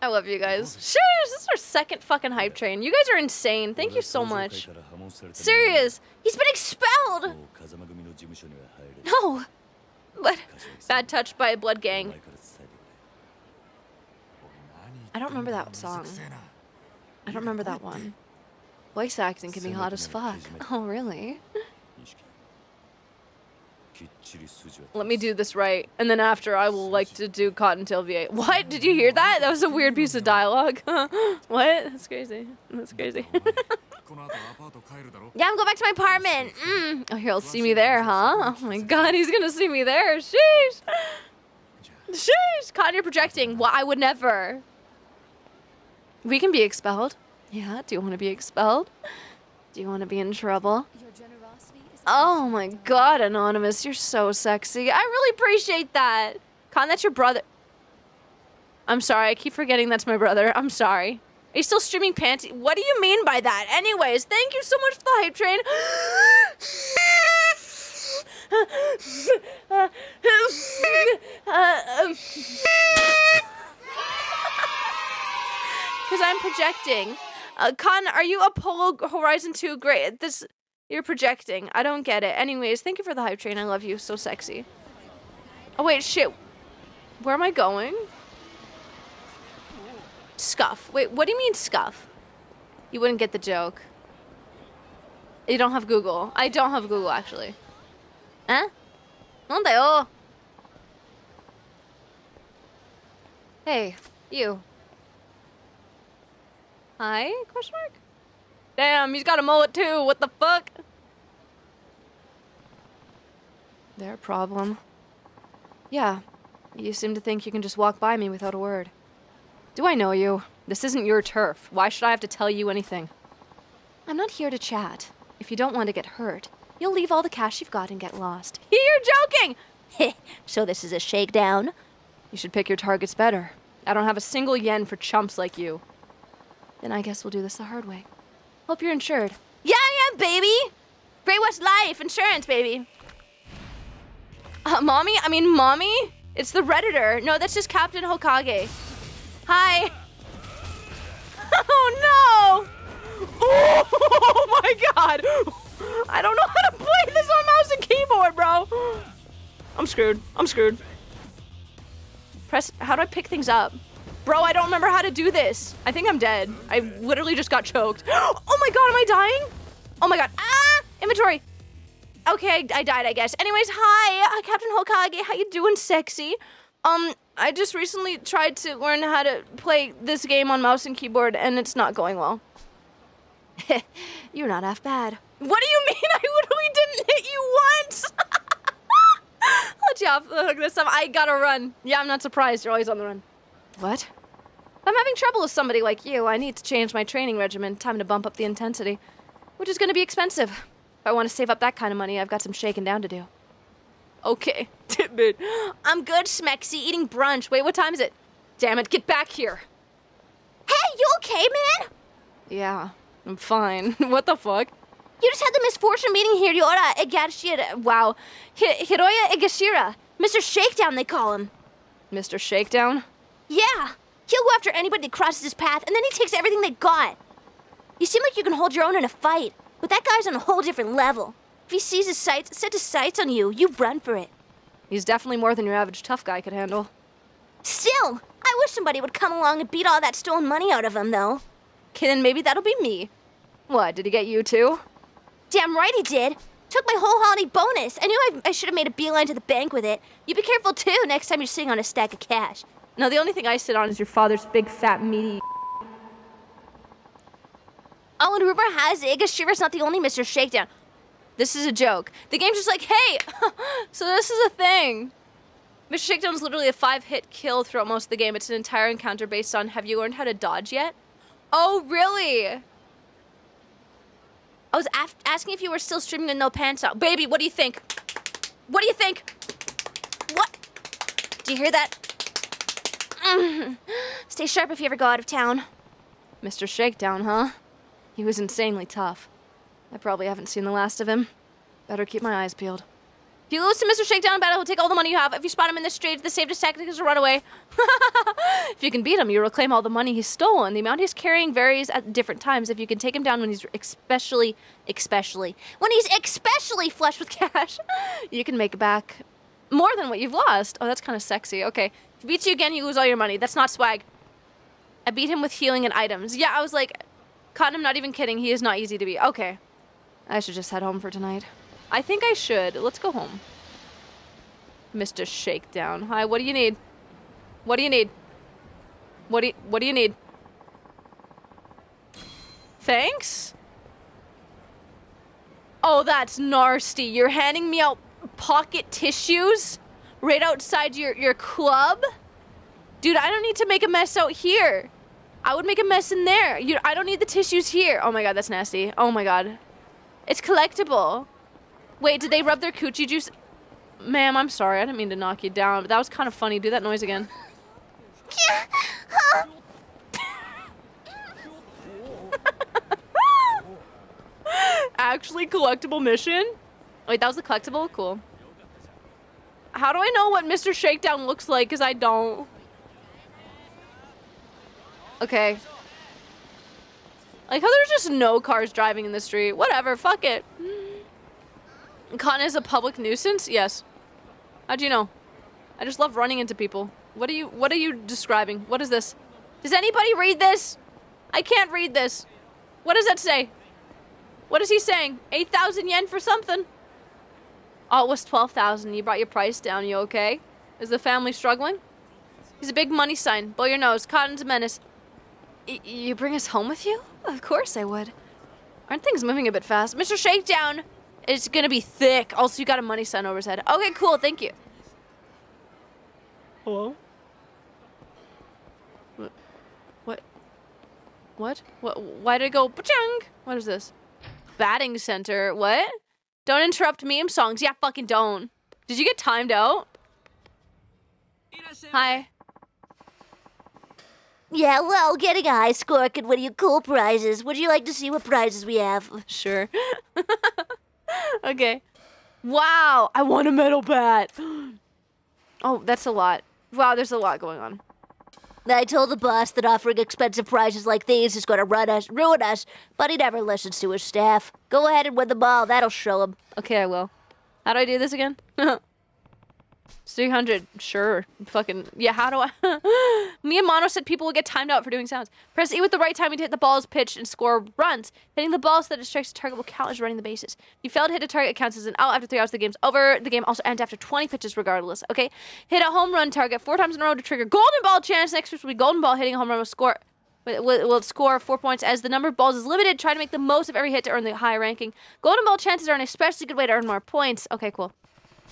I love you guys. This is our second fucking hype train. You guys are insane. Thank you so much. Serious, he's been expelled! No! But bad touch by a blood gang. I don't remember that song. I don't remember that one. Voice acting can be hot as fuck. Oh, really? Let me do this right, and then after I will like to do Cottontail VA. What? Did you hear that? That was a weird piece of dialogue. what? That's crazy. That's crazy. Yeah, I'm going back to my apartment. Mm. Oh, he'll see me there, huh? Oh my god, he's gonna see me there. Sheesh. Sheesh. Cotton, you're projecting. Well, I would never. We can be expelled. Yeah, do you want to be expelled? Do you want to be in trouble? Oh my god, Anonymous, you're so sexy. I really appreciate that. Con, that's your brother. I'm sorry, I keep forgetting that's my brother. I'm sorry. Are you still streaming panty? What do you mean by that? Anyways, thank you so much for the hype train. Because I'm projecting. Uh, Con, are you Apollo Horizon 2 great? This You're projecting. I don't get it. Anyways, thank you for the hype train. I love you. So sexy. Oh, wait, shit. Where am I going? Scuff. Wait, what do you mean scuff? You wouldn't get the joke. You don't have Google. I don't have Google, actually. Eh? Nondayo? Oh. Hey, you. Hi? Question mark? Damn, he's got a mullet too. What the fuck? Their problem. Yeah. You seem to think you can just walk by me without a word. Do I know you? This isn't your turf. Why should I have to tell you anything? I'm not here to chat. If you don't want to get hurt, you'll leave all the cash you've got and get lost. You're joking! so this is a shakedown? You should pick your targets better. I don't have a single yen for chumps like you. Then I guess we'll do this the hard way. Hope you're insured. Yeah, I am, baby! Great West Life Insurance, baby. Uh, mommy? I mean, mommy? It's the Redditor. No, that's just Captain Hokage. Hi. Oh no! Oh my god! I don't know how to play this on mouse and keyboard, bro. I'm screwed. I'm screwed. Press. How do I pick things up? Bro, I don't remember how to do this. I think I'm dead. I literally just got choked. Oh my god, am I dying? Oh my god. Ah! Inventory. Okay, I, I died, I guess. Anyways, hi, uh, Captain Hokage. How you doing, sexy? Um, I just recently tried to learn how to play this game on mouse and keyboard, and it's not going well. You're not half bad. What do you mean? I literally didn't hit you once. Let you off the hook this time. I gotta run. Yeah, I'm not surprised. You're always on the run. What? I'm having trouble with somebody like you. I need to change my training regimen. Time to bump up the intensity, which is gonna be expensive. If I want to save up that kind of money, I've got some shaking down to do. Okay, Tidbit. I'm good, Smexy, eating brunch. Wait, what time is it? Damn it, get back here. Hey, you okay, man? Yeah, I'm fine. what the fuck? You just had the misfortune meeting Hiroya Egashira. Wow. Hi- Hiroya Egashira. Mr. Shakedown, they call him. Mr. Shakedown? Yeah. He'll go after anybody that crosses his path, and then he takes everything they got. You seem like you can hold your own in a fight, but that guy's on a whole different level. If he sees his sights, set his sights on you, you run for it. He's definitely more than your average tough guy could handle. Still, I wish somebody would come along and beat all that stolen money out of him, though. Okay, then maybe that'll be me. What, did he get you too? Damn right he did. Took my whole holiday bonus. I knew I, I should have made a beeline to the bank with it. You be careful too next time you're sitting on a stack of cash. No, the only thing I sit on is your father's big, fat, meaty. Oh, and rumor has it, Egashira's not the only Mr. Shakedown. This is a joke. The game's just like, hey, so this is a thing. Mr. Shakedown's literally a five hit kill throughout most of the game. It's an entire encounter based on have you learned how to dodge yet? Oh, really? I was asking if you were still streaming with no pants out. Baby, what do you think? What do you think? What? Do you hear that? Stay sharp if you ever go out of town. Mr. Shakedown, huh? He was insanely tough. I probably haven't seen the last of him. Better keep my eyes peeled. If you lose to Mr. Shakedown in battle, he'll take all the money you have. If you spot him in the street, the safest tactic is to run away. if you can beat him, you reclaim all the money he's stolen. The amount he's carrying varies at different times. If you can take him down when he's especially, especially, when he's especially flush with cash, you can make back more than what you've lost. Oh, that's kind of sexy. Okay. If he beats you again, you lose all your money. That's not swag. I beat him with healing and items. Yeah, I was like, Cotton, I'm not even kidding. He is not easy to beat. Okay. I should just head home for tonight. I think I should. Let's go home. Mr. Shakedown. Hi, what do you need? What do you need? What do you, what do you need? Thanks? Oh, that's nasty. You're handing me out pocket tissues right outside your, your club? Dude, I don't need to make a mess out here. I would make a mess in there. You, I don't need the tissues here. Oh my god, that's nasty. Oh my god. It's collectible. Wait, did they rub their coochie juice? Ma'am, I'm sorry. I didn't mean to knock you down, but that was kind of funny. Do that noise again. Actually, collectible mission? Wait, that was the collectible? Cool. How do I know what Mr. Shakedown looks like? Because I don't. Okay. Like how there's just no cars driving in the street. Whatever, fuck it. Cotton is a public nuisance? Yes. How do you know? I just love running into people. What are you what are you describing? What is this? Does anybody read this? I can't read this. What does that say? What is he saying? 8,000 yen for something? Oh, it was 12,000. You brought your price down. You okay? Is the family struggling? He's a big money sign. Blow your nose. Cotton's a menace. Y- you bring us home with you? Of course I would. Aren't things moving a bit fast? Mr. Shakedown! It's gonna be thick. Also, you got a money sign over his head. Okay, cool. Thank you. Hello? What? What? What? What? Why did it go pa-chung? What is this? Batting center. What? Don't interrupt meme songs. Yeah, fucking don't. Did you get timed out? Hi. Yeah, well, getting a high score could win you cool prizes. Would you like to see what prizes we have? Sure. okay. Wow, I want a metal bat. Oh, that's a lot. Wow, there's a lot going on. I told the boss that offering expensive prizes like these is going to run us, ruin us, but he never listens to his staff. Go ahead and win the ball. That'll show him. Okay, I will. How do I do this again? 300. Sure. Fucking. Yeah, how do I? Me and Mono said people would get timed out for doing sounds. Press E with the right timing to hit the ball's pitch and score runs. Hitting the ball so that it strikes the target will count as running the bases. You fail to hit a target, it counts as an out after three hours. The game's over. The game also ends after 20 pitches, regardless. Okay? Hit a home run target four times in a row to trigger golden ball chance. Next pitch will be golden ball. Hitting a home run will score. Will, will score four points as the number of balls is limited. Try to make the most of every hit to earn the high ranking. Golden ball chances are an especially good way to earn more points. Okay, cool.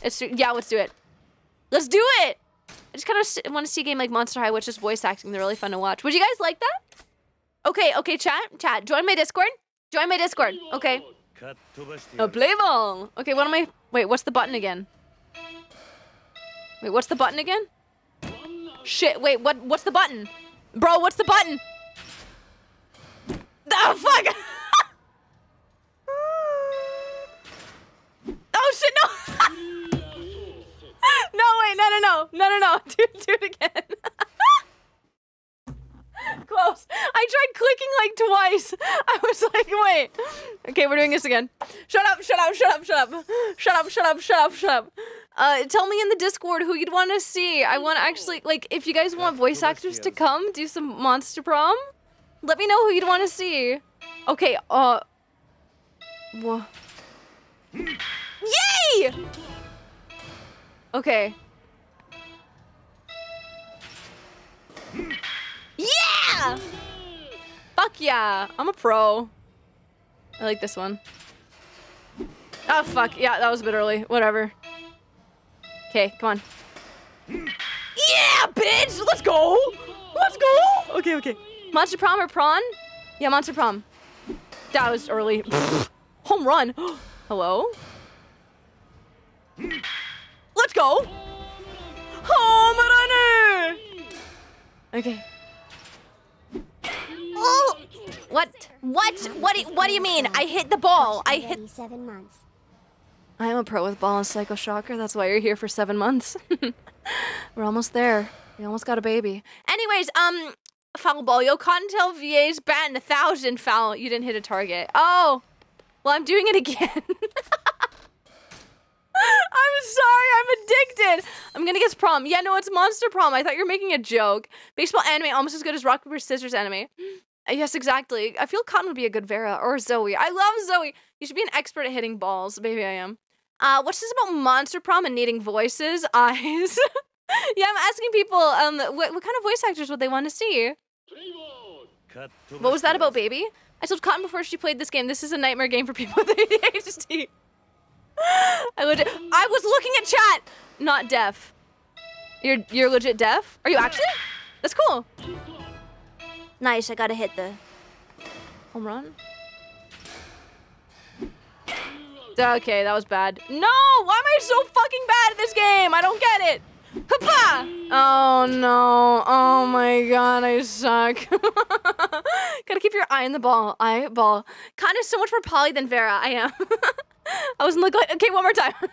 It's yeah, let's do it. Let's do it! I just kind of want to see a game like Monster High, which is voice acting. They're really fun to watch. Would you guys like that? Okay, okay, chat, chat. Join my Discord. Join my Discord. Okay. A play ball. Okay, what am I? Wait, what's the button again? Wait, what's the button again? Shit. Wait, what? What's the button? Bro, what's the button? Oh fuck! oh shit! No. No, wait, no, no, no, no, no, no. Do, do it again. Close. I tried clicking like twice. I was like, wait. Okay, we're doing this again. Shut up, shut up, shut up, shut up. Shut up, shut up, shut up, shut up. Uh, tell me in the Discord who you'd want to see. I want to actually, like, if you guys want voice actors to come do some Monster Prom, let me know who you'd want to see. Okay, uh. Wha- Yay! Okay. Yeah! Fuck yeah! I'm a pro. I like this one. Oh fuck, yeah, that was a bit early. Whatever. Okay, come on. Yeah, bitch! Let's go! Let's go! Okay, okay. Monster Prom or Prawn? Yeah, Monster Prom. That was early. Home run. Hello? Let's go! Home runner! Okay. Oh! What? What? What do, what do you mean? I hit the ball. I hit. Seven months. I am a pro with ball and Psycho Shocker. That's why you're here for seven months. We're almost there. We almost got a baby. Anyways, um, foul ball. Yo, Cottontail VA's batting a thousand foul. You didn't hit a target. Oh, well, I'm doing it again. I'm sorry, I'm addicted. I'm gonna guess prom. Yeah, no, it's monster prom. I thought you were making a joke. Baseball anime almost as good as rock paper scissors anime. Uh, Yes, exactly. I feel Cotton would be a good Vera or Zoe. I love Zoe. You should be an expert at hitting balls. Baby, I am. Uh, what's this about monster prom and needing voices? Eyes. yeah, I'm asking people um what, what kind of voice actors would they want to see? What was that about, baby? I told Cotton before she played this game. This is a nightmare game for people with ADHD. I legit. I was looking at chat. Not deaf. You're you're legit deaf. Are you actually? That's cool. Nice. I gotta hit the home run. Okay, that was bad. No, why am I so fucking bad at this game? I don't get it. Oh no. Oh my god, I suck. Gotta keep your eye on the ball. Eye ball. Kind of so much more Polly than Vera. I am. I was like, oh, okay, one more time. if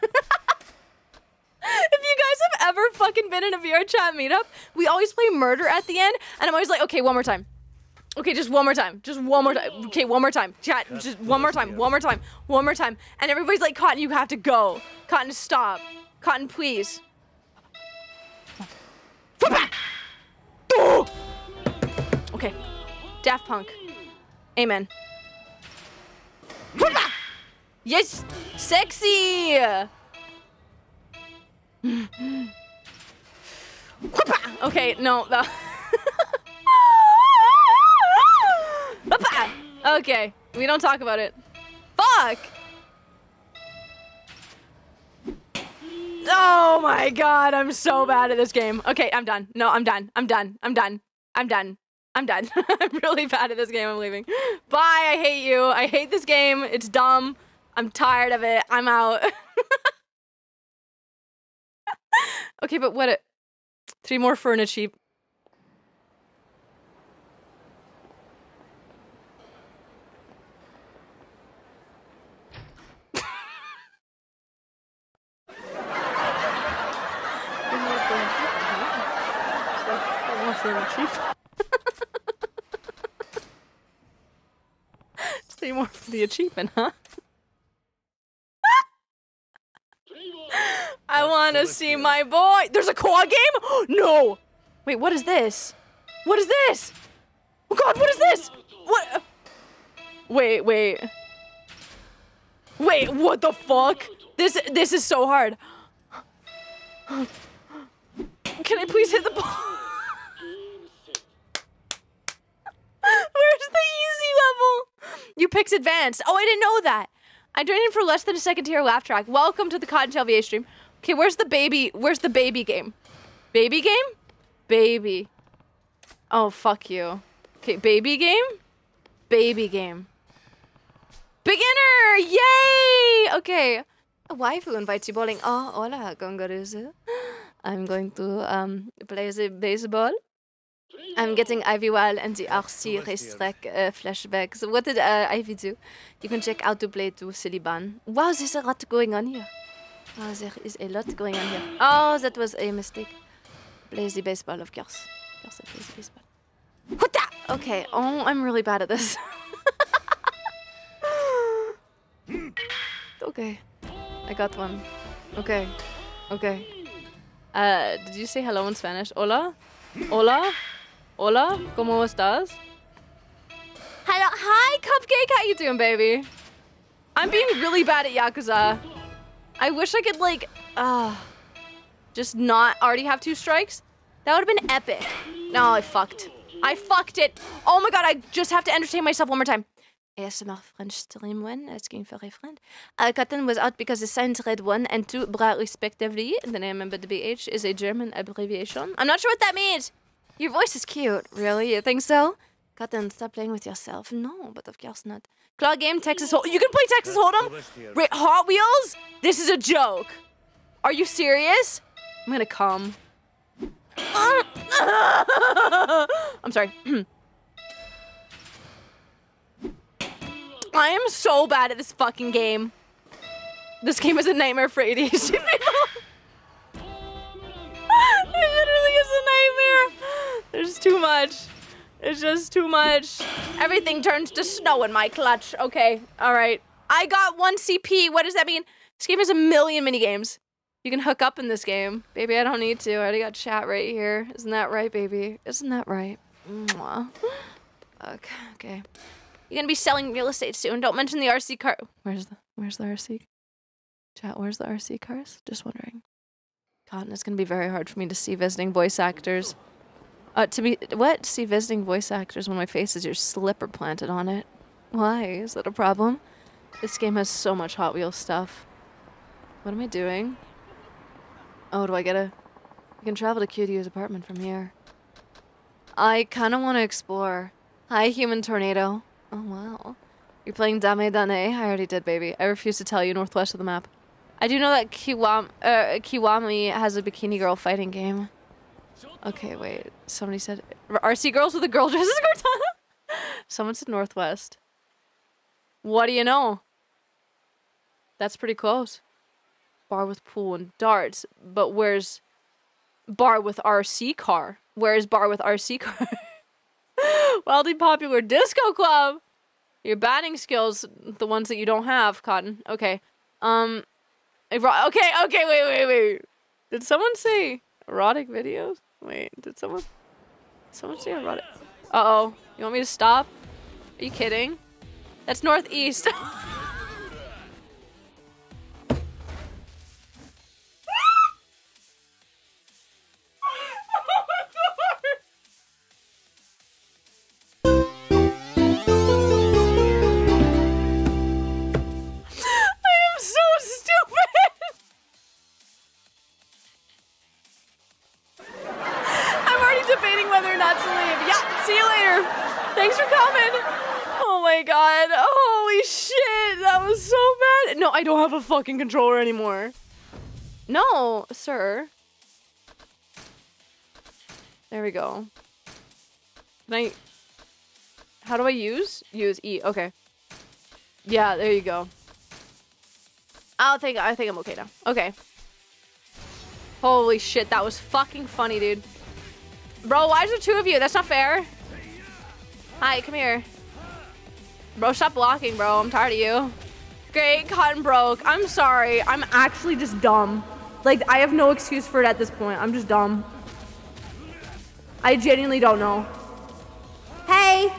you guys have ever fucking been in a VR chat meetup, we always play murder at the end, and I'm always like, okay, one more time. Okay, just one more time. Just one more time. Okay, one more time. Chat, just one more time. One more time. One more time. And everybody's like, Cotton, you have to go. Cotton, stop. Cotton, please. Oh! Okay. Daft Punk. Amen. Yes! Sexy! Okay, no. Okay, we don't talk about it. Fuck! Oh my god, I'm so bad at this game. Okay, I'm done. No, I'm done. I'm done. I'm done. I'm done. I'm done. I'm really bad at this game. I'm leaving. Bye. I hate you. I hate this game. It's dumb. I'm tired of it. I'm out. okay, but what? A, three more for an achieve. Three more for the achievement, huh? I want to see my boy. There's a quad game? No. Wait, what is this? What is this? Oh God, what is this? What? Wait, wait. Wait, what the fuck? This this is so hard. Can I please hit the ball? Where's the easy level? You picked advanced. Oh, I didn't know that. I joined in for less than a second to hear laugh track. Welcome to the Cottontail VA stream. Okay, where's the baby? Where's the baby game? Baby game? Baby. Oh, fuck you. Okay, baby game? Baby game. Beginner! Yay! Okay. A waifu invites you bowling. Oh, hola, Gongaruzu. I'm going to um play the baseball. I'm getting Ivy Wild and the RC racetrack uh, flashbacks. What did uh, Ivy do? You can check out to play to Siliban. Wow, there's a lot going on here. Wow, there is a lot going on here. Oh, that was a mistake. Play the baseball, of course. Of course, I play the baseball. Huta! Okay. Oh, I'm really bad at this. okay. I got one. Okay. Okay. Uh, did you say hello in Spanish? Hola? Hola? Hola? ¿Cómo estás? Hello. Hi, Cupcake. How you doing, baby? I'm being really bad at Yakuza. I wish I could, like, uh, just not already have two strikes. That would have been epic. No, I fucked. I fucked it. Oh my god, I just have to entertain myself one more time. ASMR French stream one, asking for a friend. Uh, Cotton was out because the signs read one and two bra respectively. The name of the BH is a German abbreviation. I'm not sure what that means. Your voice is cute. Really? You think so? Cotton, stop playing with yourself. No, but of course not. Claw game, Texas Hold. You can play Texas Hold'em? Wait, Hot Wheels? This is a joke. Are you serious? I'm gonna come. I'm sorry. I am so bad at this fucking game. This game is a nightmare for ADHD people. it literally is a nightmare. There's too much. It's just too much. Everything turns to snow in my clutch. Okay, all right. I got one CP. What does that mean? This game has a million mini games. You can hook up in this game. Baby, I don't need to. I already got chat right here. Isn't that right, baby? Isn't that right? Mwah. Okay, okay. You're gonna be selling real estate soon. Don't mention the RC car. Where's the Where's the RC? Chat. Where's the RC cars? Just wondering. It's gonna be very hard for me to see visiting voice actors. Uh, to be what? See visiting voice actors when my face is your slipper planted on it. Why? Is that a problem? This game has so much Hot Wheels stuff. What am I doing? Oh, do I get a... I can travel to QDU's apartment from here. I kind of want to explore. Hi, human tornado. Oh wow. You're playing Dame Da Ne? I already did, baby. I refuse to tell you northwest of the map. I do know that Kiwam uh, Kiwami has a bikini girl fighting game. Okay, wait. Somebody said RC girls with a girl dresses Cortana. Someone said northwest. What do you know? That's pretty close. Bar with pool and darts, but where's bar with RC car? Where's bar with RC car? Wildly popular disco club. Your batting skills, the ones that you don't have, Cotton. Okay. Um. Ero- Okay. Okay. Wait. Wait. Wait. Did someone say erotic videos? Wait. Did someone? Someone say erotic? Uh oh. You want me to stop? Are you kidding? That's northeast. I don't have a fucking controller anymore. No, sir. There we go. Can I... How do I use? Use E. Okay. Yeah, there you go. I'll think I think I'm okay now. Okay. Holy shit, that was fucking funny, dude. Bro, why is there two of you? That's not fair. Hi, come here. Bro, stop blocking, bro. I'm tired of you. Great, cotton broke. I'm sorry. I'm actually just dumb. Like, I have no excuse for it at this point. I'm just dumb. I genuinely don't know. Hey!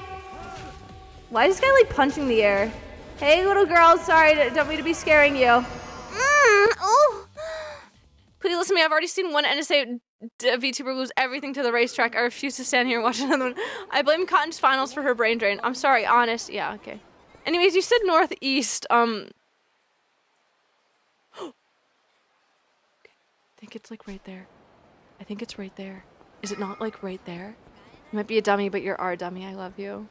Why is this guy, like, punching the air? Hey, little girl. Sorry, don't mean to be scaring you. Mm, oh. Please listen to me. I've already seen one NSA VTuber lose everything to the racetrack. I refuse to stand here and watch another one. I blame Cotton's finals for her brain drain. I'm sorry, honest. Yeah, okay. Anyways, you said northeast. Um. I think it's like right there. I think it's right there. Is it not like right there? You might be a dummy, but you're our dummy. I love you.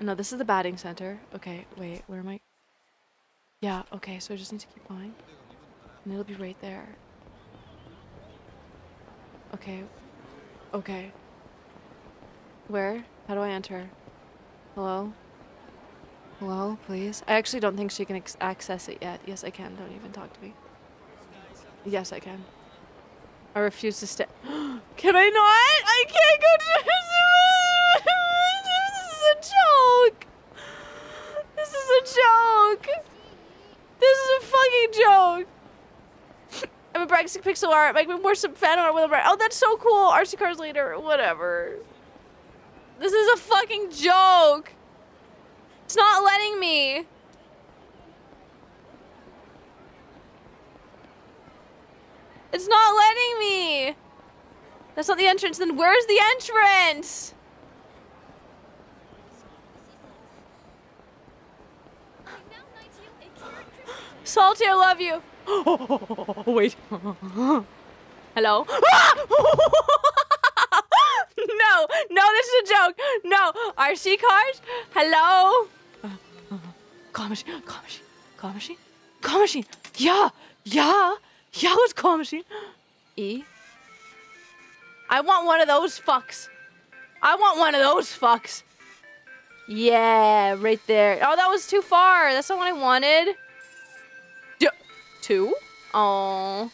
No, this is the batting center. Okay, wait, where am I? Yeah, okay, so I just need to keep going. And it'll be right there. Okay. Okay. Where? How do I enter? Hello? Hello, please? I actually don't think she can access it yet. Yes, I can. Don't even talk to me. Yes, I can. I refuse to stay. can I not? I can't go to. this is a joke. This is a joke. This is a fucking joke. I'm a practicing pixel art. Make me more some fan art with a. Oh, that's so cool. RC cars later. Whatever. This is a fucking joke. It's not letting me. It's not letting me. That's not the entrance. Then where's the entrance? Salty, I love you. Oh, wait. Hello? no, no, this is a joke. No, RC cars? Hello? Call machine, call machine, call machine, call machine. Yeah, yeah, let's call machine. E. I want one of those fucks. I want one of those fucks. Yeah, right there. Oh, that was too far. That's not what I wanted. D- two? Oh.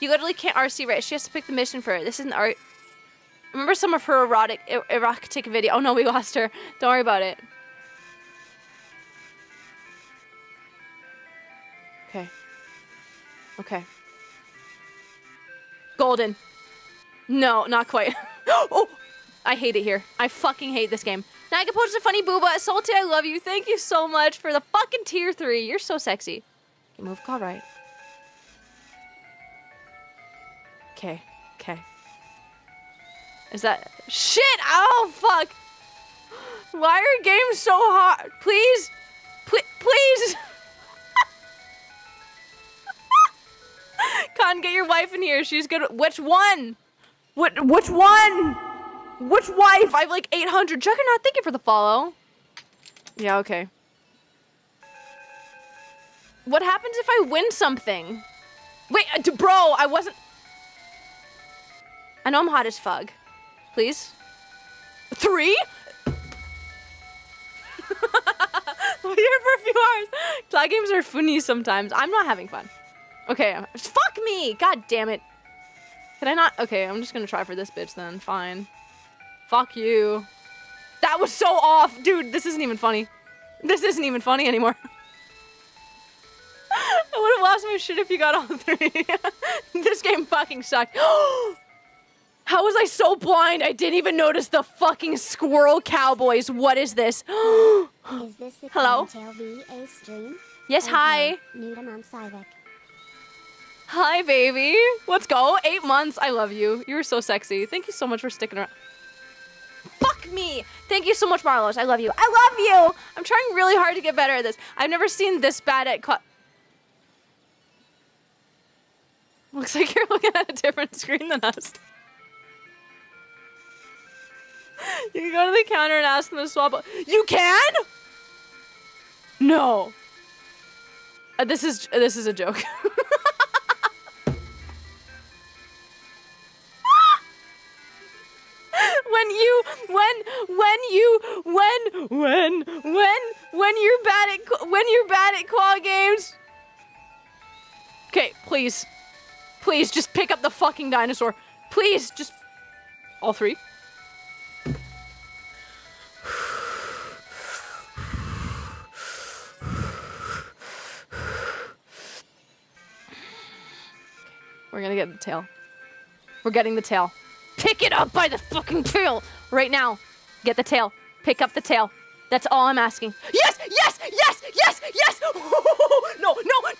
You literally can't RC right. She has to pick the mission for it. This isn't art. Remember some of her erotic er- erotic video. Oh no, we lost her. Don't worry about it. Okay. Golden. No, not quite. oh, I hate it here. I fucking hate this game. Naga posted a funny booba. Salty, I love you. Thank you so much for the fucking tier three. You're so sexy. Okay, move call right. Okay, okay. Is that shit? Oh fuck! Why are games so hard? Please, Pl- please. Con, get your wife in here. She's good. Which one? What? Which one? Which wife? I have like 800. Juggernaut, thank you for the follow. Yeah, okay. What happens if I win something? Wait, uh, bro, I wasn't. I know I'm hot as fuck. Please. Three? We're here for a few hours. Cloud games are funny sometimes. I'm not having fun. Okay, fuck me. God damn it. Can I not? Okay, I'm just gonna try for this bitch then. Fine. Fuck you. That was so off. Dude, this isn't even funny. This isn't even funny anymore. I would have lost my shit if you got all three. this game fucking sucked. How was I so blind? I didn't even notice the fucking squirrel cowboys. What is this? Is this Hello? Tail VA stream? yes, hi. Newton on Sivik. Hi, baby. Let's go. Eight months. I love you. You were so sexy. Thank you so much for sticking around. Fuck me. Thank you so much, Marlos. I love you. I love you. I'm trying really hard to get better at this. I've never seen this bad at. Looks like you're looking at a different screen than us. You can go to the counter and ask them to swap. You can? No. Uh, this is this is a joke. when you're bad at claw games. Okay, please. Please just pick up the fucking dinosaur. Please just all three. We're gonna get the tail. We're getting the tail. Pick it up by the fucking tail right now. Get the tail. Pick up the tail. That's all I'm asking. Yes, yes, yes, yes, yes. no, no.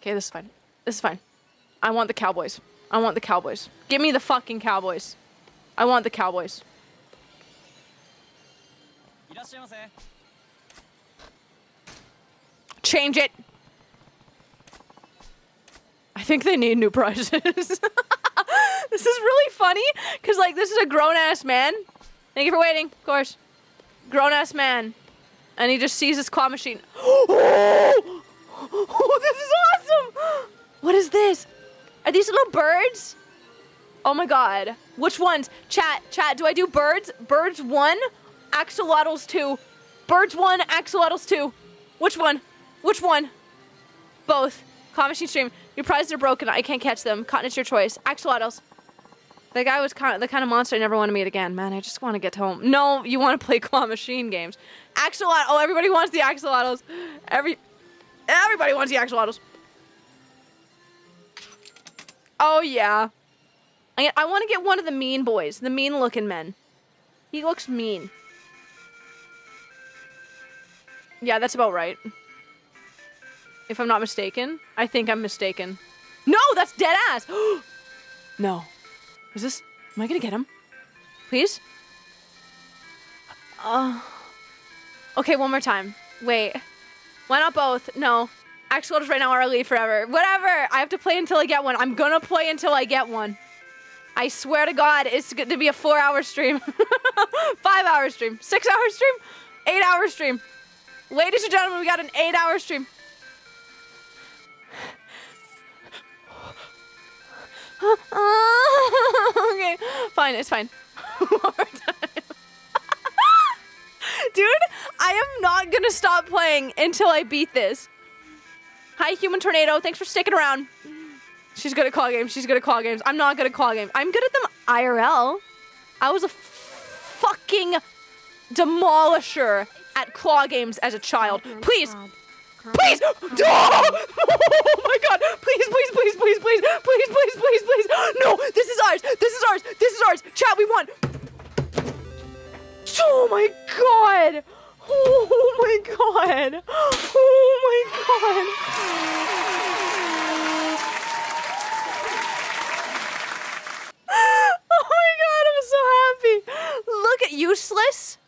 Okay, this is fine. This is fine. I want the Cowboys. I want the Cowboys. Give me the fucking Cowboys. I want the Cowboys. Change it. I think they need new prizes. this is really funny because, like, this is a grown ass man. Thank you for waiting, of course. Grown ass man. And he just sees his claw machine. Oh, oh, this is awesome! What is this? Are these little birds? Oh my god. Which ones? Chat, chat, do I do birds? Birds one, axolotls two. Birds one, axolotls two. Which one? Which one? Both. Claw machine stream. Your prizes are broken. I can't catch them. Cotton, it's your choice. Axolotls. That guy was kind of the kind of monster I never want to meet again. Man, I just want to get home. No, you want to play claw machine games. Axolot. Oh, everybody wants the axolotls. Every everybody wants the axolotls. Oh yeah. I, I want to get one of the mean boys, the mean looking men. He looks mean. Yeah, that's about right. If I'm not mistaken. I think I'm mistaken. No, that's dead ass. no. Is this? Am I gonna get him? Please? Uh. Okay, one more time. Wait. Why not both? No. Axolotls right now are leave forever. Whatever. I have to play until I get one. I'm gonna play until I get one. I swear to God, it's going to be a four-hour stream, five-hour stream, six-hour stream, eight-hour stream. Ladies and gentlemen, we got an eight-hour stream. okay, fine, it's fine. More time. Dude, I am not gonna stop playing until I beat this. Hi, Human Tornado. Thanks for sticking around. She's good at call games. She's good at call games. I'm not good at call games. I'm good at them IRL. I was a fucking demolisher at claw games as a child. Oh Please, please, oh, my god, please, please, please, please, please, please, please, please, please. No, this is ours. This is ours. This is ours. Chat, we won. Oh my god. Oh my god. Oh my god. Oh my god, I'm so happy. Look at useless.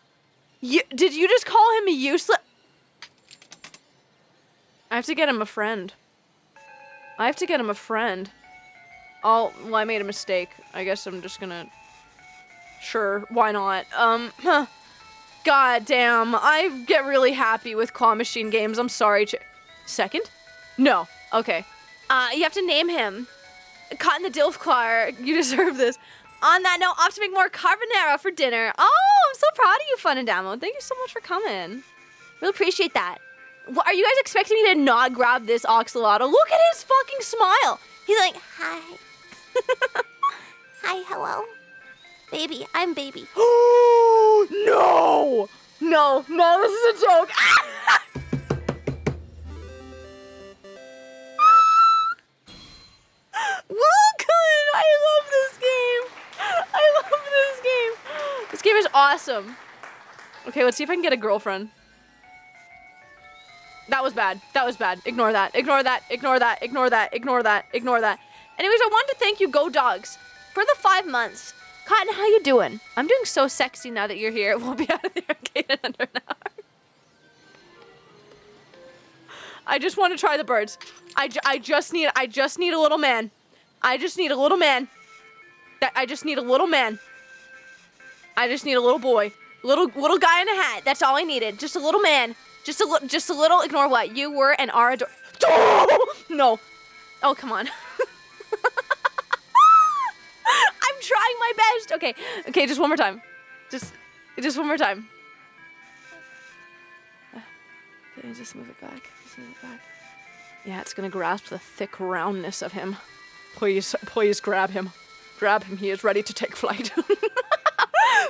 You, did you just call him useless? I have to get him a friend. I have to get him a friend. Oh, well, I made a mistake. I guess I'm just gonna. Sure, why not? Um, huh. God damn, I get really happy with claw machine games. I'm sorry. Ch- Second? No. Okay. Uh, you have to name him. Cotton the Dilf Claw. You deserve this. On that note, off to make more carbonara for dinner. Oh, I'm so proud of you, Fun and Damo. Thank you so much for coming. Really appreciate that. Are you guys expecting me to not grab this oxalotl? Look at his fucking smile. He's like, Hi. Hi, hello. Baby, I'm baby. oh no, no, no, this is a joke. Welcome! I love this game. I love this game. This game is awesome. Okay, let's see if I can get a girlfriend. That was bad. That was bad. Ignore that. Ignore that. Ignore that. Ignore that. Ignore that. Ignore that. Anyways, I wanted to thank you, Go Dogs, for the five months. Cotton, how you doing? I'm doing so sexy now that you're here. We'll be out of the arcade in under an hour. I just want to try the birds. I, I just need I just need a little man. I just need a little man. That I just need a little man. I just need a little boy. Little little guy in a hat. That's all I needed. Just a little man. Just a little just a little ignore what you were and are ador- No. Oh, come on. I'm trying my best. Okay. Okay, just one more time. Just just one more time. Okay, just move it back. Just move it back. Yeah, it's gonna grasp the thick roundness of him. Please, please grab him. Grab him. He is ready to take flight.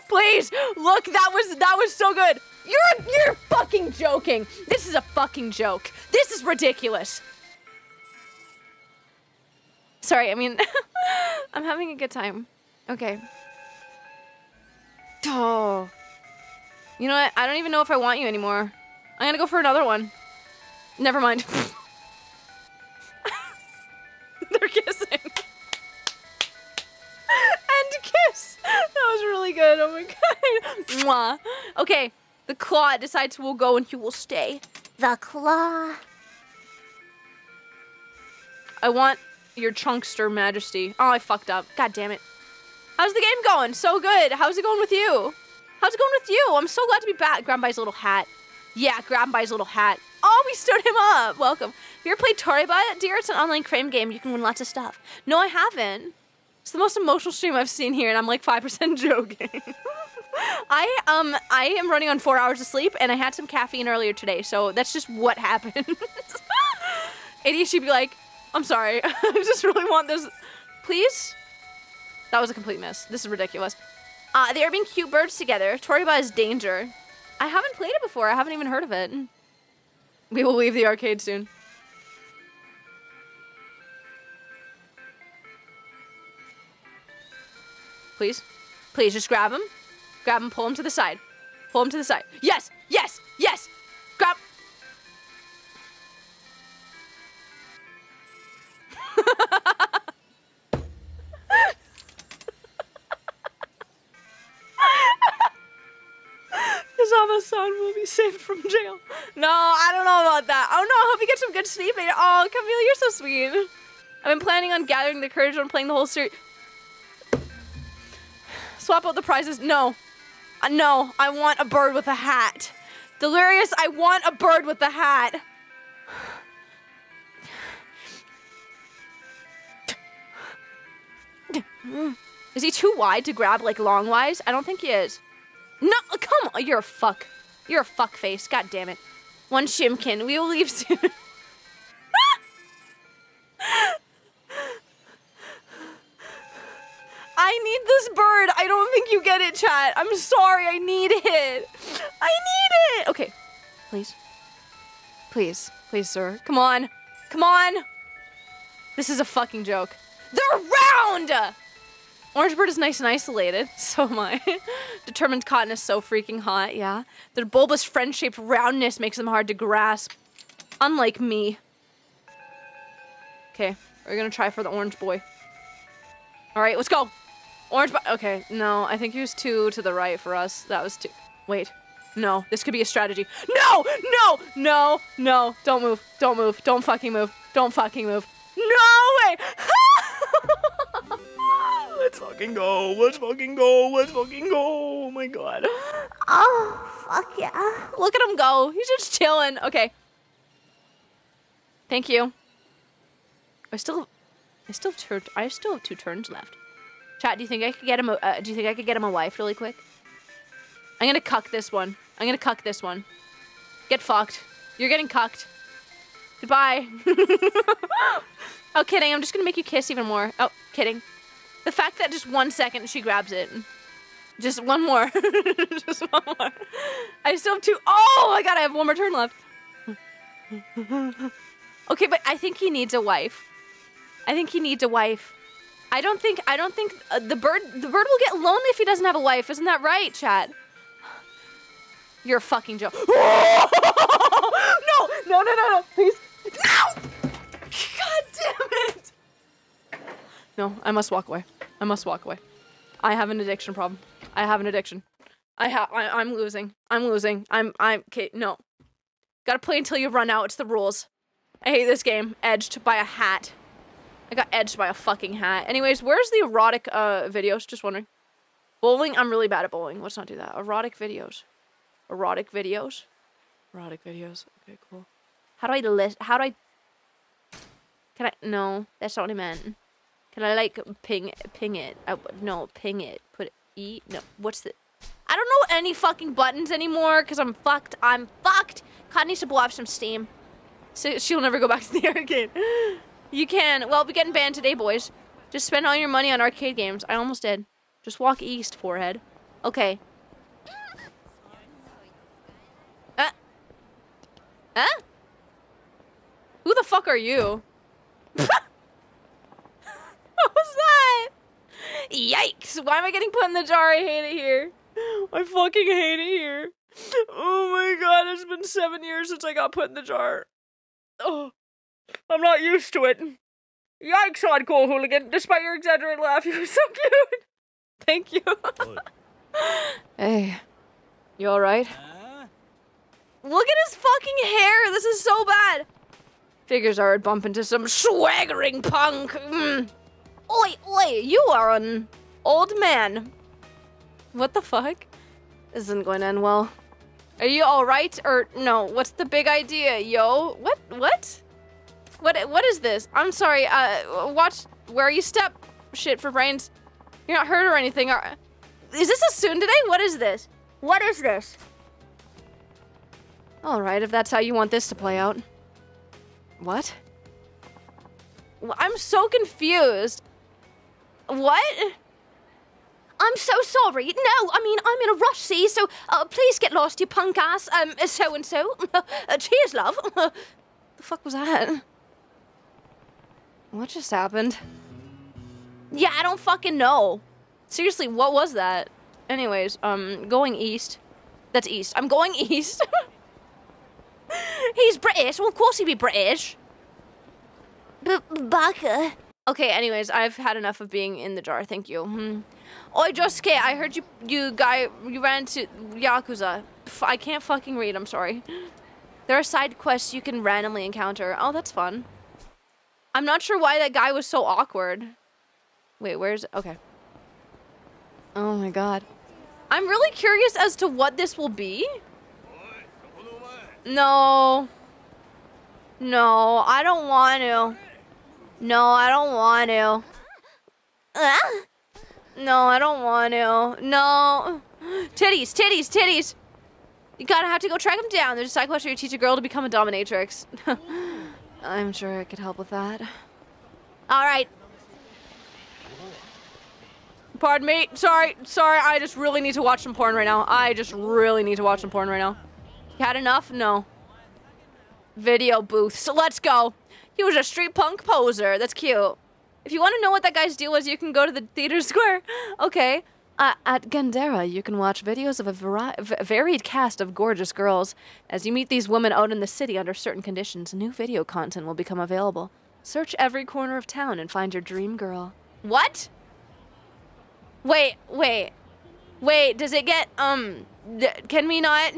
please, look, that was that was so good. You're you're fucking joking. This is a fucking joke. This is ridiculous. Sorry, I mean, I'm having a good time. Okay. Oh. You know what? I don't even know if I want you anymore. I'm gonna go for another one. Never mind. really good. Oh my god. Mwah. Okay. The claw decides who will go and who will stay. The claw. I want your chunkster majesty. Oh, I fucked up. God damn it. How's the game going? So good. How's it going with you? How's it going with you? I'm so glad to be back. Grab by his little hat. Yeah, grab by his little hat. Oh, we stood him up. Welcome. You ever played Toreba, dear? It's an online crane game. You can win lots of stuff. No, I haven't. It's the most emotional stream I've seen here, and I'm like 5% joking. I um I am running on four hours of sleep, and I had some caffeine earlier today, so that's just what happened. ADHD should be like, I'm sorry, I just really want this. Please? That was a complete miss. This is ridiculous. Uh, they are being cute birds together. Toreba is danger. I haven't played it before. I haven't even heard of it. We will leave the arcade soon. Please? Please, just grab him. Grab him, pull him to the side. Pull him to the side. Yes! Yes! Yes! Grab. Kazama-san will be saved from jail. No, I don't know about that. Oh no, I hope you get some good sleep later. Oh, Camille, you're so sweet. I've been planning on gathering the courage on playing the whole series. Swap out the prizes. No. Uh, no, I want a bird with a hat. Delirious, I want a bird with a hat. Is he too wide to grab like longwise? I don't think he is. No, come on, you're a fuck. You're a fuck face. God damn it. One shimkin. We will leave soon. need this bird. I don't think you get it, chat. I'm sorry. I need it. I need it. Okay. Please. Please. Please, sir. Come on. Come on. This is a fucking joke. They're round! Orange Bird is nice and isolated. So am I. Determined Cotton is so freaking hot, yeah. Their bulbous friend-shaped roundness makes them hard to grasp. Unlike me. Okay, we're gonna try for the orange boy. Alright, let's go! Orange boy- okay, no, I think he was two to the right for us. That was two- wait. No, this could be a strategy. No! No! No! No! Don't move. Don't move. Don't fucking move. Don't fucking move. No way! Let's fucking go. Let's fucking go. Let's fucking go. Oh my god. Oh, fuck yeah. Look at him go. He's just chilling. Okay. Thank you. I still, I still have tur- I still have two turns left. Chat, do you think I could get him? A, uh, do you think I could get him a wife really quick? I'm gonna cuck this one. I'm gonna cuck this one. Get fucked. You're getting cucked. Goodbye. oh, kidding. I'm just gonna make you kiss even more. Oh, kidding. The fact that just one second she grabs it. Just one more. just one more. I still have two. Oh my god, I have one more turn left. okay, but I think he needs a wife. I think he needs a wife. I don't think I don't think uh, the bird the bird will get lonely if he doesn't have a wife. Isn't that right, Chad? You're a fucking joke. no, no, no, no, no, please. No! God damn it! No, I must walk away. I must walk away. I have an addiction problem. I have an addiction. I have. I'm losing. I'm losing. I'm. I'm. Okay. No. Gotta play until you run out. It's the rules. I hate this game. Edged by a hat. I got edged by a fucking hat. Anyways, where's the erotic uh videos? Just wondering. Bowling. I'm really bad at bowling. Let's not do that. Erotic videos. Erotic videos. Erotic videos. Okay. Cool. How do I list? How do I? Can I? No, that's not what I meant. Can I like ping ping it? I, no, ping it. Put E. No, what's the? I don't know any fucking buttons anymore because I'm fucked. I'm fucked. Cod needs to blow off some steam. So she'll never go back to the arcade. You can. Well, we're getting banned today, boys. Just spend all your money on arcade games. I almost did. Just walk east, forehead. Okay. Uh. Huh? Who the fuck are you? what was that? Yikes! Why am I getting put in the jar? I hate it here. I fucking hate it here. Oh my god, it's been seven years since I got put in the jar. Oh, I'm not used to it. Yikes, Hardcore Hooligan. Despite your exaggerated laugh, you're so cute. Thank you. hey, you alright? Look at his fucking hair. This is so bad. Figures I would bump into some swaggering punk. Mm. Oi, oi, you are an old man. What the fuck? This isn't going to end well. Are you alright? Or no, what's the big idea, yo? What? What? What what is this? I'm sorry, uh watch where you step. Shit for brains. You're not hurt or anything. Are, is this a soon today? What is this? What is this? Alright, if that's how you want this to play out. What? I'm so confused. What? I'm so sorry. No, I mean, I'm in a rush, see, so uh, please get lost, you punk ass, um, so and so. Cheers, love. the fuck was that? What just happened? Yeah, I don't fucking know. Seriously, what was that? Anyways, um, going east. That's east. I'm going east. He's British. Well, of course he'd be British. B- Baka. Okay, anyways, I've had enough of being in the jar. Thank you. Hmm. Oi, Josuke, I heard you, you guy, you ran to Yakuza. I can't fucking read, I'm sorry. There are side quests you can randomly encounter. Oh, that's fun. I'm not sure why that guy was so awkward. Wait, where's, okay. Oh my god. I'm really curious as to what this will be. No. No, I don't want to. No, I don't want to. Ah. No, I don't want to. No. Titties, titties, titties. You gotta have to go track them down. There's a side quest where you teach a girl to become a dominatrix. I'm sure I could help with that. All right. Pardon me. Sorry, sorry. I just really need to watch some porn right now. I just really need to watch some porn right now. You had enough? No. Video booth. So let's go. He was a street punk poser. That's cute. If you want to know what that guy's deal was, you can go to the theater square. Okay. Uh, at Gandhara, you can watch videos of a vari- varied cast of gorgeous girls. As you meet these women out in the city under certain conditions, new video content will become available. Search every corner of town and find your dream girl. What? Wait, wait. Wait, does it get, um, can we not?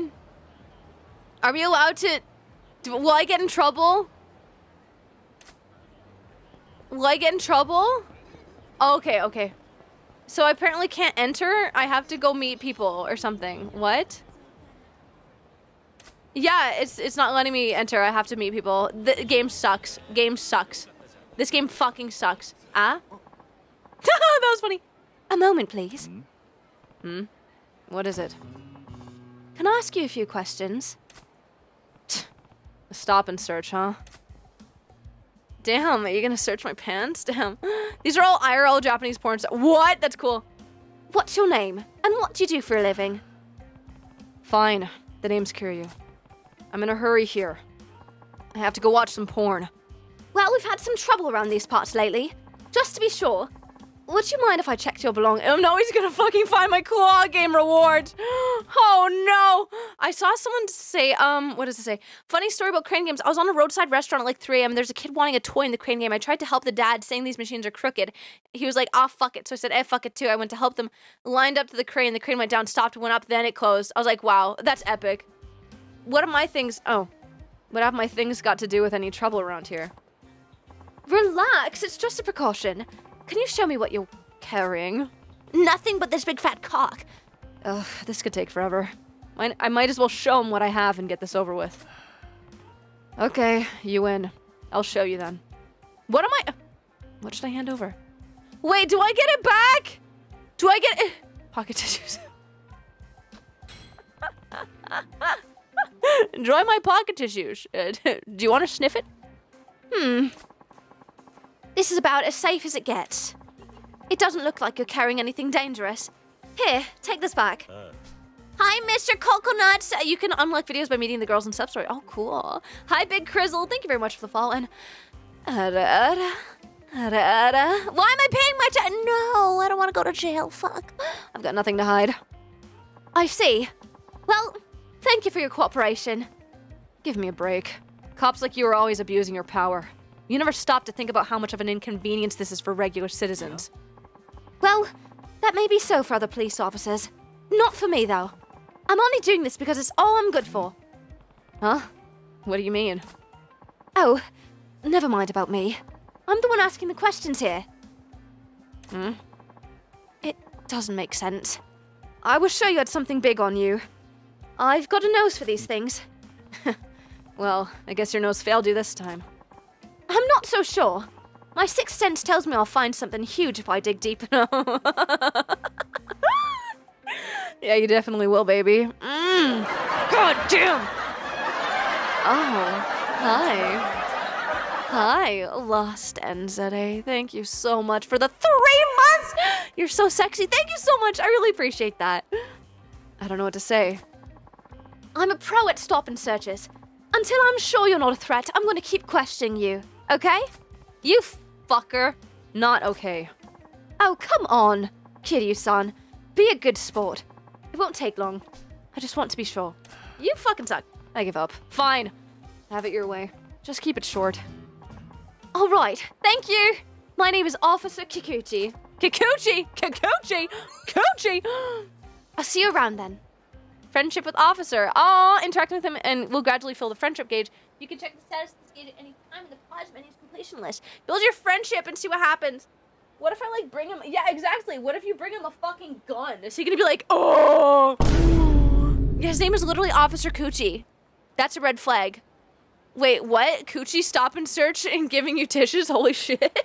Are we allowed to, do- will I get in trouble? Will I get in trouble? Okay, okay. So I apparently can't enter. I have to go meet people or something. What? Yeah, it's it's not letting me enter. I have to meet people. The game sucks. Game sucks. This game fucking sucks. Ah? that was funny. A moment, please. Hmm? What is it? Can I ask you a few questions? Stop and search, huh? Damn, are you gonna search my pants? Damn. These are all IRL Japanese porn stars. What? That's cool. What's your name? And what do you do for a living? Fine. The name's Kiryu. I'm in a hurry here. I have to go watch some porn. Well, we've had some trouble around these parts lately. Just to be sure, would you mind if I checked your belongings? Oh no, always gonna fucking find my claw game reward. Oh no! I saw someone say, um, what does it say? Funny story about crane games. I was on a roadside restaurant at like 3 a.m. There's a kid wanting a toy in the crane game. I tried to help the dad, saying these machines are crooked. He was like, ah, fuck it. So I said, eh, fuck it too. I went to help them, lined up to the crane. The crane went down, stopped, went up, then it closed. I was like, wow, that's epic. What are my things? Oh, what have my things got to do with any trouble around here? Relax, it's just a precaution. Can you show me what you're carrying? Nothing but this big fat cock. Ugh, this could take forever. I, I might as well show him what I have and get this over with. Okay, you win. I'll show you then. What am I? What should I hand over? Wait, do I get it back? Do I get it? Pocket tissues. Enjoy my pocket tissues. Do you want to sniff it? Hmm. This is about as safe as it gets. It doesn't look like you're carrying anything dangerous. Here, take this back. Hi, Mr. Coconuts. Uh, You can unlock videos by meeting the girls in Substory. Oh, cool. Hi, Big Crizzle. Thank you very much for the follow. And. Why am I paying my ta- No, I don't want to go to jail. Fuck. I've got nothing to hide. I see. Well, thank you for your cooperation. Give me a break. Cops like you are always abusing your power. You never stop to think about how much of an inconvenience this is for regular citizens. Well, that may be so for other police officers. Not for me, though. I'm only doing this because it's all I'm good for. Huh? What do you mean? Oh, never mind about me. I'm the one asking the questions here. Hmm? It doesn't make sense. I was sure you had something big on you. I've got a nose for these things. Well, I guess your nose failed you this time. I'm not so sure. My sixth sense tells me I'll find something huge if I dig deep enough. Yeah, you definitely will, baby. Mmm. God damn. Oh, hi. Hi, Lost NZA. Thank you so much for the three months. You're so sexy. Thank you so much. I really appreciate that. I don't know what to say. I'm a pro at stop and searches. Until I'm sure you're not a threat, I'm going to keep questioning you. Okay? You fucker. Not okay. Oh, come on, Kiryu-san. Be a good sport. It won't take long. I just want to be sure. You fucking suck. I give up. Fine. Have it your way. Just keep it short. All right, thank you. My name is Officer Kikuchi. Kikuchi! Kikuchi! Kikuchi! I'll see you around then. Friendship with officer. Aw, interacting with him and we'll gradually fill the friendship gauge. You can check the status of this gauge at any time in the pause menu's completion list. Build your friendship and see what happens. What if I like bring him? Yeah, exactly. What if you bring him a fucking gun? Is he gonna be like, oh? His name is literally Officer Coochie. That's a red flag. Wait, what? Coochie stop and search and giving you tissues? Holy shit.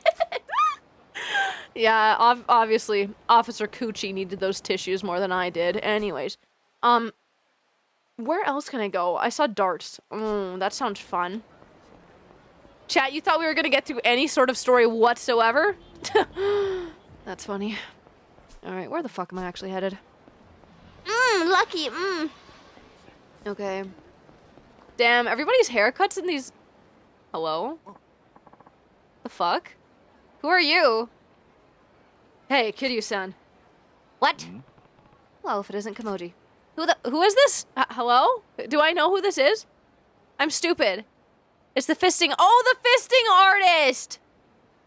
yeah, ov- obviously, Officer Coochie needed those tissues more than I did. Anyways, um, where else can I go? I saw darts. Mm, that sounds fun. Chat, you thought we were gonna get through any sort of story whatsoever? That's funny. Alright, where the fuck am I actually headed? Mmm, lucky, mmm. Okay. Damn, everybody's haircuts in these. Hello? The fuck? Who are you? Hey, Kiryu-san. What? Hmm? Well, if it isn't Kamoji. Who the? Who is this? Uh, hello? Do I know who this is? I'm stupid. It's the fisting. Oh, the fisting artist!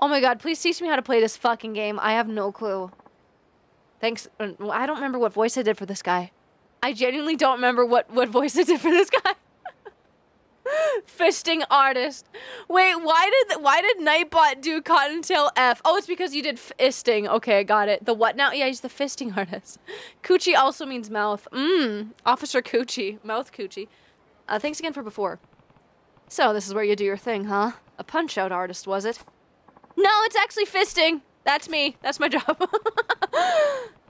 Oh my god, please teach me how to play this fucking game. I have no clue. Thanks. uh, I don't remember what voice I did for this guy. I genuinely don't remember what, what voice I did for this guy. Fisting artist. Wait, why did why did Nightbot do Cottontail F? Oh, it's because you did fisting. Okay, I got it. The what now? Yeah, he's the fisting artist. Coochie also means mouth. Mmm. Officer Coochie. Mouth Coochie. Uh, thanks again for before. So, this is where you do your thing, huh? A punch out artist, was it? No, it's actually fisting. That's me. That's my job.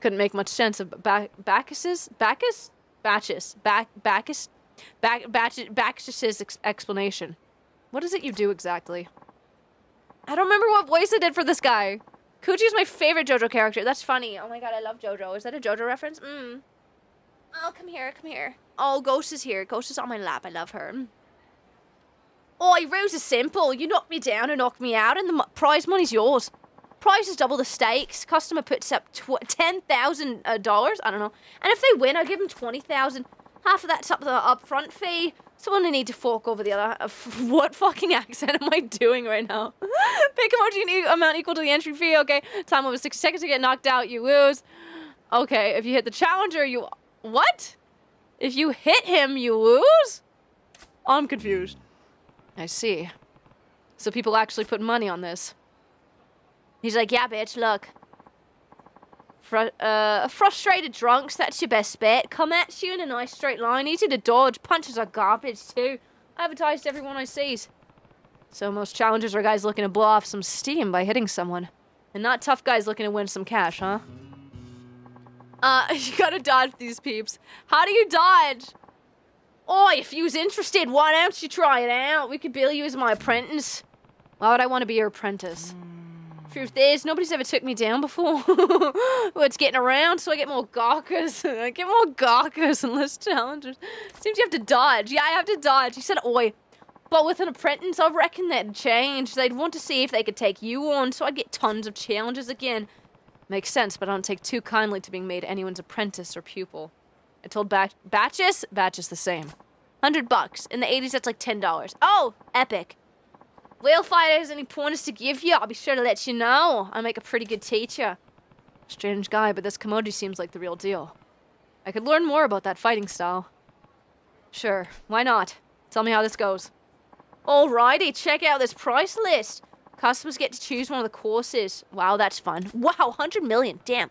Couldn't make much sense of ba- Bacchus's? Bacchus? Bac Bacchus. Back Bacchus? Back, batch, Bax's ex- explanation. What is it you do exactly? I don't remember what voice I did for this guy. Kuchi's my favorite JoJo character. That's funny. Oh my god, I love JoJo. Is that a JoJo reference? Mm. Oh, come here, come here. Oh, Ghost is here. Ghost is on my lap. I love her. Oh, rules is simple. You knock me down and knock me out, and the prize money's yours. Prize is double the stakes. Customer puts up tw- ten thousand uh, dollars. I don't know, and if they win, I give them twenty thousand. Half of that's up the upfront fee. So only need to fork over the other. What fucking accent am I doing right now? Pick emoji amount equal to the entry fee. Okay, time over sixty seconds to get knocked out. You lose. Okay, if you hit the challenger, you what? If you hit him, you lose. I'm confused. I see. So people actually put money on this. He's like, yeah, bitch, look. Fru- uh, frustrated drunks, that's your best bet. Come at you in a nice straight line, easy to dodge. Punches are garbage, too. Advertised to everyone I sees. So most challengers are guys looking to blow off some steam by hitting someone. And not tough guys looking to win some cash, huh? Uh, you gotta dodge these peeps. How do you dodge? Oh, if you was interested, why don't you try it out? We could bill you as my apprentice. Why would I want to be your apprentice? Truth is, nobody's ever took me down before. well, it's getting around, so I get more gawkers. I get more gawkers and less challengers. Seems you have to dodge. Yeah, I have to dodge. He said, oi. But with an apprentice, I reckon that'd change. They'd want to see if they could take you on, so I'd get tons of challenges again. Makes sense, but I don't take too kindly to being made anyone's apprentice or pupil. I told ba- Batches, Batches the same. Hundred bucks. In the 80s, that's like $10. Oh, epic. If I has any pointers to give you, I'll be sure to let you know. I make a pretty good teacher. Strange guy, but this Komoji seems like the real deal. I could learn more about that fighting style. Sure, why not? Tell me how this goes. Alrighty, check out this price list. Customers get to choose one of the courses. Wow, that's fun. Wow, 100 million, damn.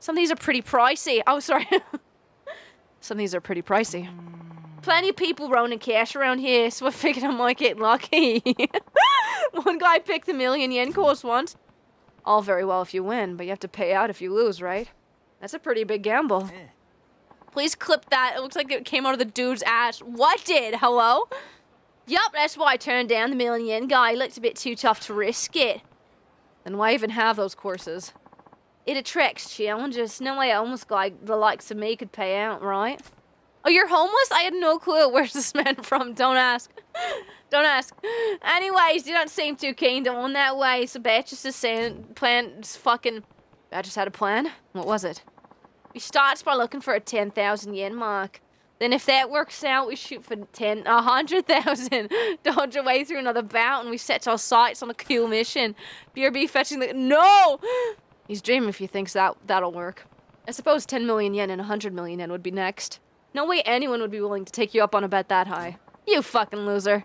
Some of these are pretty pricey. Oh, sorry. Some of these are pretty pricey. Plenty of people rolling cash around here, so I figured I might get lucky. One guy picked the million yen course once. All very well if you win, but you have to pay out if you lose, right? That's a pretty big gamble. Please clip that. It looks like it came out of the dude's ass. What did? Hello? Yup, that's why I turned down the million yen guy. He looked a bit too tough to risk it. Then why even have those courses? It attracts challenges. No way a homeless guy the likes of me could pay out, right? Oh, you're homeless? I had no clue. Where's this man from? Don't ask. don't ask. Anyways, you don't seem too keen to own that way, so Batches is saying plan fucking Batches had a plan? What was it? We starts by looking for a ten thousand yen mark. Then if that works out, we shoot for ten, a hundred thousand. Dodge our way through another bout, and we set our sights on a cool mission. BRB fetching the no. He's dreaming if he thinks that that'll work. I suppose ten million yen and a hundred million yen would be next. No way anyone would be willing to take you up on a bet that high. You fucking loser.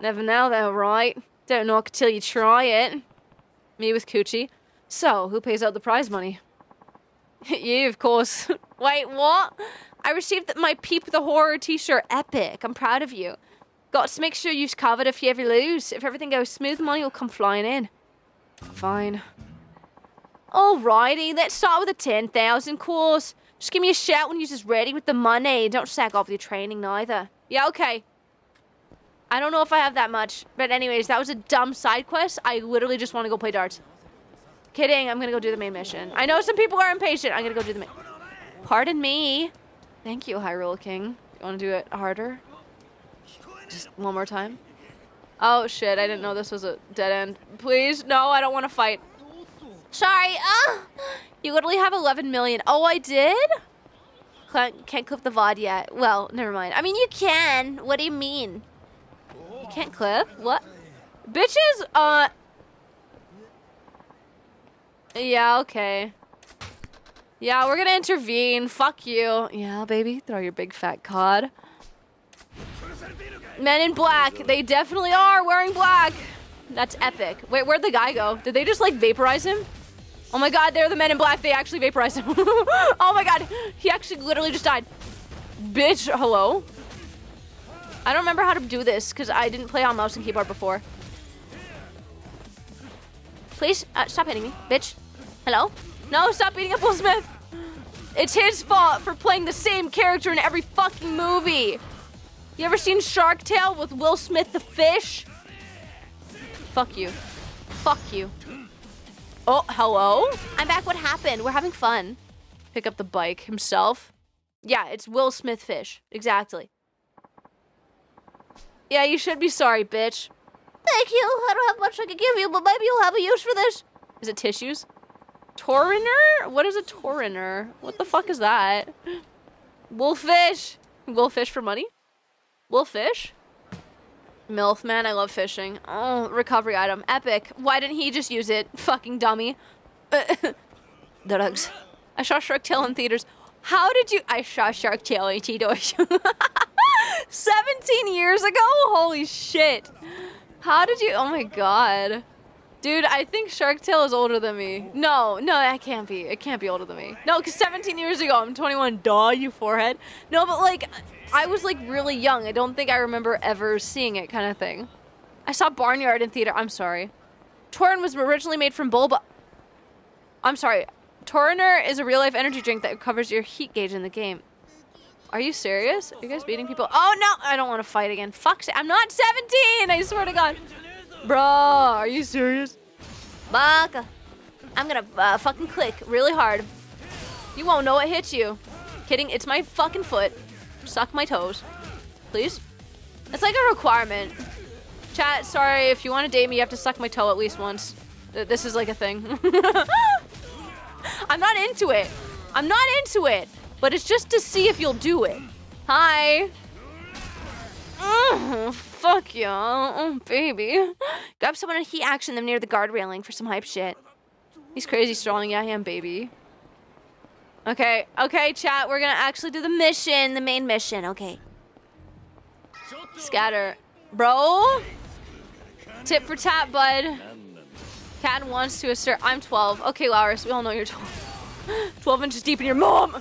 Never know though, right? Don't knock till you try it. Me with Coochie. So, who pays out the prize money? you, of course. Wait, what? I received my Peep the Horror t-shirt. Epic. I'm proud of you. Got to make sure you're covered if you ever lose. If everything goes smooth, money will come flying in. Fine. Alrighty, let's start with a 10,000 course. Just give me a shout when you're just ready with the money. Don't sack off your training neither. Yeah, okay. I don't know if I have that much. But anyways, that was a dumb side quest. I literally just want to go play darts. Kidding, I'm gonna go do the main mission. I know some people are impatient. I'm gonna go do the main... Pardon me. Thank you, Hyrule King. You wanna do it harder? Just one more time? Oh shit, I didn't know this was a dead end. Please, no, I don't want to fight. Sorry, uh, you literally have 11 million. Oh, I did? Can't, can't clip the VOD yet. Well, never mind. I mean, you can. What do you mean? You can't clip? What? Bitches, uh... Yeah, okay. Yeah, we're gonna intervene. Fuck you. Yeah, baby. Throw your big fat cod. Men in black. They definitely are wearing black. That's epic. Wait, where'd the guy go? Did they just like vaporize him? Oh my god, they're the men in black. They actually vaporized him. oh my god. He actually literally just died. Bitch, hello? I don't remember how to do this because I didn't play on mouse and keyboard before. Please, uh, stop hitting me, bitch. Hello? No, stop beating up Will Smith. It's his fault for playing the same character in every fucking movie. You ever seen Shark Tale with Will Smith the fish? Fuck you. Fuck you. Oh, hello? I'm back. What happened? We're having fun. Pick up the bike himself. Yeah, it's Will Smith fish. Exactly. Yeah, you should be sorry, bitch. Thank you. I don't have much I can give you, but maybe you'll have a use for this. Is it tissues? Tauriner? What is a Tauriner? What the fuck is that? Wolfish. Wolfish for money? Wolfish? MILF, man, I love fishing. Oh, recovery item. Epic. Why didn't he just use it? Fucking dummy. Drugs. I saw Shark Tale in theaters. How did you? I saw Shark Tale in theaters. 17 years ago? Holy shit. How did you? Oh my god. Dude, I think Shark Tale is older than me. No, no, that can't be. It can't be older than me. No, because 17 years ago, I'm 21. Duh, you forehead. No, but like, I was like really young. I don't think I remember ever seeing it, kind of thing. I saw Barnyard in theater. I'm sorry. Taurine was originally made from Bulba. I'm sorry. Tauriner is a real life energy drink that covers your heat gauge in the game. Are you serious? Are you guys beating people? Oh no, I don't want to fight again. Fuck, I'm not 17. I swear to God. Bro, are you serious? Baka. I'm gonna uh, fucking click really hard. You won't know what hit you. Kidding, it's my fucking foot. Suck my toes. Please? It's like a requirement. Chat, sorry, if you want to date me, you have to suck my toe at least once. This is like a thing. I'm not into it. I'm not into it. But it's just to see if you'll do it. Hi. Mm, fuck yeah. Oh, baby. Grab someone and heat action them near the guard railing for some hype shit. He's crazy strong. Yeah, I am, baby. Okay, okay, chat. We're gonna actually do the mission, the main mission. Okay. Scatter. Bro? Tip for tap, bud. Cat wants to assert. I'm 12. Okay, Laurus, we all know you're 12. 12 inches deep in your mom.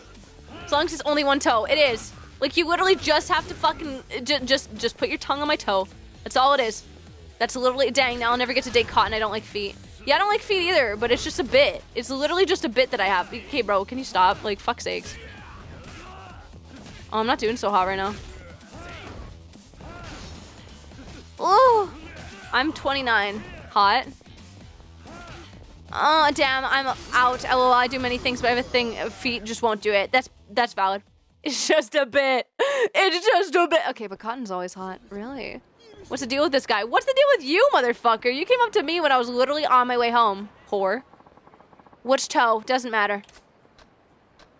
As long as it's only one toe. It is. Like, you literally just have to fucking. Uh, J- just just put your tongue on my toe. That's all it is. That's literally. Dang, now I'll never get to date cotton. I don't like feet. Yeah, I don't like feet either, but it's just a bit. It's literally just a bit that I have. Okay, bro, can you stop? Like, fuck sakes. Oh, I'm not doing so hot right now. Ooh. I'm 29. Hot. Oh damn, I'm out. LOL, I do many things, but I have a thing. uh, Feet just won't do it. That's that's valid. It's just a bit. It's just a bit. Okay, but cotton's always hot. Really? What's the deal with this guy? What's the deal with you, motherfucker? You came up to me when I was literally on my way home. Whore. Which toe? Doesn't matter.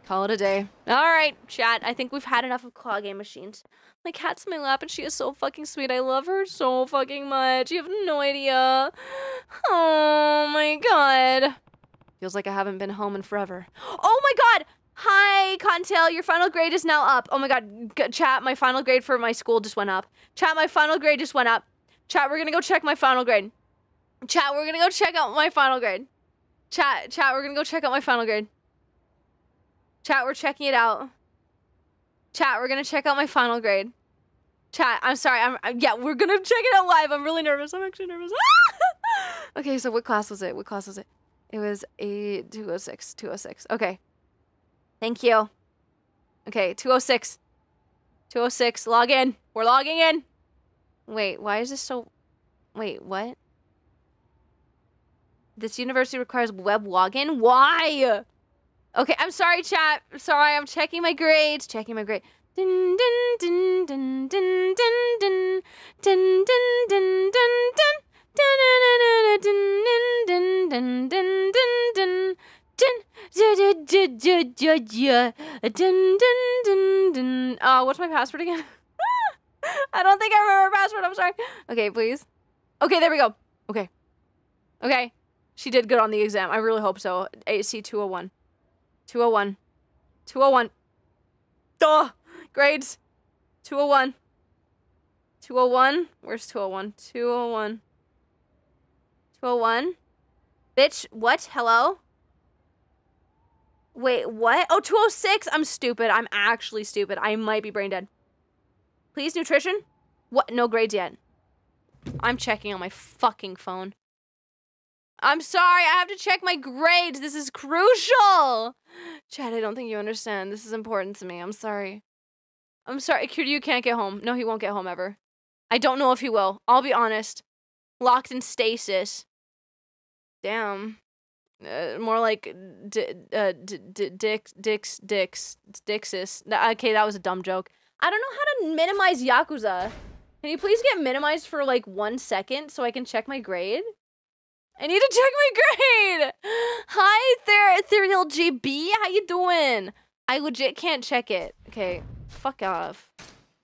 Call it a day. All right, chat. I think we've had enough of claw game machines. My cat's in my lap and she is so fucking sweet. I love her so fucking much. You have no idea. Oh my god. Feels like I haven't been home in forever. Oh my god! Hi, Cottontail. Your final grade is now up. Oh my god. Chat, my final grade for my school just went up. Chat, my final grade just went up. Chat, we're gonna go check my final grade. Chat, we're gonna go check out my final grade. Chat, chat, we're gonna go check out my final grade. Chat, we're checking it out. Chat, we're gonna check out my final grade. Chat, I'm sorry. I'm, I'm- yeah, we're gonna check it out live. I'm really nervous. I'm actually nervous. okay, so what class was it? What class was it? It was a 206. 206. Okay. Thank you. Okay, 206. 206. Log in. We're logging in. Wait, why is this so. Wait, what? This university requires web login? Why? Okay, I'm sorry, chat. Sorry, I'm checking my grades. Checking my grade. Dun, dun, dun, dun, dun, dun, dun, dun, dun, dun, dun, dun. Dun, dun, dun, dun, dun, dun, dun, dun. Uh, what's my password again? I don't think I remember password. I'm sorry. Okay, please. Okay, there we go. Okay. Okay. She did good on the exam. I really hope so. AC 201. 201. 201. Duh. Grades. 201. 201. Where's 201? 201. 201. Bitch, what? Hello? Wait, what? Oh, 206. I'm stupid. I'm actually stupid. I might be brain dead. Please, nutrition? What? No grades yet. I'm checking on my fucking phone. I'm sorry, I have to check my grades. This is crucial. Chad, I don't think you understand. This is important to me. I'm sorry. I'm sorry. Kiryu can't get home. No, he won't get home ever. I don't know if he will. I'll be honest. Locked in stasis. Damn. Uh, more like d- uh, d- d- dicks, dicks, dicks, dixis. Okay, that was a dumb joke. I don't know how to minimize Yakuza. Can you please get minimized for like one second so I can check my grade? I need to check my grade. Hi there, Ethereal GB. How you doing? I legit can't check it. Okay, fuck off.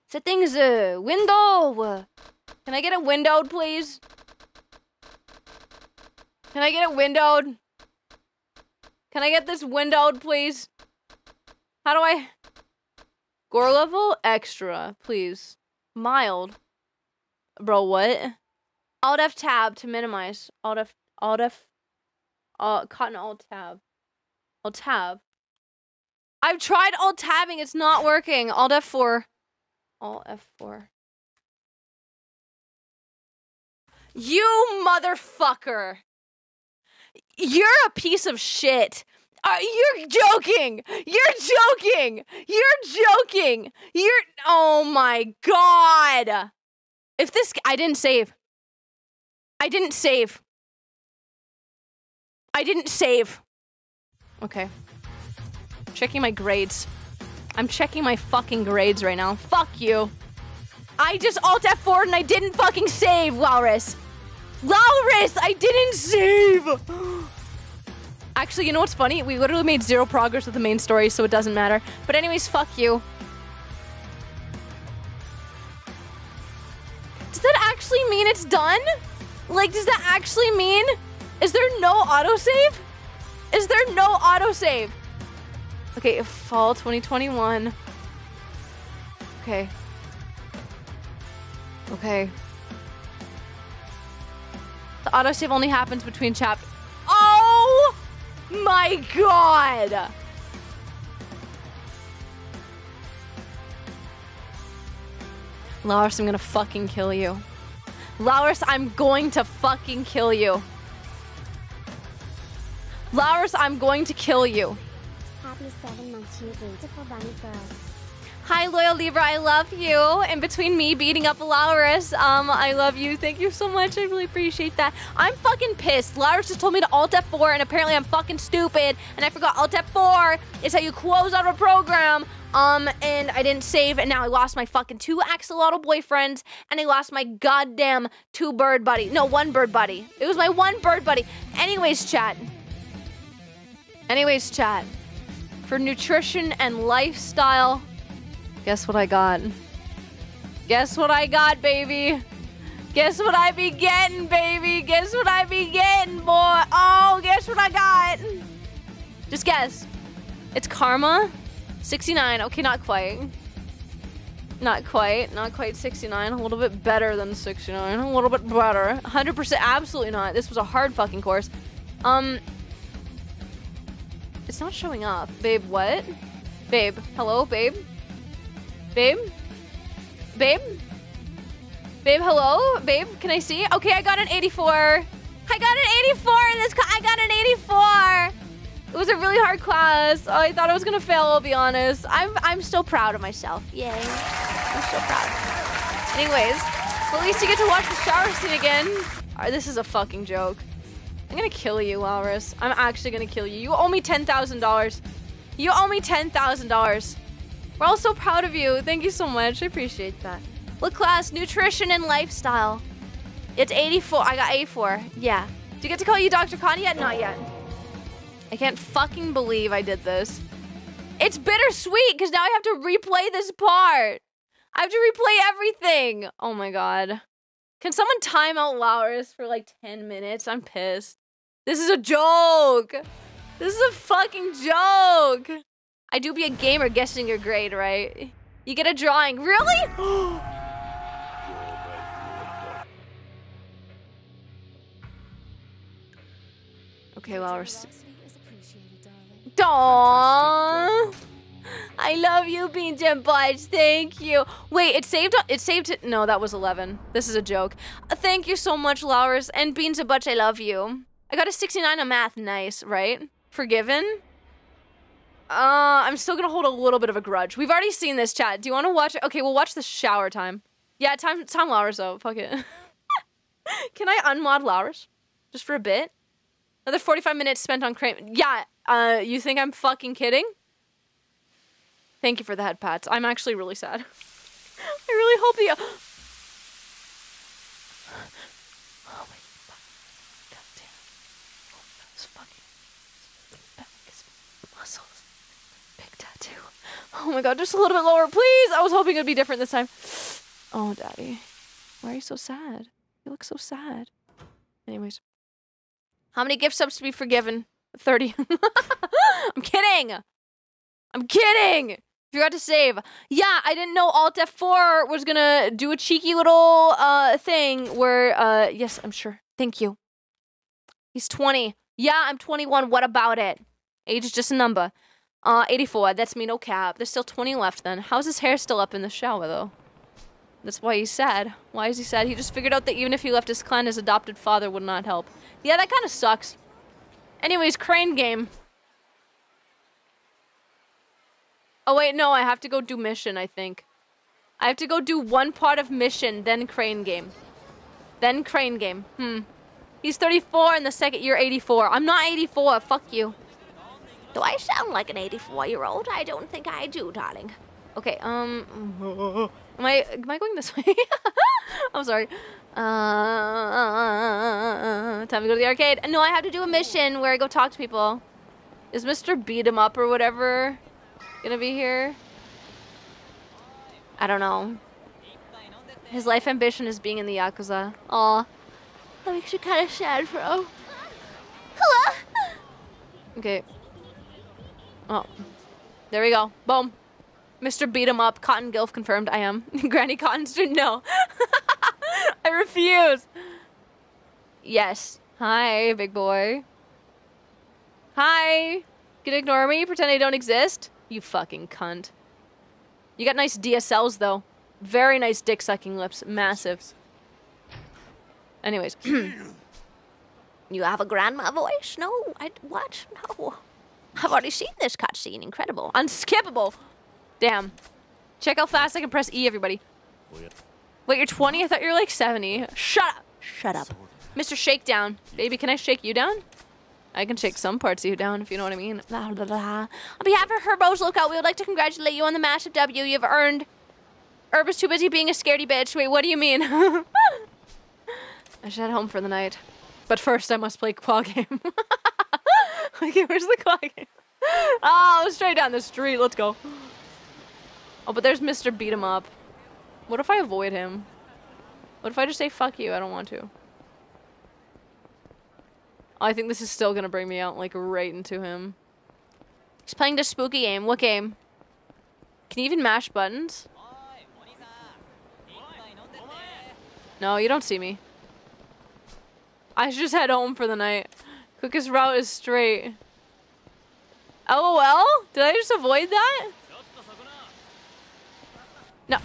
Settings, uh, window. Can I get it windowed, please? Can I get it windowed? Can I get this windowed, please? How do I? Gore level extra, please. Mild. Bro, what? Alt F tab to minimize. Alt F, Alt F, uh, cotton Alt tab. Alt tab. I've tried Alt tabbing, it's not working. Alt F4. Alt F4. You motherfucker. You're a piece of shit. Uh, you're joking. You're joking. You're joking. You're. Oh my god. If this. I didn't save. I didn't save. I didn't save. Okay. Checking my grades. I'm checking my fucking grades right now. Fuck you. I just alt F4 and I didn't fucking save, Walrus. Walrus, I didn't save. Actually, you know what's funny? We literally made zero progress with the main story, so it doesn't matter. But anyways, fuck you. Does that actually mean it's done? Like, does that actually mean? Is there no autosave? Is there no autosave? Okay, fall 2021. Okay. Okay. The autosave only happens between chap. Oh my god! Lars, I'm gonna fucking kill you. Lars, I'm going to fucking kill you. Lars, I'm going to kill you. Happy seven months, you beautiful bunny girl. Hi, loyal Libra. I love you. In between me beating up Laurus, um, I love you. Thank you so much. I really appreciate that. I'm fucking pissed. Laurus just told me to Alt F4, and apparently I'm fucking stupid, and I forgot Alt F4 is how you close out a program. Um, and I didn't save, and now I lost my fucking two axolotl boyfriends, and I lost my goddamn two bird buddy. No, one bird buddy. It was my one bird buddy. Anyways, chat. Anyways, chat. For nutrition and lifestyle, Guess what I got? Guess what I got, baby? Guess what I be getting, baby? Guess what I be getting, boy? Oh, guess what I got? Just guess. It's Karma? 69. Okay, not quite. Not quite. Not quite 69. A little bit better than 69. A little bit better. 100% absolutely not. This was a hard fucking course. Um. It's not showing up. Babe, what? Babe. Hello, babe? Babe? Babe? Babe, hello? Babe, can I see? Okay, I got an 84. I got an 84 in this I got an 84. It was a really hard class. Oh, I thought I was gonna fail, I'll be honest. I'm I'm still proud of myself. Yay. I'm so proud. Anyways, at least you get to watch the shower scene again. Uh, this is a fucking joke. I'm gonna kill you, Walrus. I'm actually gonna kill you. You owe me $10,000. You owe me $10,000. We're all so proud of you. Thank you so much. I appreciate that. What class? Nutrition and lifestyle. It's 84. I got 84. Yeah. Do you get to call you Dr. Connie yet? Not yet. I can't fucking believe I did this. It's bittersweet because now I have to replay this part. I have to replay everything. Oh my god. Can someone time out Laurus for like 10 minutes? I'm pissed. This is a joke. This is a fucking joke. I do be a gamer guessing your grade, right? You get a drawing. Really? okay, Laurus. Aww. I love you, Beans and Buds. Thank you. Wait, it saved. It saved it. No, that was 11. This is a joke. Uh, thank you so much, Laurus. And Beans and Buds, I love you. I got a 69 on math. Nice, right? Forgiven? Uh, I'm still gonna hold a little bit of a grudge. We've already seen this chat. Do you want to watch? Okay, we'll watch the shower time. Yeah, time time Lowers though. Fuck it. Can I unmod Lowers? Just for a bit? Another 45 minutes spent on crane. Yeah, uh, you think I'm fucking kidding? Thank you for the head pats. I'm actually really sad. I really hope the. Oh my god damn. Oh, those fucking back, his muscles. Big tattoo. Oh my god, just a little bit lower, please! I was hoping it'd be different this time. Oh, daddy. Why are you so sad? You look so sad. Anyways. How many gift subs to be forgiven? 30. I'm kidding! I'm kidding! Forgot to save. Yeah, I didn't know Alt F4 was gonna do a cheeky little uh thing where uh yes, I'm sure. Thank you. He's 20. Yeah, I'm 21. What about it? Age is just a number. Uh 84. That's me, no cap. There's still 20 left then. How's his hair still up in the shower though? That's why he's sad. Why is he sad? He just figured out that even if he left his clan, his adopted father would not help. Yeah, that kind of sucks. Anyways, crane game. Oh wait, no, I have to go do mission, I think. I have to go do one part of mission, then crane game. Then crane game. Hmm. He's 34 in the second you're 84. I'm not 84, fuck you. Do I sound like an 84 year old? I don't think I do, darling. Okay, um Am I am I going this way? I'm sorry. Uh, time to go to the arcade. No, I have to do a mission where I go talk to people. Is Mr. Beat 'em up or whatever gonna be here? I don't know. His life ambition is being in the Yakuza. Aw. That makes you kind of sad, bro. Hello? Okay. Oh. There we go. Boom. Mr. Beat 'em up. Cotton Gilf confirmed I am. Granny Cotton Street, no. I refuse. Yes. Hi, big boy. Hi. Can ignore me? Pretend I don't exist? You fucking cunt. You got nice DSLs, though. Very nice dick sucking lips. Massive. Anyways. You have a grandma voice? No, I what? No. I've already seen this cutscene. Incredible. Unskippable. Damn. Check how fast I can press E, everybody. Wait, you're 20? I thought you were like 70. Shut up. Shut up. Mr. Shakedown. Baby, can I shake you down? I can shake some parts of you down, if you know what I mean. Blah, blah, blah. On behalf of Herbo's Lookout, we would like to congratulate you on the massive W you've earned. Herb is too busy being a scaredy bitch. Wait, what do you mean? I should head home for the night. But first, I must play claw game. okay, where's the game? Oh, straight down the street. Let's go. Oh, but there's Mr. Beat 'em up. What if I avoid him? What if I just say fuck you? I don't want to. Oh, I think this is still gonna bring me out like right into him. He's playing the spooky game. What game? Can you even mash buttons? No, you don't see me. I should just head home for the night. Quickest route is straight. LOL? Did I just avoid that? No.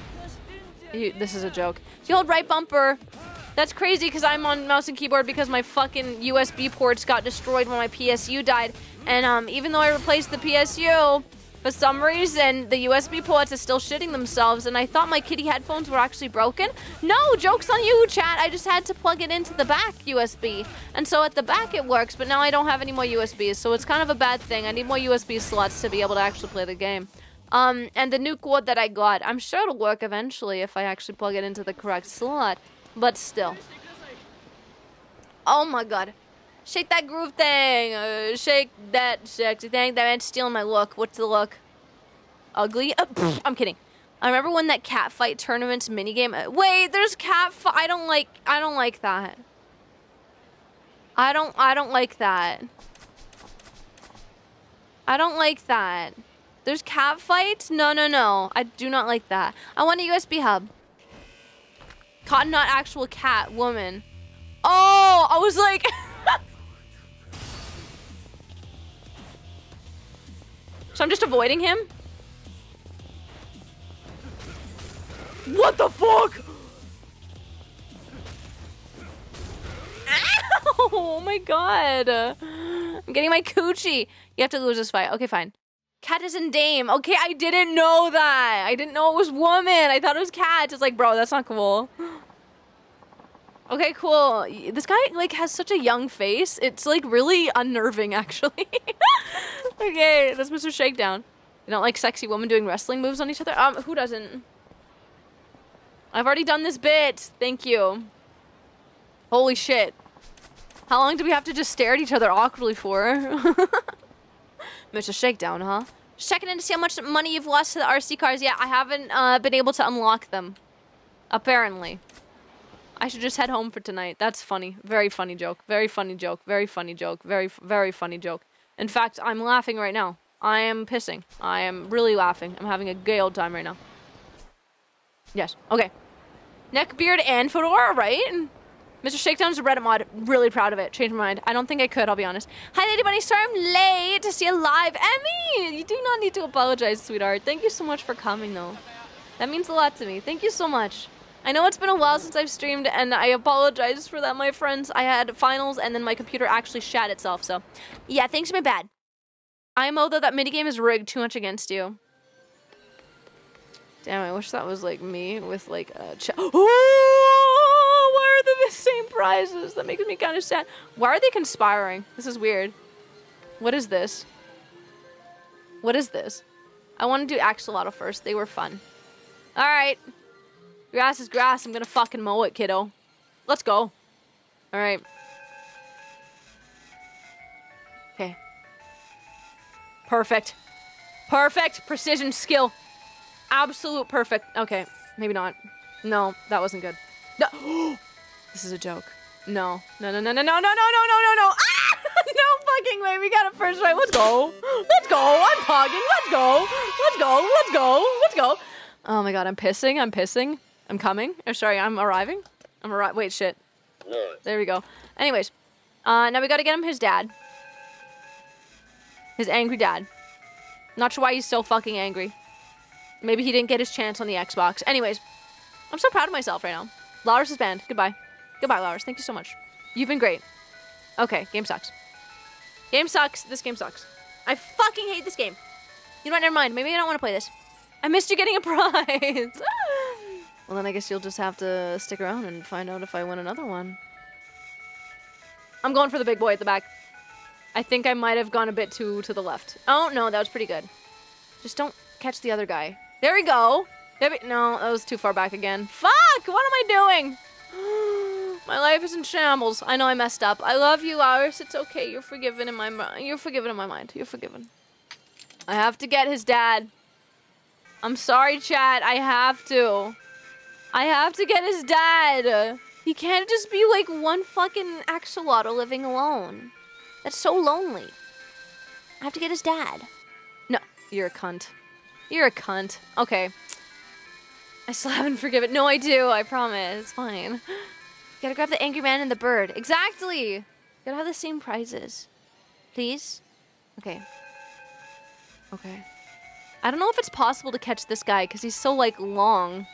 You, this is a joke. You old right bumper. That's crazy because I'm on mouse and keyboard because my fucking USB ports got destroyed when my PSU died. And um, even though I replaced the PSU, for some reason the USB ports are still shitting themselves. And I thought my kitty headphones were actually broken. No, joke's on you, chat. I just had to plug it into the back USB. And so at the back it works, but now I don't have any more USBs. So it's kind of a bad thing. I need more USB slots to be able to actually play the game. Um, and the new cord that I got, I'm sure it'll work eventually if I actually plug it into the correct slot. But still. Oh my god. Shake that groove thing. Uh, shake that sexy thing. That man's stealing my look. What's the look? Ugly? Pff, I'm kidding. I remember when that cat fight tournaments minigame. Uh, wait, there's cat fight. I don't like. I don't like that. I don't. I don't like that. I don't like that. There's cat fights? No, no, no. I do not like that. I want a USB hub. Cotton, not actual cat, woman. Oh, I was like... so I'm just avoiding him? What the fuck? Ow! Oh my god. I'm getting my coochie. You have to lose this fight. Okay, fine. Cat is in Dame. Okay, I didn't know that. I didn't know it was woman. I thought it was cat. It's like, bro, that's not cool. Okay, cool. This guy like has such a young face. It's like really unnerving, actually. okay, that's Mr. Shakedown. You don't like sexy women doing wrestling moves on each other? Um, who doesn't? I've already done this bit. Thank you. Holy shit. How long do we have to just stare at each other awkwardly for? Mr. Shakedown, huh? Just checking in to see how much money you've lost to the RC cars. Yeah, I haven't uh, been able to unlock them. Apparently. I should just head home for tonight. That's funny. Very funny joke. Very funny joke. Very funny joke. Very, very funny joke. In fact, I'm laughing right now. I am pissing. I am really laughing. I'm having a gay old time right now. Yes. Okay. Neck, beard, and fedora, right? Mr. Shakedown's a Reddit mod. Really proud of it. Changed my mind. I don't think I could, I'll be honest. Hi, Lady Bunny. Sorry I'm late to see you live. Emmy! You do not need to apologize, sweetheart. Thank you so much for coming, though. That means a lot to me. Thank you so much. I know it's been a while since I've streamed, and I apologize for that, my friends. I had finals, and then my computer actually shat itself, so... Yeah, thanks, my bad. IMO, though, that minigame is rigged too much against you. Damn, I wish that was, like, me with, like, a ch- Oh! Why are they the same prizes? That makes me kind of sad. Why are they conspiring? This is weird. What is this? What is this? I want to do Axolotl first. They were fun. Alright. Grass is grass. I'm gonna fucking mow it, kiddo. Let's go. Alright. Okay. Perfect. Perfect. Precision skill. Absolute perfect. Okay. Maybe not. No, that wasn't good. No. this is a joke. No. No, no, no, no, no, no, no, no, no, no, no. Ah! no fucking way. We got a first right. Let's go. Let's go. I'm pogging. Let's go. Let's go. Let's go. Let's go. Oh my god, I'm pissing. I'm pissing. I'm coming. Or sorry, I'm arriving. I'm arri- Wait, shit. There we go. Anyways, uh, now we gotta get him his dad. His angry dad. Not sure why he's so fucking angry. Maybe he didn't get his chance on the Xbox. Anyways, I'm so proud of myself right now. Lars is banned. Goodbye. Goodbye, Lars. Thank you so much. You've been great. Okay, game sucks. Game sucks. This game sucks. I fucking hate this game. You know what? Never mind. Maybe I don't want to play this. I missed you getting a prize. well, then I guess you'll just have to stick around and find out if I win another one. I'm going for the big boy at the back. I think I might have gone a bit too to the left. Oh, no, that was pretty good. Just don't catch the other guy. There we go. No, that was too far back again. Fuck! What am I doing? My life is in shambles. I know I messed up. I love you, Iris. It's okay. You're forgiven in my mi- You're forgiven in my mind. You're forgiven. I have to get his dad. I'm sorry, chat. I have to. I have to get his dad. He can't just be like one fucking axolotl living alone. That's so lonely. I have to get his dad. No, you're a cunt. You're a cunt. Okay. I still haven't forgiven. No, I do. I promise. It's fine. Gotta grab the angry man and the bird. Exactly. You Gotta have the same prizes. Please? Okay. Okay. I don't know if it's possible to catch this guy because he's so, like, long.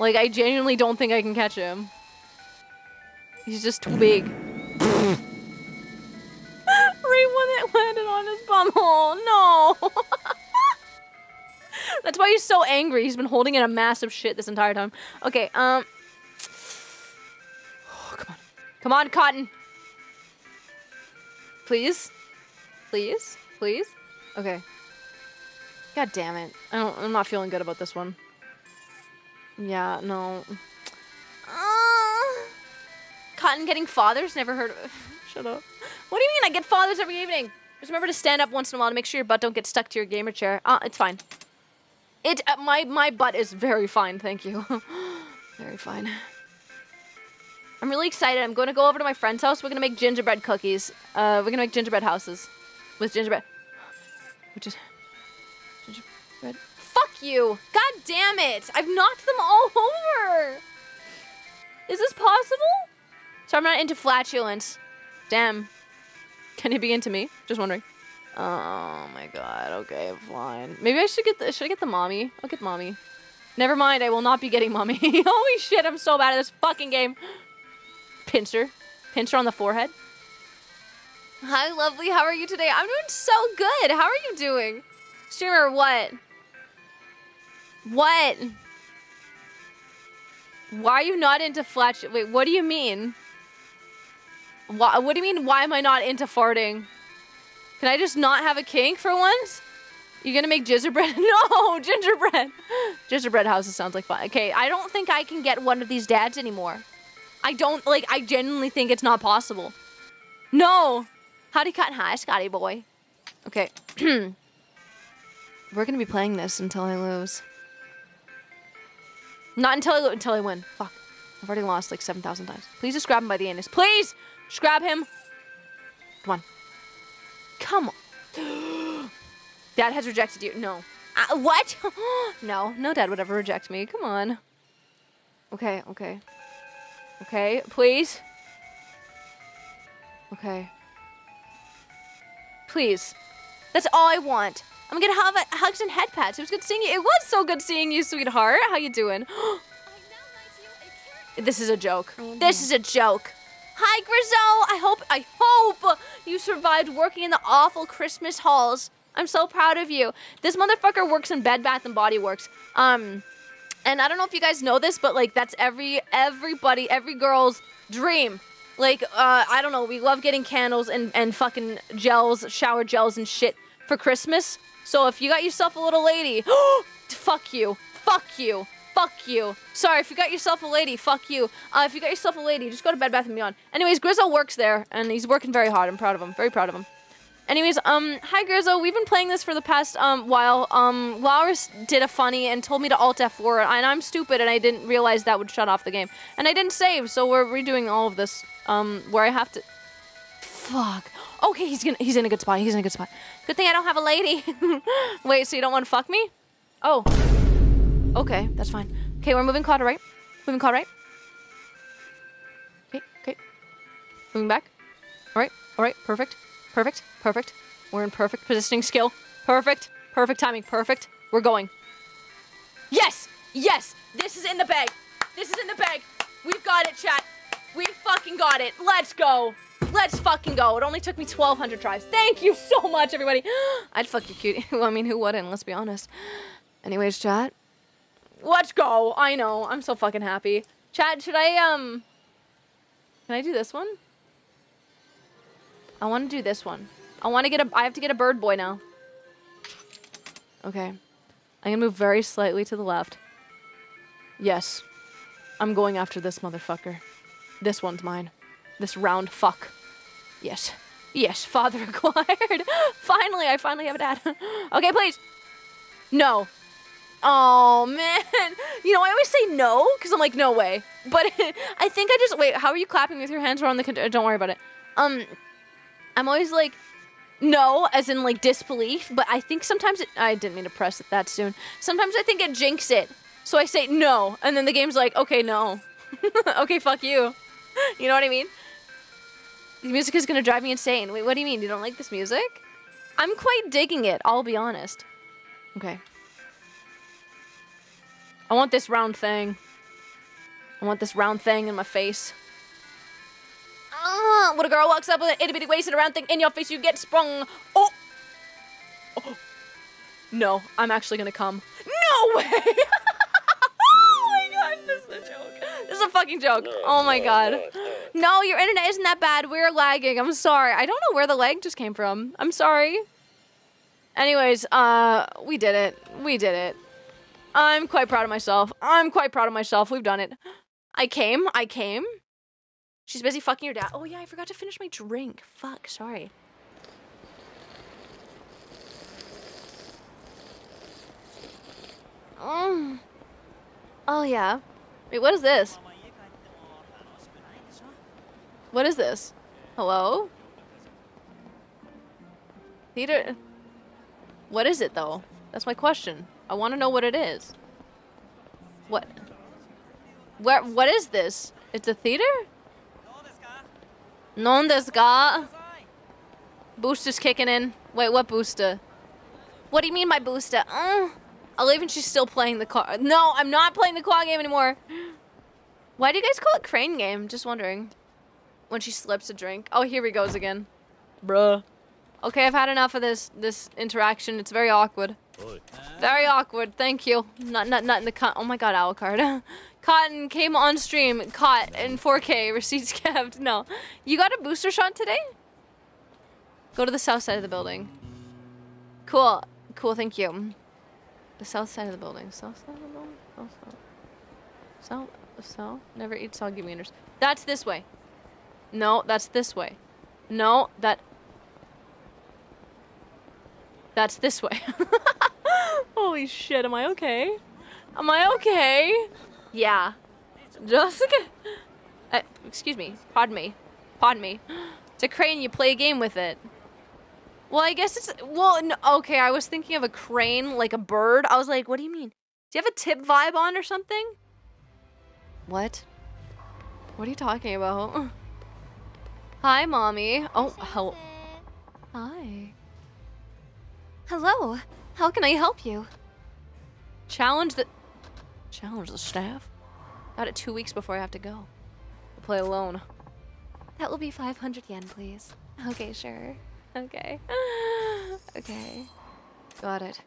Like, I genuinely don't think I can catch him. He's just too big. when it landed on his bumhole. No. That's why he's so angry. He's been holding in a massive shit this entire time. Okay, um. come on. Come on, Cotton. Please? Please? Please? Okay. God damn it. I don't, I'm not feeling good about this one. Yeah, no. Uh, Cotton getting fathers? Never heard of. Shut up. What do you mean I get fathers every evening? Just remember to stand up once in a while to make sure your butt don't get stuck to your gamer chair. Uh, it's fine. It, uh, my, my butt is very fine, thank you. very fine. I'm really excited. I'm going to go over to my friend's house. We're going to make gingerbread cookies. Uh, we're going to make gingerbread houses with gingerbread. Which is gingerbread. Fuck you! God damn it! I've knocked them all over. Is this possible? So I'm not into flatulence. Damn. Can he be into me? Just wondering. Oh my god. Okay, fine. Maybe I should get the. Should I get the mommy? I'll get mommy. Never mind. I will not be getting mommy. Holy shit! I'm so bad at this fucking game. Pincer. Pincer on the forehead. Hi, lovely. How are you today? I'm doing so good. How are you doing? Streamer, what? What? Why are you not into flat? Wait, what do you mean? Why, what do you mean? Why am I not into farting? Can I just not have a kink for once? You gonna make gingerbread? No, gingerbread. Gingerbread houses sounds like fun. Okay, I don't think I can get one of these dads anymore. I don't like. I genuinely think it's not possible. No. Howdy cut hi, Scotty boy. Okay. We're gonna be playing this until I lose. Not until I until I win. Fuck. I've already lost like seven thousand times. Please just grab him by the anus. Please, just grab him. Come on. Come on. Dad has rejected you. No. Uh, what? no, no dad would ever reject me. Come on. Okay, okay. Okay, please. Okay. Please. That's all I want. I'm gonna have a, hugs and head pats. It was good seeing you. It was so good seeing you, sweetheart. How you doing? this is a joke. This is a joke. Hi, Grizel. I hope I hope you survived working in the awful Christmas halls. I'm so proud of you. This motherfucker works in Bed Bath and Body Works. Um, and I don't know if you guys know this, but like that's every everybody, every girl's dream. Like, uh, I don't know, we love getting candles and, and fucking gels, shower gels and shit for Christmas. So if you got yourself a little lady, fuck you, fuck you, fuck you. Sorry, if you got yourself a lady, fuck you. Uh, if you got yourself a lady, just go to Bed Bath and Beyond. Anyways, Grizzle works there, and he's working very hard. I'm proud of him. Very proud of him. Anyways, um, hi Grizzle. We've been playing this for the past um while. Um, Laurus did a funny and told me to Alt F4, and I'm stupid and I didn't realize that would shut off the game, and I didn't save, so we're redoing all of this. Um, where I have to. Fuck. Okay, he's gonna. He's in a good spot. He's in a good spot. Good thing I don't have a lady. Wait, so you don't want to fuck me? Oh. Okay, that's fine. Okay, we're moving quad right. Moving quad right. Okay, okay. Moving back. All right, all right, perfect, perfect, perfect. We're in perfect positioning skill. Perfect, perfect timing, perfect. We're going. Yes, yes, this is in the bag. This is in the bag. We've got it, chat. We fucking got it. Let's go. Let's fucking go. It only took me 1,200 tries. Thank you so much, everybody. I'd fuck you, cutie. Well, I mean, who wouldn't? Let's be honest. Anyways, chat. Let's go. I know. I'm so fucking happy. Chat, should I, um... Can I do this one? I want to do this one. I want to get a... I have to get a bird boy now. Okay. I'm gonna move very slightly to the left. Yes. I'm going after this motherfucker. This one's mine. This round fuck. Yes. Yes, father acquired. finally, I finally have a dad. okay, please. No. Oh, man. You know, I always say no because I'm like, no way. But I think I just. Wait, how are you clapping with your hands around the. Don't worry about it. Um, I'm always like, no, as in like disbelief, but I think sometimes it. I didn't mean to press it that soon. Sometimes I think it jinx it. So I say no, and then the game's like, okay, no. okay, fuck you. You know what I mean? The music is gonna drive me insane. Wait, what do you mean? You don't like this music? I'm quite digging it, I'll be honest. Okay. I want this round thing. I want this round thing in my face. Ah, when a girl walks up with an itty bitty waist and a round thing in your face, you get sprung. Oh! oh. No, I'm actually gonna come. No way! oh my god, this is a joke. This is a fucking joke. Oh my god. No, your internet isn't that bad. We're lagging. I'm sorry. I don't know where the lag just came from. I'm sorry. Anyways, uh, we did it. We did it. I'm quite proud of myself. I'm quite proud of myself. We've done it. I came. I came. She's busy fucking your dad. Oh yeah, I forgot to finish my drink. Fuck, sorry. Oh. Oh yeah. Wait, what is this? What is this? Hello? Theater. What is it though? That's my question. I want to know what it is. What? Where? What is this? It's a theater? Non desu? Booster's kicking in. Wait, what booster? What do you mean by booster? Uh, I live and she's still playing the car. No, I'm not playing the claw game anymore. Why do you guys call it crane game? Just wondering. When she slips a drink. Oh, here he goes again. Bruh. Okay, I've had enough of this this interaction. It's very awkward. Very awkward. Thank you. Not not not in the cut. Oh my god, Alucard. Cotton came on stream, caught in 4K, receipts kept. No. You got a booster shot today? Go to the south side of the building. Cool. Cool, thank you. The south side of the building. South side of the building? South south. South south. Never eat soggy wieners. That's this way. No, that's this way. No, that that's this way. Holy shit, am I okay? Am I okay? Yeah. Okay. Uh, excuse me. Pardon me. Pardon me. It's a crane, you play a game with it. Well, I guess it's. Well, no, okay, I was thinking of a crane, like a bird. I was like, what do you mean? Do you have a tip vibe on or something? What? What are you talking about? Hi, mommy. Oh, hello. Hi. Hello. How can I help you? Challenge the challenge the staff. Got it two weeks before I have to go. I'll play alone. That will be 500 yen, please. Okay, sure. Okay. okay. Got it.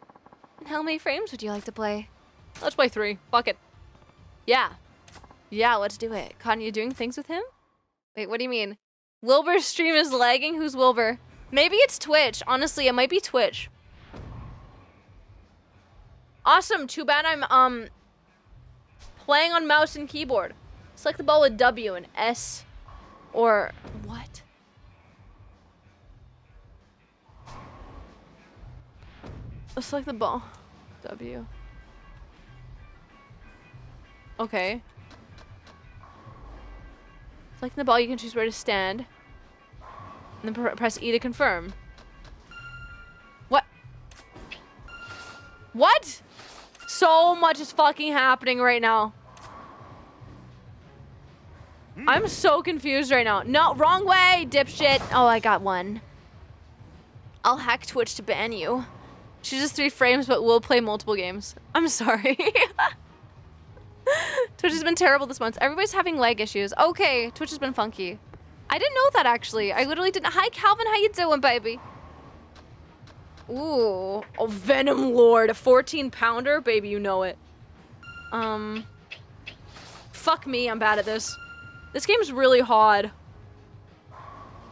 And how many frames would you like to play? Let's play three. Fuck it. Yeah. Yeah, let's do it. Con, you doing things with him? Wait, what do you mean? Wilbur's stream is lagging? Who's Wilbur? Maybe it's Twitch. Honestly, it might be Twitch. Awesome. Too bad I'm um playing on mouse and keyboard. Select the ball with W and S or what? Select the ball. W. Okay. Select the ball, you can choose where to stand. And then pr press E to confirm. What? What? So much is fucking happening right now. I'm so confused right now. No, wrong way, dipshit. Oh, I got one. I'll hack Twitch to ban you. Chooses three frames, but will play multiple games. I'm sorry. Twitch has been terrible this month. Everybody's having lag issues. Okay, Twitch has been funky. I didn't know that actually. I literally didn't. Hi, Calvin. How you doing, baby? Ooh. Oh, Venom Lord. A 14 pounder? Baby, you know it. Um. Fuck me. I'm bad at this. This game's really hard.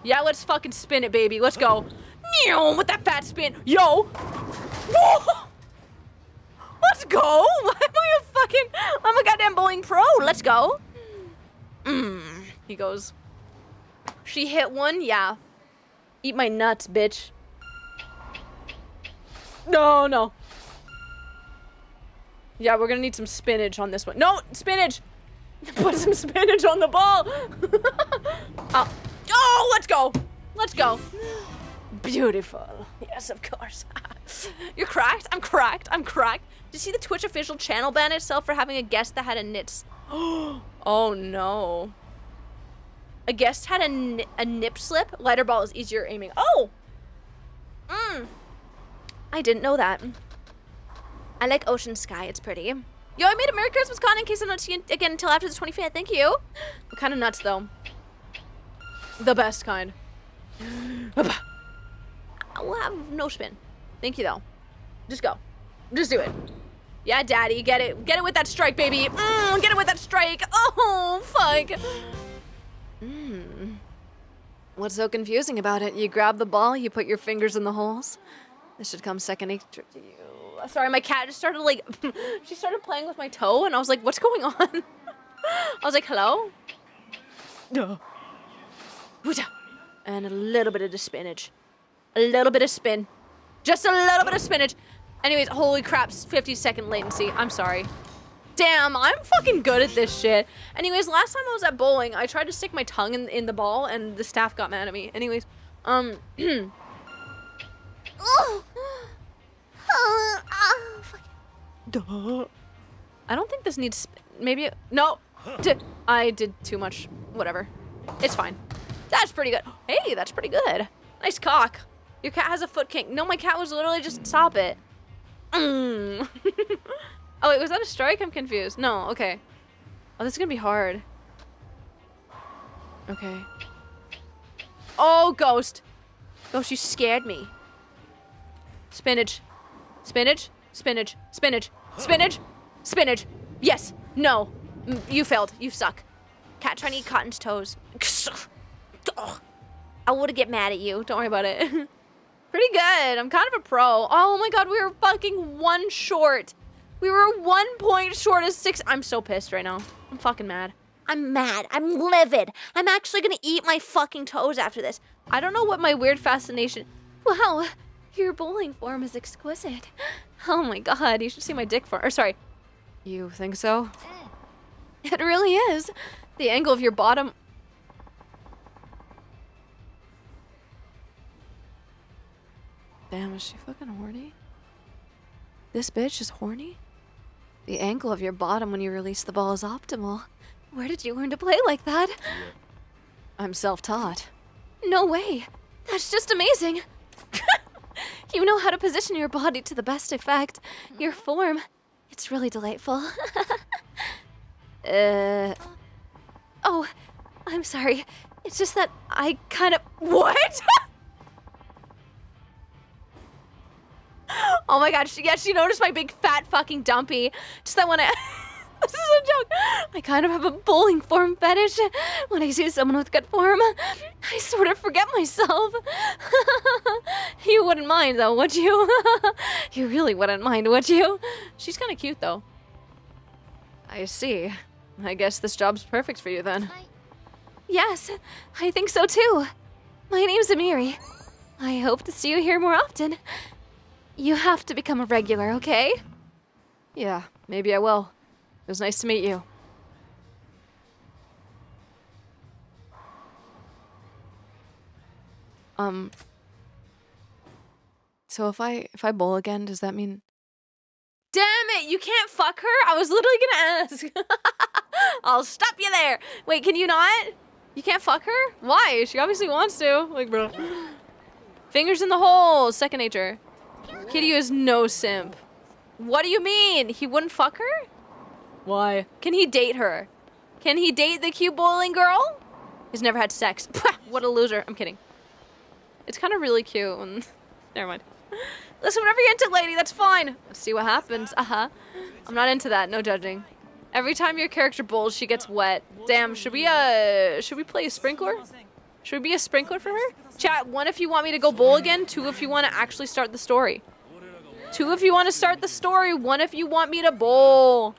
Yeah, let's fucking spin it, baby. Let's go. With that fat spin. Yo. Whoa. Let's go. Why am I a fucking... I'm a goddamn bowling pro. Let's go. Mmm. He goes. She hit one? Yeah. Eat my nuts, bitch. No, no. Yeah, we're gonna need some spinach on this one. No, spinach! Put some spinach on the ball! oh. oh, let's go! Let's go. Beautiful. Yes, of course. You're cracked? I'm cracked. I'm cracked. Did you see the Twitch official channel ban itself for having a guest that had a nits? oh no. A guest had a, a nip slip? Lighter ball is easier aiming. Oh! Mmm. I didn't know that. I like ocean sky. It's pretty. Yo, I made a Merry Christmas con in case I don't see you again until after the 25th. Thank you. I'm kind of nuts, though. The best kind. I will have no spin. Thank you, though. Just go. Just do it. Yeah, daddy. Get it. Get it with that strike, baby. Mm, get it with that strike. Oh, fuck. Mm. What's so confusing about it? You grab the ball, you put your fingers in the holes. This should come second nature to you. Sorry, my cat just started like, she started playing with my toe, and I was like, what's going on? I was like, hello? No. And a little bit of the spinach. A little bit of spin. Just a little bit of spinach. Anyways, holy crap, 50 second latency. I'm sorry. Damn, I'm fucking good at this shit. Anyways, last time I was at bowling, I tried to stick my tongue in, in the ball, and the staff got mad at me. Anyways, um... oh. Duh. I don't think this needs... Maybe... No! D I did too much. Whatever. It's fine. That's pretty good. Hey, that's pretty good. Nice cock. Your cat has a foot kink. No, my cat was literally just... Stop it. Mm. oh, wait, was that a strike? I'm confused. No, okay. Oh, this is gonna be hard. Okay. Oh, ghost. Oh, she scared me. Spinach. Spinach. Spinach. Spinach. Spinach. Spinach. Yes. No. Mm, You failed. You suck. Cat trying to eat Cotton's toes. I would get mad at you. Don't worry about it. Pretty good. I'm kind of a pro. Oh my god, we were fucking one short. We were one point short of six. I'm so pissed right now. I'm fucking mad. I'm mad. I'm livid. I'm actually gonna eat my fucking toes after this. I don't know what my weird fascination. Wow, your bowling form is exquisite. Oh my god, you should see my dick form. Or sorry. You think so? It really is. The angle of your bottom. Damn, is she fucking horny? This bitch is horny? The angle of your bottom when you release the ball is optimal. Where did you learn to play like that? I'm self taught. No way. That's just amazing. you know how to position your body to the best effect. Your form. It's really delightful. uh. Oh, I'm sorry. It's just that I kind of. What? Oh my god, she, yeah, she noticed my big fat fucking dumpy. Just that when I. this is a joke. I kind of have a bowling form fetish. When I see someone with good form, I sort of forget myself. you wouldn't mind though, would you? you really wouldn't mind, would you? She's kind of cute though. I see. I guess this job's perfect for you then. Yes, I think so too. My name's Amiri. I hope to see you here more often. You have to become a regular, okay? Yeah, maybe I will. It was nice to meet you. Um. So if I if I bowl again, does that mean? Damn it! You can't fuck her. I was literally gonna ask. I'll stop you there. Wait, can you not? You can't fuck her? Why? She obviously wants to. Like, bro. Fingers in the hole. Second nature. Kitty is no simp. What do you mean? He wouldn't fuck her? Why? Can he date her? Can he date the cute bowling girl? He's never had sex. What a loser. I'm kidding. It's kind of really cute. When... Never mind. Listen, whatever you're into, lady, that's fine. Let's see what happens. Uh huh. I'm not into that. No judging. Every time your character bowls, she gets wet. Damn. Should we uh? Should we play a sprinkler? Should we be a sprinkler for her? Chat. One if you want me to go bowl again. Two if you want to actually start the story. Two if you want to start the story. One if you want me to bowl.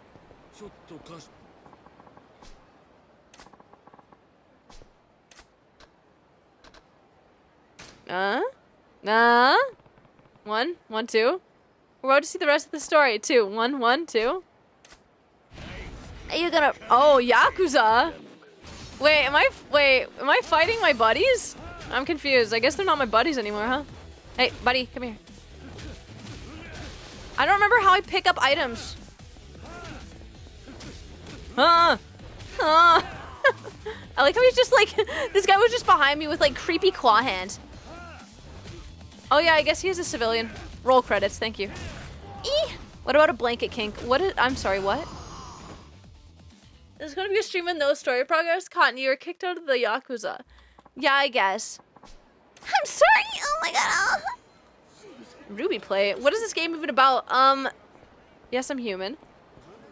Uh? Uh? One, one, two. We're about to see the rest of the story. Two, one, one, two. Are you gonna? Oh, Yakuza. Wait, am I? Wait, am I fighting my buddies? I'm confused. I guess they're not my buddies anymore, huh? Hey, buddy, come here. I don't remember how I pick up items. Huh? Huh? I like how he's just like this guy was just behind me with like creepy claw hands. Oh yeah, I guess he is a civilian. Roll credits, thank you. Eee! What about a blanket kink? What is, I'm sorry, what? There's gonna be a stream with no story progress. Cotton, you were kicked out of the Yakuza. Yeah, I guess. I'm sorry! Oh my god! Ruby play. What is this game even about? Um, yes, I'm human.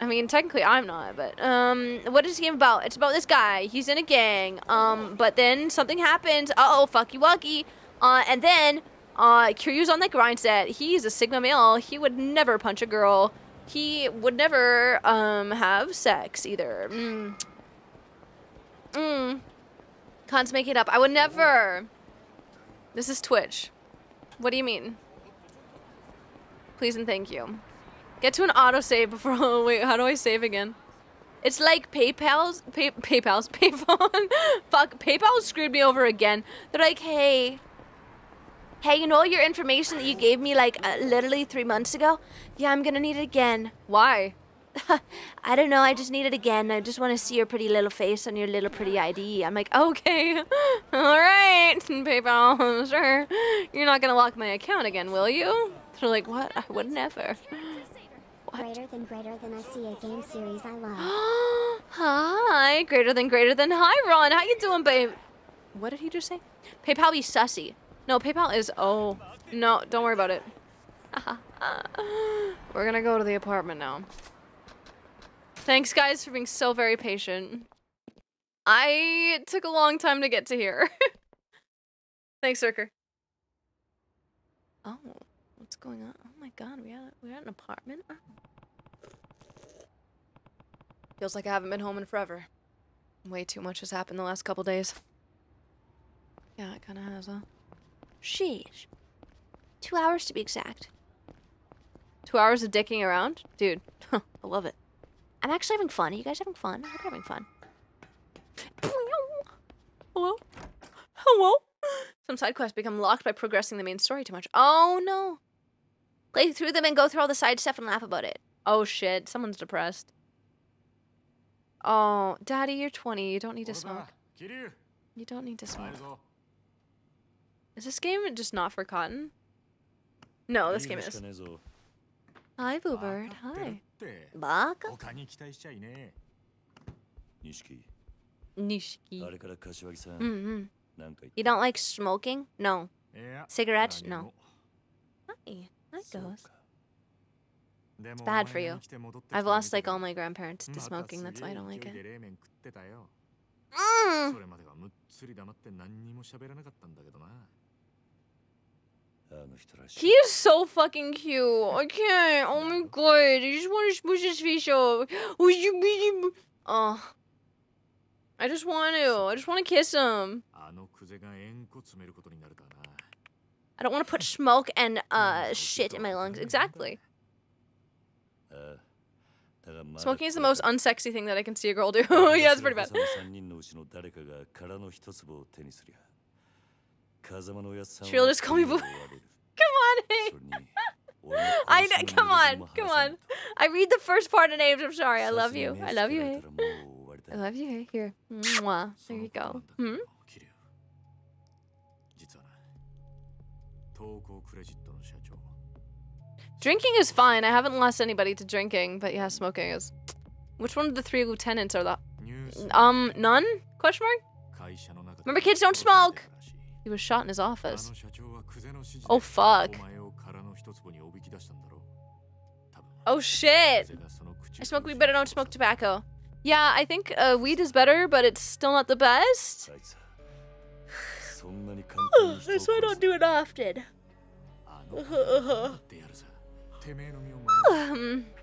I mean, technically I'm not, but, um, what is the game about? It's about this guy. He's in a gang, um, but then something happens. Uh-oh, fucky wucky. Uh, and then, uh, Kiryu's on that grind set. He's a Sigma male. He would never punch a girl. He would never, um, have sex either. Mm. Mm. Can't make it up. I would never. This is Twitch. What do you mean? Please and thank you. Get to an autosave before. Oh, wait, how do I save again? It's like PayPal's. Pay, PayPal's. Payphone. Fuck. PayPal screwed me over again. They're like, hey. Hey, you know your information that you gave me like uh, literally three months ago? Yeah, I'm gonna need it again. Why? I don't know. I just need it again. I just want to see your pretty little face on your little pretty ID. I'm like, okay, all right, PayPal, sure. You're not gonna lock my account again, will you? They're like, what? I would never. Greater than greater than I see a game series I love. Hi, greater than greater than. Hi, Ron. How you doing, babe? What did he just say? PayPal be sussy. No, PayPal is. Oh. No, don't worry about it. We're gonna go to the apartment now. Thanks, guys, for being so very patient. I took a long time to get to here. Thanks, Cirker. Oh, what's going on? Oh my god, we at we're at an apartment. Oh. Feels like I haven't been home in forever. Way too much has happened the last couple days. Yeah, it kind of has, huh? Sheesh. Two hours to be exact. Two hours of dicking around, dude. I love it. I'm actually having fun. Are you guys having fun? I'm having fun. Hello? Hello? Some side quests become locked by progressing the main story too much. Oh, no. Play through them and go through all the side stuff and laugh about it. Oh, shit. Someone's depressed. Oh, Daddy, you're 20. You don't need to smoke. You don't need to smoke. Is this game just not for cotton? No, this game is. Hi, Bluebird. Hi. ってバカ他に期待しちゃいねえ錦 Nishiki. あれから柏木さん、 Mm-hmm. なんか言っ You don't like smoking? No. いや Cigarettes? 何 No. も Hi. Hi, そう goes. かでも bad お for 前 you. が来て戻ってきた I've の見 lost て like て all my grandparents to また smoking. That's why I don't す like げえ it. 勢いで冷麺食ってたよ Mm. He is so fucking cute. I can't. Oh my god. I just want to push his face up. Oh. I just want to. I just want to kiss him. I don't want to put smoke and uh shit in my lungs. Exactly. Smoking is the most unsexy thing that I can see a girl do. yeah, it's pretty bad. She'll just call me Boo. come on, hey! I know, come on, come on. I read the first part of names. I'm sorry. I love you. I love you, hey! I love you, hey! Here. Mwah. There you go. Hmm? Drinking is fine. I haven't lost anybody to drinking, but yeah, smoking is. Which one of the three lieutenants are the? Um, none? Question mark. Remember, kids don't smoke. He was shot in his office. Oh fuck. Oh, oh shit! I smoke weed, but I don't smoke tobacco. Yeah, I think uh, weed is better, but it's still not the best. That's why I don't do it often. um.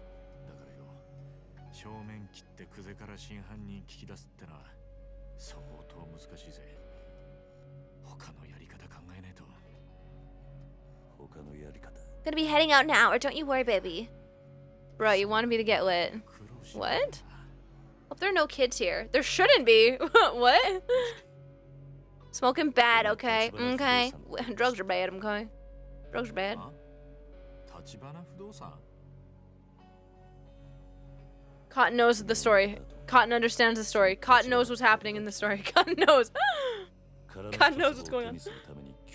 Gonna be heading out now, or don't you worry, baby. Bro, you wanted me to get lit. What? Hope there are no kids here. There shouldn't be. what? Smoking bad, okay? Okay. Drugs are bad, okay? Drugs are bad. Cotton knows the story. Cotton understands the story. Cotton knows what's happening in the story. Cotton knows. Cotton knows what's going on.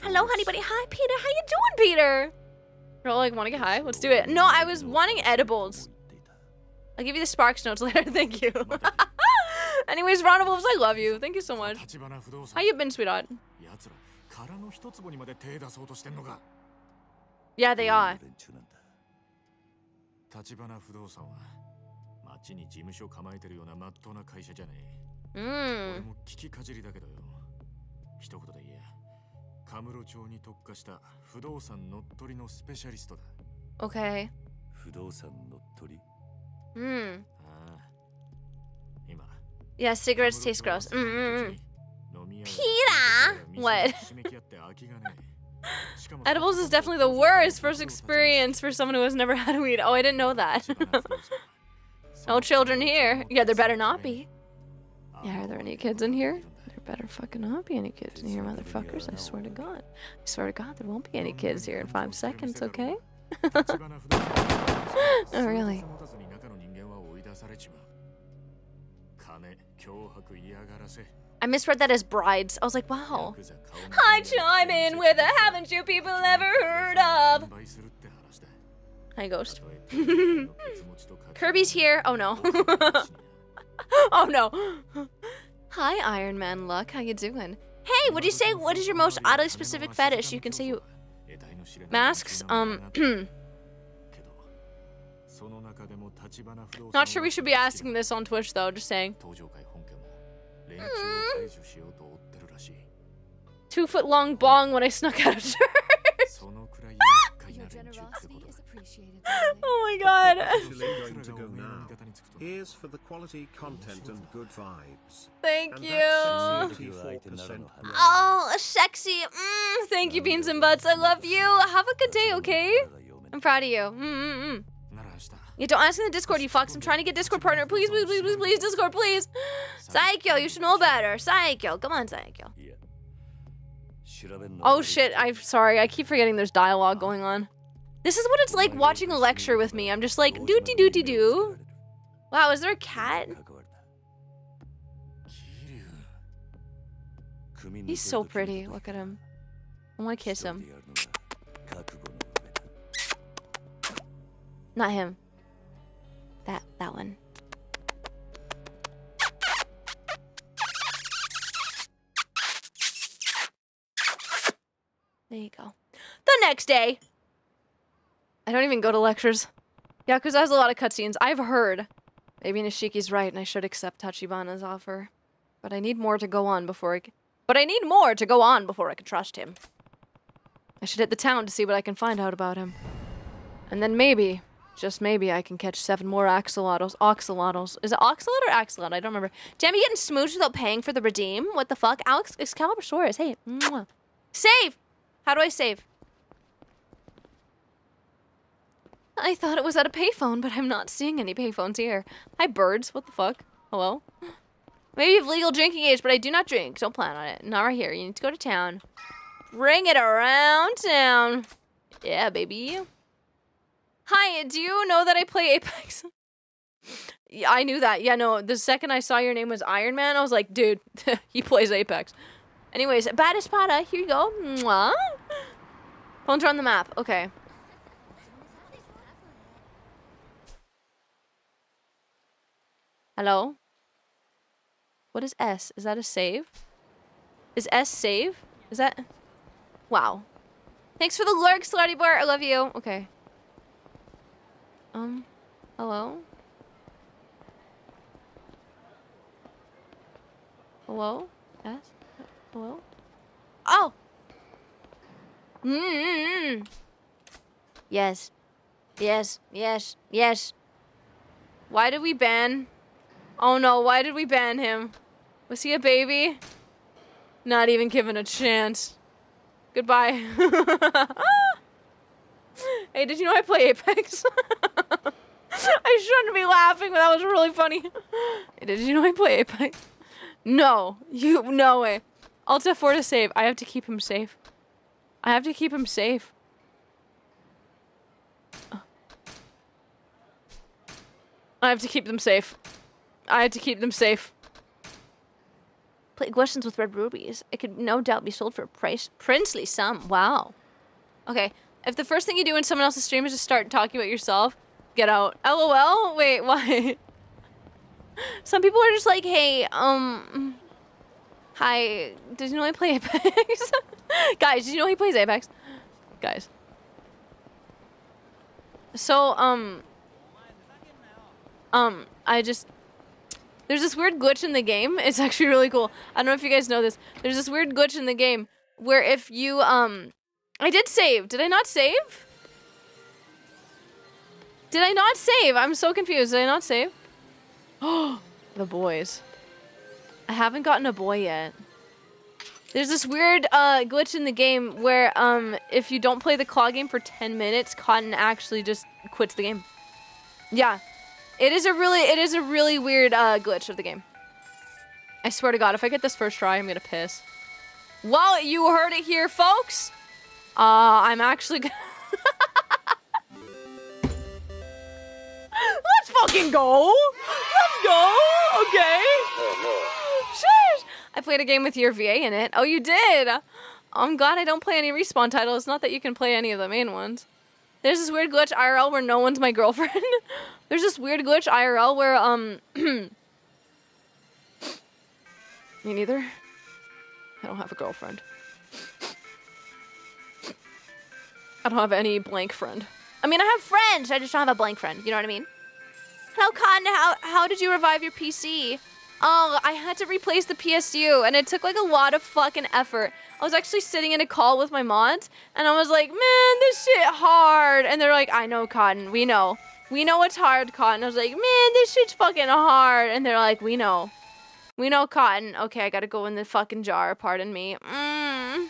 Hello, honey buddy. Hi, Peter. How you doing, Peter? You're all like, want to get high? Let's do it. No, I was wanting edibles. I'll give you the Sparks notes later. Thank you. Anyways, Ron Wolves, I love you. Thank you so much. 立花不動産 How you been, sweetheart? 奴ら空の一粒にまで手出そうとしてんのか Yeah, they are. 連中なんだ立花不動産は町に事務所構えてるようなまっとうな会社じゃねえ、 Mm. 俺も聞きかじりだけどよ一言で言え カムロ町に特化した不動産乗っ取りのスペシャリストだ Okay. 不動産乗っ取り Mm. ああ今 Yeah, cigarettes taste gross. Mm, mm, mm. Peter! What? Edibles is definitely the worst first experience for someone who has never had weed. Oh, I didn't know that. no children here. Yeah, there better not be. Yeah, are there any kids in here? Better fucking not be any kids in here, motherfuckers. I swear to God. I swear to God, there won't be any kids here in five seconds, okay? oh, really? I misread that as brides. I was like, wow. Hi, chime in with a haven't you people ever heard of? Hi, Ghost. Kirby's here. Oh no. oh no. Hi, Iron Man Luck. How you doing? Hey, what do you say? What is your most oddly specific fetish? You can say you masks. Um, not sure we should be asking this on Twitch though. Just saying. Two foot long bong when I snuck out of church. Your generosity is appreciated. oh my god. Here's for the quality content and good vibes. Thank And you. that's 84% growth. Oh, sexy. Mm, thank you, Beans and Butts. I love you. Have a good day, okay? I'm proud of you. Mm-mm-mm. Yeah, don't ask in the Discord, you fucks. I'm trying to get Discord partner. Please, please, please, please, please, Discord, please. Psycho, you should know better. Psycho, come on, Psycho. Oh shit, I'm sorry. I keep forgetting there's dialogue going on. This is what it's like watching a lecture with me. I'm just like, dooty dooty doo. Wow, is there a cat? He's so pretty. Look at him. I want to kiss him. Not him. That that one. There you go. The next day. I don't even go to lectures. Yeah, because has a lot of cutscenes. I've heard. Maybe Nishiki's right and I should accept Tachibana's offer. But I need more to go on before I c- But I need more to go on before I can trust him. I should hit the town to see what I can find out about him. And then maybe, just maybe, I can catch seven more axolotls. Oxalotls. Is it oxalot or axolot? I don't remember. Damn, you getting smooched without paying for the redeem? What the fuck? Alex Excalibur Saurus. Hey. Mwah. Save! How do I save? I thought it was at a payphone, but I'm not seeing any payphones here. Hi, birds. What the fuck? Hello? Maybe you have legal drinking age, but I do not drink. Don't plan on it. Not right here. You need to go to town. Bring it around town. Yeah, baby. Hi, do you know that I play Apex? yeah, I knew that. Yeah, no, the second I saw your name was Iron Man, I was like, dude, he plays Apex. Anyways, Bad Espada, here you go. Mwah. Phones are on the map. Okay. Hello? What is S? Is that a save? Is S save? Is that... Wow. Thanks for the lurk, Slutty Bar. I love you. Okay. Um, hello? Hello? S? Hello? Oh! Mm-hmm. Yes. Yes, yes, yes. Why did we ban? Oh no, why did we ban him? Was he a baby? Not even given a chance. Goodbye. hey, did you know I play Apex? I shouldn't be laughing, but that was really funny. Hey, did you know I play Apex? No, you, no way. Alt F4 to save. I have to keep him safe. I have to keep him safe. I have to keep them safe. I had to keep them safe. Play questions with red rubies. It could no doubt be sold for a price princely sum. Wow. Okay. If the first thing you do in someone else's stream is just start talking about yourself, get out. LOL? Wait, why? Some people are just like, hey, um, hi, did you know I play Apex? Guys, did you know he plays Apex? Guys. So, um, um, I just, there's this weird glitch in the game. It's actually really cool. I don't know if you guys know this. There's this weird glitch in the game where if you, um, I did save. Did I not save? Did I not save? I'm so confused. Did I not save? Oh, the boys. I haven't gotten a boy yet. There's this weird uh, glitch in the game where um, if you don't play the claw game for 10 minutes, Cotton actually just quits the game. Yeah, it is a really it is a really weird uh, glitch of the game. I swear to God, if I get this first try, I'm gonna piss. Well, you heard it here, folks. Uh, I'm actually gonna. Let's fucking go. Let's go. Okay. Sheesh. I played a game with your VA in it. Oh, you did? I'm glad I don't play any respawn titles. Not that you can play any of the main ones. There's this weird glitch IRL where no one's my girlfriend. There's this weird glitch IRL where, um... Me neither. I don't have a girlfriend. I don't have any blank friend. I mean, I have friends. I just don't have a blank friend. You know what I mean? Hello, Cotton. How how did you revive your PC? Oh, I had to replace the PSU, and it took like a lot of fucking effort. I was actually sitting in a call with my mods, and I was like, "Man, this shit hard." And they're like, "I know, Cotton. We know. We know it's hard, Cotton." I was like, "Man, this shit's fucking hard." And they're like, "We know. We know, Cotton. Okay, I gotta go in the fucking jar. Pardon me. Mmm.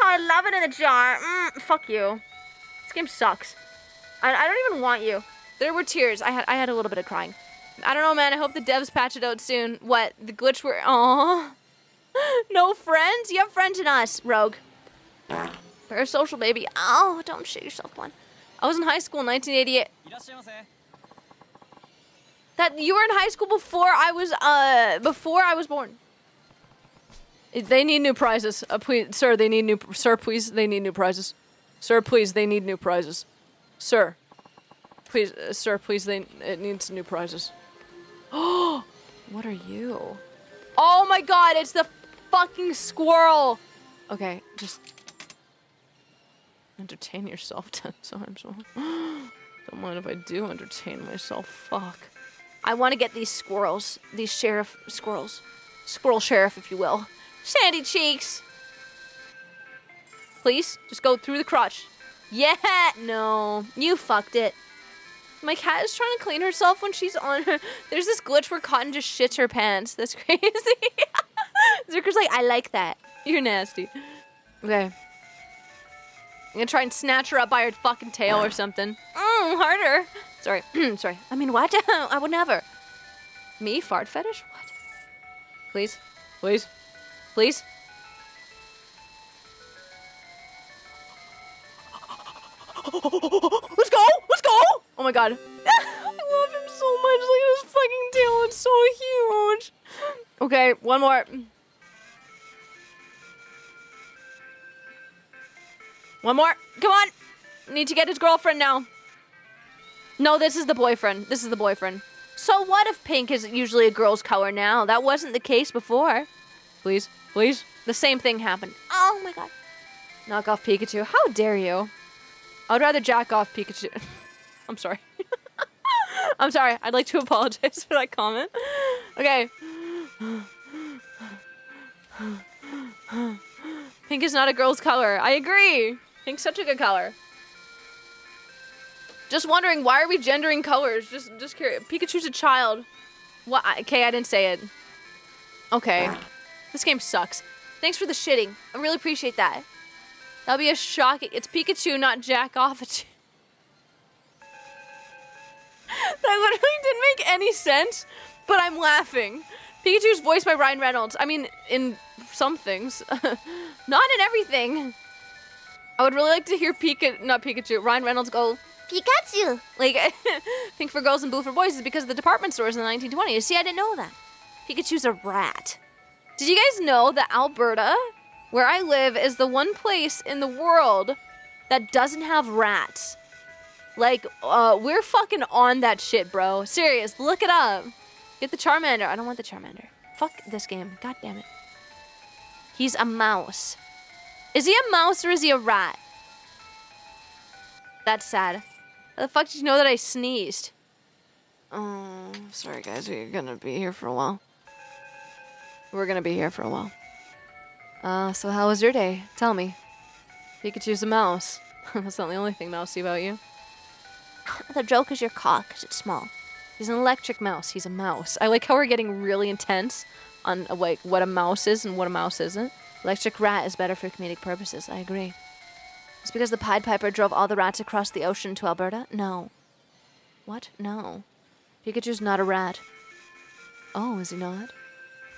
I love it in the jar. Mm, fuck you. This game sucks. I, I don't even want you. There were tears. I had I had a little bit of crying. I don't know, man. I hope the devs patch it out soon. What? The glitch were. Aw. no friends? You have friends in us, Rogue. Parasocial, baby. Oh, don't shoot yourself, one. I was in high school in 1988. That you were in high school before I was uh before I was born. They need new prizes. Uh, please, sir, they need new sir, please, they need new prizes. Sir, please, they need new prizes. Sir. Please, uh, sir, please, they it needs new prizes. Oh, what are you? Oh my god, it's the fucking squirrel. Okay, just entertain yourself ten times. Don't mind if I do entertain myself. Fuck. I want to get these squirrels, these sheriff squirrels, squirrel sheriff, if you will. Sandy cheeks. Please, just go through the crotch. Yeah, no, you fucked it. My cat is trying to clean herself when she's on her. There's this glitch where Cotton just shits her pants. That's crazy. Zucker's like, I like that. You're nasty. Okay. I'm gonna try and snatch her up by her fucking tail or something. Mm, harder. Sorry. Sorry. I mean, what? I would never. Me? Fart fetish? What? Please? Please? Please? Let's go! Let's go! Oh my god. I love him so much. Look at his fucking tail. It's so huge. Okay, one more. One more. Come on. Need to get his girlfriend now. No, this is the boyfriend. This is the boyfriend. So what if pink is usually a girl's color now? That wasn't the case before. Please, please. The same thing happened. Oh my god. Knock off Pikachu. How dare you? I would rather jack off Pikachu. I'm sorry. I'm sorry. I'd like to apologize for that comment. Okay. Pink is not a girl's color. I agree. Pink's such a good color. Just wondering why are we gendering colors? Just just curious. Pikachu's a child. What? Okay, I didn't say it. Okay. This game sucks. Thanks for the shitting. I really appreciate that. That'll be a shocking. It's Pikachu, not Jack off. that literally didn't make any sense, but I'm laughing. Pikachu's voiced by Ryan Reynolds. I mean, in some things, not in everything. I would really like to hear Pika, not Pikachu, Ryan Reynolds go, Pikachu! Like, Pink for Girls and Blue for Boys is because of the department stores in the 1920s. See, I didn't know that. Pikachu's a rat. Did you guys know that Alberta, where I live, is the one place in the world that doesn't have rats? Like, uh, we're fucking on that shit, bro. Serious, look it up. Get the Charmander. I don't want the Charmander. Fuck this game. God damn it. He's a mouse. Is he a mouse or is he a rat? That's sad. How the fuck did you know that I sneezed? Oh, sorry guys, we're gonna be here for a while. We're gonna be here for a while. Uh, so how was your day? Tell me. Pikachu's a mouse. That's not the only thing mousy about you. the joke is your cock, because it's small. He's an electric mouse. He's a mouse. I like how we're getting really intense on uh, like what a mouse is and what a mouse isn't. Electric rat is better for comedic purposes. I agree. It's because the Pied Piper drove all the rats across the ocean to Alberta? No. What? No. Pikachu's not a rat. Oh, is he not?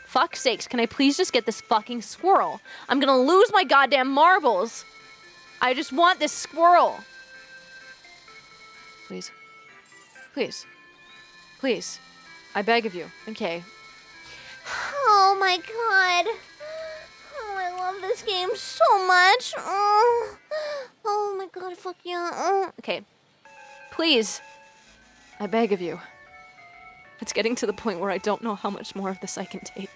Fuck's sakes, can I please just get this fucking squirrel? I'm gonna lose my goddamn marbles. I just want this squirrel. Please. Please. Please. I beg of you. Okay. Oh my god. Oh, I love this game so much. Oh, oh my god, fuck yeah. Oh. Okay. Please. I beg of you. It's getting to the point where I don't know how much more of this I can take.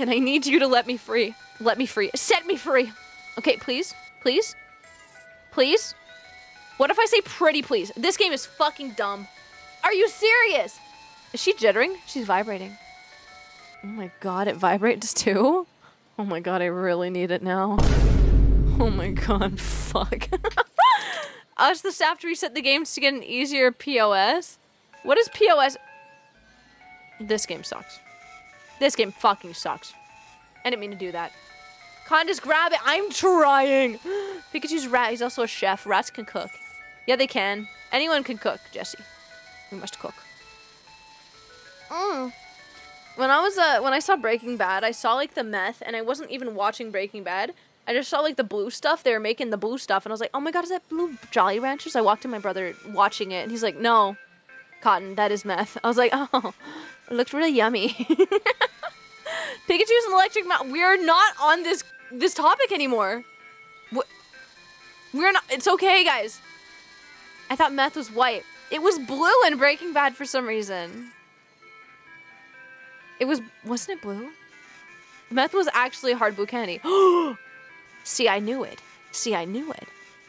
And I need you to let me free. Let me free. Set me free. Okay, please. Please. Please. What if I say pretty please? This game is fucking dumb. Are you serious? Is she jittering? She's vibrating. Oh my god, it vibrates too? Oh my god, I really need it now. Oh my god, fuck. Us the staff to reset the games to get an easier POS? What is POS? This game sucks. This game fucking sucks. I didn't mean to do that. Can't just grab it. I'm trying. Pikachu's rat. He's also a chef. Rats can cook. Yeah, they can. Anyone can cook, Jesse. We must cook. Mm. When I was uh, when I saw Breaking Bad, I saw like the meth, and I wasn't even watching Breaking Bad. I just saw like the blue stuff. They were making the blue stuff, and I was like, "Oh my god, is that blue Jolly Ranchers?" I walked to my brother watching it, and he's like, "No, Cotton, that is meth." I was like, "Oh, it looked really yummy." Pikachu's an electric mouse. We're not on this this topic anymore. We're not. It's okay, guys. I thought meth was white. It was blue in Breaking Bad for some reason. It was wasn't it blue? Meth was actually hard blue candy. See, I knew it. See, I knew it.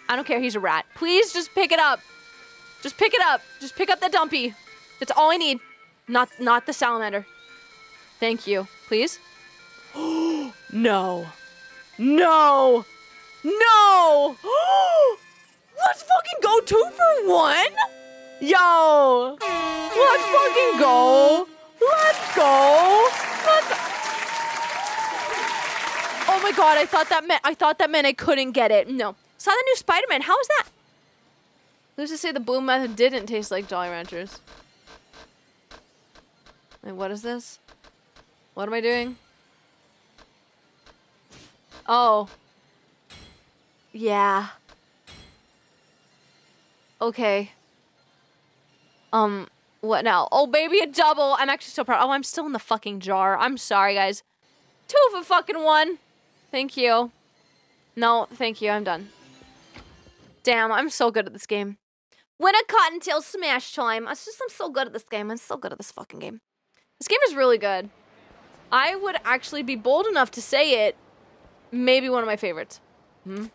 I don't care. He's a rat. Please just pick it up. Just pick it up. Just pick up the dumpy. That's all I need. Not not the salamander. Thank you. Please. no. No. No. Let's fucking go two for one. Yo. Let's fucking go. Let's go. Let's. Oh my god! I thought that meant I thought that meant I couldn't get it. No. Saw the new Spider-Man. How was that? Who's to say the blue method didn't taste like Jolly Ranchers? What is this? What am I doing? Oh. Yeah. Okay. Um, what now? Oh, baby, a double. I'm actually so proud. Oh, I'm still in the fucking jar. I'm sorry, guys. Two a fucking one. Thank you. No, thank you. I'm done. Damn, I'm so good at this game. When a cottontail smash time. It's just I'm so good at this game. I'm so good at this fucking game. This game is really good. I would actually be bold enough to say it. Maybe one of my favorites. Hmm.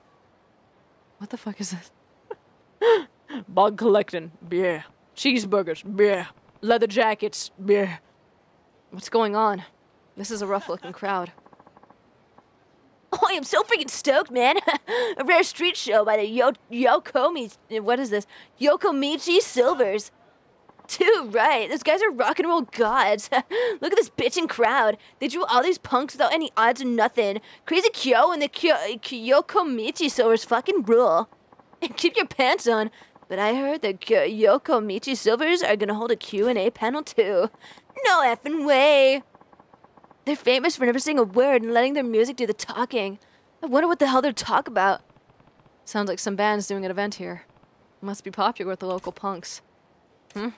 What the fuck is this? Bug collecting. Yeah. Cheeseburgers. Yeah. Leather jackets. Yeah. What's going on? This is a rough looking crowd. Oh, I am so freaking stoked, man. a rare street show by the Yo Yokomi. What is this? Yokomichi Silvers. Too right. Those guys are rock and roll gods. Look at this bitchin' crowd. They drew all these punks without any odds or nothing. Crazy Kyo and the Kyo Yokomichi Silvers fucking rule. And keep your pants on. But I heard the Yoko Yokomichi Silvers are gonna hold a Q&A panel too. No effing way. They're famous for never saying a word and letting their music do the talking. I wonder what the hell they're talk about. Sounds like some band's doing an event here. Must be popular with the local punks. Hmm?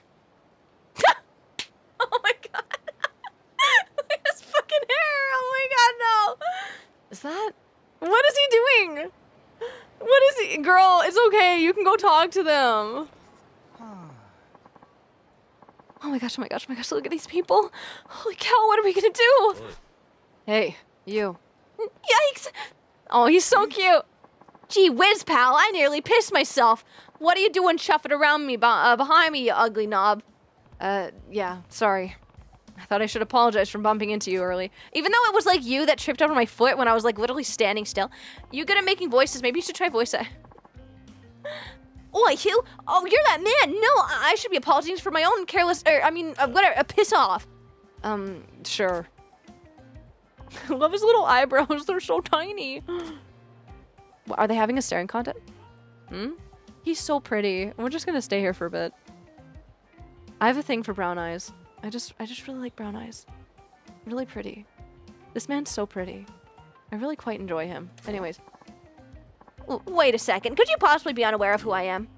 oh my god. Look at his fucking hair. Oh my god, no. Is that? What is he doing? What is it? Girl, it's okay. You can go talk to them. Oh my gosh, oh my gosh, oh my gosh, look at these people. Holy cow, what are we gonna do? Hey, you. Yikes! Oh, he's so cute. Gee whiz, pal, I nearly pissed myself. What are you doing chuffing around me, uh, behind me, you ugly knob? Uh, yeah, sorry. I thought I should apologize for bumping into you early. Even though it was like you that tripped over my foot when I was like literally standing still. You good at making voices, maybe you should try voice Oi, Hugh! Oh, you're that man! No, I should be apologizing for my own careless, er, I mean, uh, whatever, uh, piss off. Um, sure. I love his little eyebrows, they're so tiny. Are they having a staring contest? Hmm? He's so pretty. We're just gonna stay here for a bit. I have a thing for brown eyes. I just, I just really like brown eyes. Really pretty. This man's so pretty. I really quite enjoy him. Anyways. L wait a second. Could you possibly be unaware of who I am?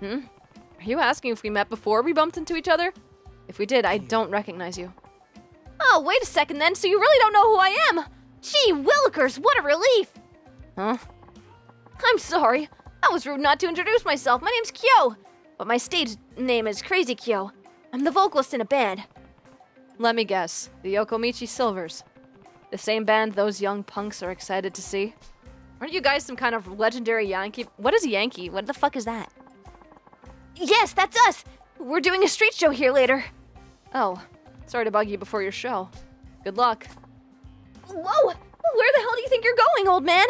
Hmm? Are you asking if we met before we bumped into each other? If we did, I don't recognize you. Oh, wait a second then. So you really don't know who I am? Gee willikers, what a relief! Huh? I'm sorry. I was rude not to introduce myself. My name's Kyo. But my stage name is Crazy Kyo. I'm the vocalist in a band. Let me guess. The Yokomichi Silvers. The same band those young punks are excited to see. Aren't you guys some kind of legendary Yankee? What is Yankee? What the fuck is that? Yes, that's us. We're doing a street show here later. Oh, sorry to bug you before your show. Good luck. Whoa! Where the hell do you think you're going, old man?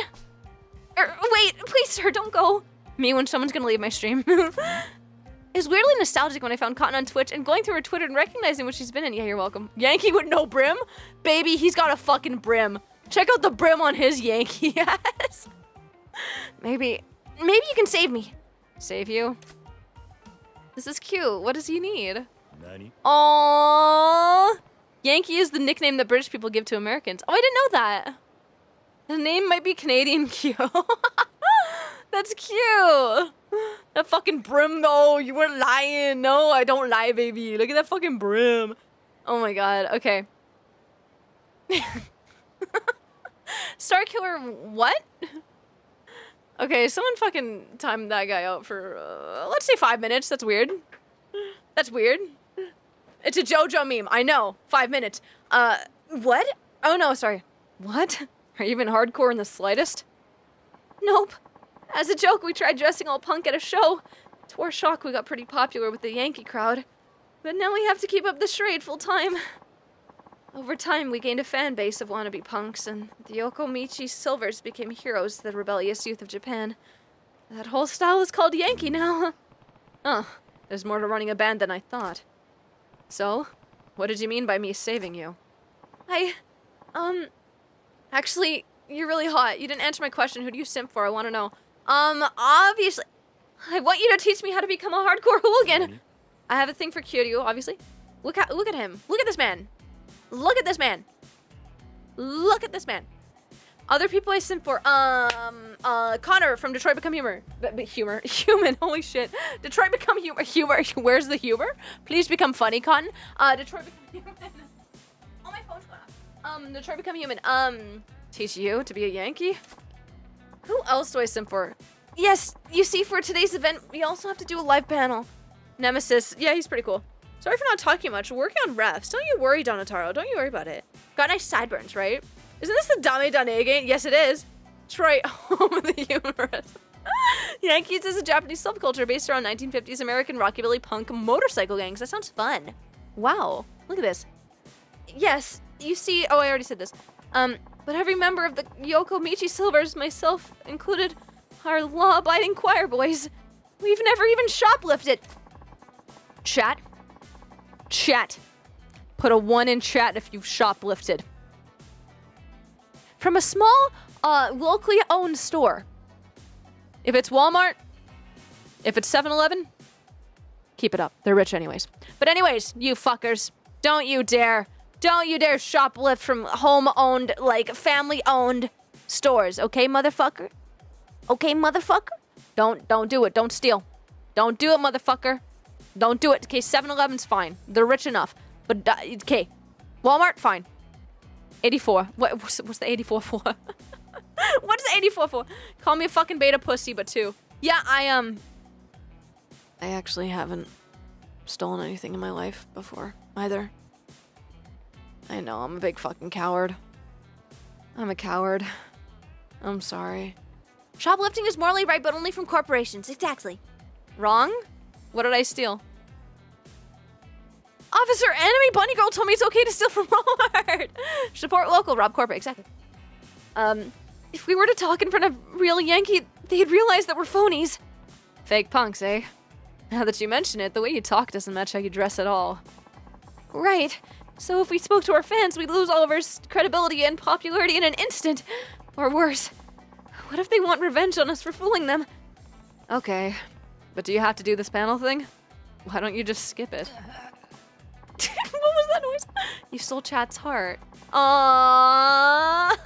Er, wait, please, sir, don't go. Me when someone's gonna leave my stream. It's weirdly nostalgic when I found Cotton on Twitch and going through her Twitter and recognizing what she's been in. Yeah, you're welcome. Yankee with no brim? Baby, he's got a fucking brim. Check out the brim on his Yankee ass. maybe, maybe you can save me. Save you? This is cute. What does he need? Nani? Aww. Yankee is the nickname that British people give to Americans. Oh, I didn't know that. The name might be Canadian cute. That's cute. That fucking brim, though. You weren't lying. No, I don't lie, baby. Look at that fucking brim. Oh my god. Okay. Star Killer, what? Okay, someone fucking timed that guy out for, uh, let's say five minutes. That's weird. That's weird. It's a JoJo meme. I know. Five minutes. Uh, what? Oh no, sorry. What? Are you even hardcore in the slightest? Nope. As a joke, we tried dressing all punk at a show. To our shock, we got pretty popular with the Yankee crowd. But now we have to keep up the charade full time. Over time, we gained a fan base of wannabe punks, and the Yokomichi Silvers became heroes to the rebellious youth of Japan. That whole style is called Yankee now. Oh, there's more to running a band than I thought. So, what did you mean by me saving you? I, um, actually, you're really hot. You didn't answer my question. Who do you simp for? I want to know. Um, obviously, I want you to teach me how to become a hardcore hooligan. I have a thing for Kyoryu, obviously. Look at look at him. Look at this man. Look at this man. Look at this man. Other people I simp for, um, uh, Connor from Detroit Become Humor. B- b- humor. Human, holy shit. Detroit Become Humor. Humor. Where's the humor? Please become funny, Cotton. Uh, Detroit Become Human. oh, my phone's going off. Um, Detroit Become Human. Um, teach you to be a Yankee? Who else do I simp for? Yes, you see, for today's event, we also have to do a live panel. Nemesis, yeah, he's pretty cool. Sorry for not talking much. Working on refs. Don't you worry, Donataro. Don't you worry about it. Got nice sideburns, right? Isn't this the Dame Da Ne game? Yes, it is. Detroit, home of the humorous. Yankees is a Japanese subculture based around 1950s American rockabilly punk motorcycle gangs. That sounds fun. Wow, look at this. Yes, you see. Oh, I already said this. Um, but every member of the Yokomichi Silvers, myself included, are law-abiding choir boys. We've never even shoplifted. Chat. Chat. Put a one in chat if you've shoplifted. From a small, uh, locally owned store. If it's Walmart, if it's 7-Eleven, keep it up. They're rich anyways. But anyways, you fuckers, don't you dare, don't you dare shoplift from home-owned, like family-owned stores, okay, motherfucker? Okay, motherfucker? Don't don't do it. Don't steal. Don't do it, motherfucker. Don't do it. Okay, 7-Eleven's fine. They're rich enough. But uh, okay, Walmart fine. 84. What what's, what's the 84 for? what's the 84 for? Call me a fucking beta pussy, but two. Yeah, I um I actually haven't stolen anything in my life before either. I know, I'm a big fucking coward. I'm a coward. I'm sorry. Shoplifting is morally right, but only from corporations. Exactly. Wrong? What did I steal? Officer, enemy bunny girl told me it's okay to steal from Walmart. Support local, rob corporate, exactly. Um, if we were to talk in front of real Yankee, they'd realize that we're phonies. Fake punks, eh? Now that you mention it, the way you talk doesn't match how you dress at all. Right. So if we spoke to our fans, we'd lose all of our credibility and popularity in an instant. Or worse. What if they want revenge on us for fooling them? Okay. But do you have to do this panel thing? Why don't you just skip it? what was that noise? You stole Chad's heart. Aww.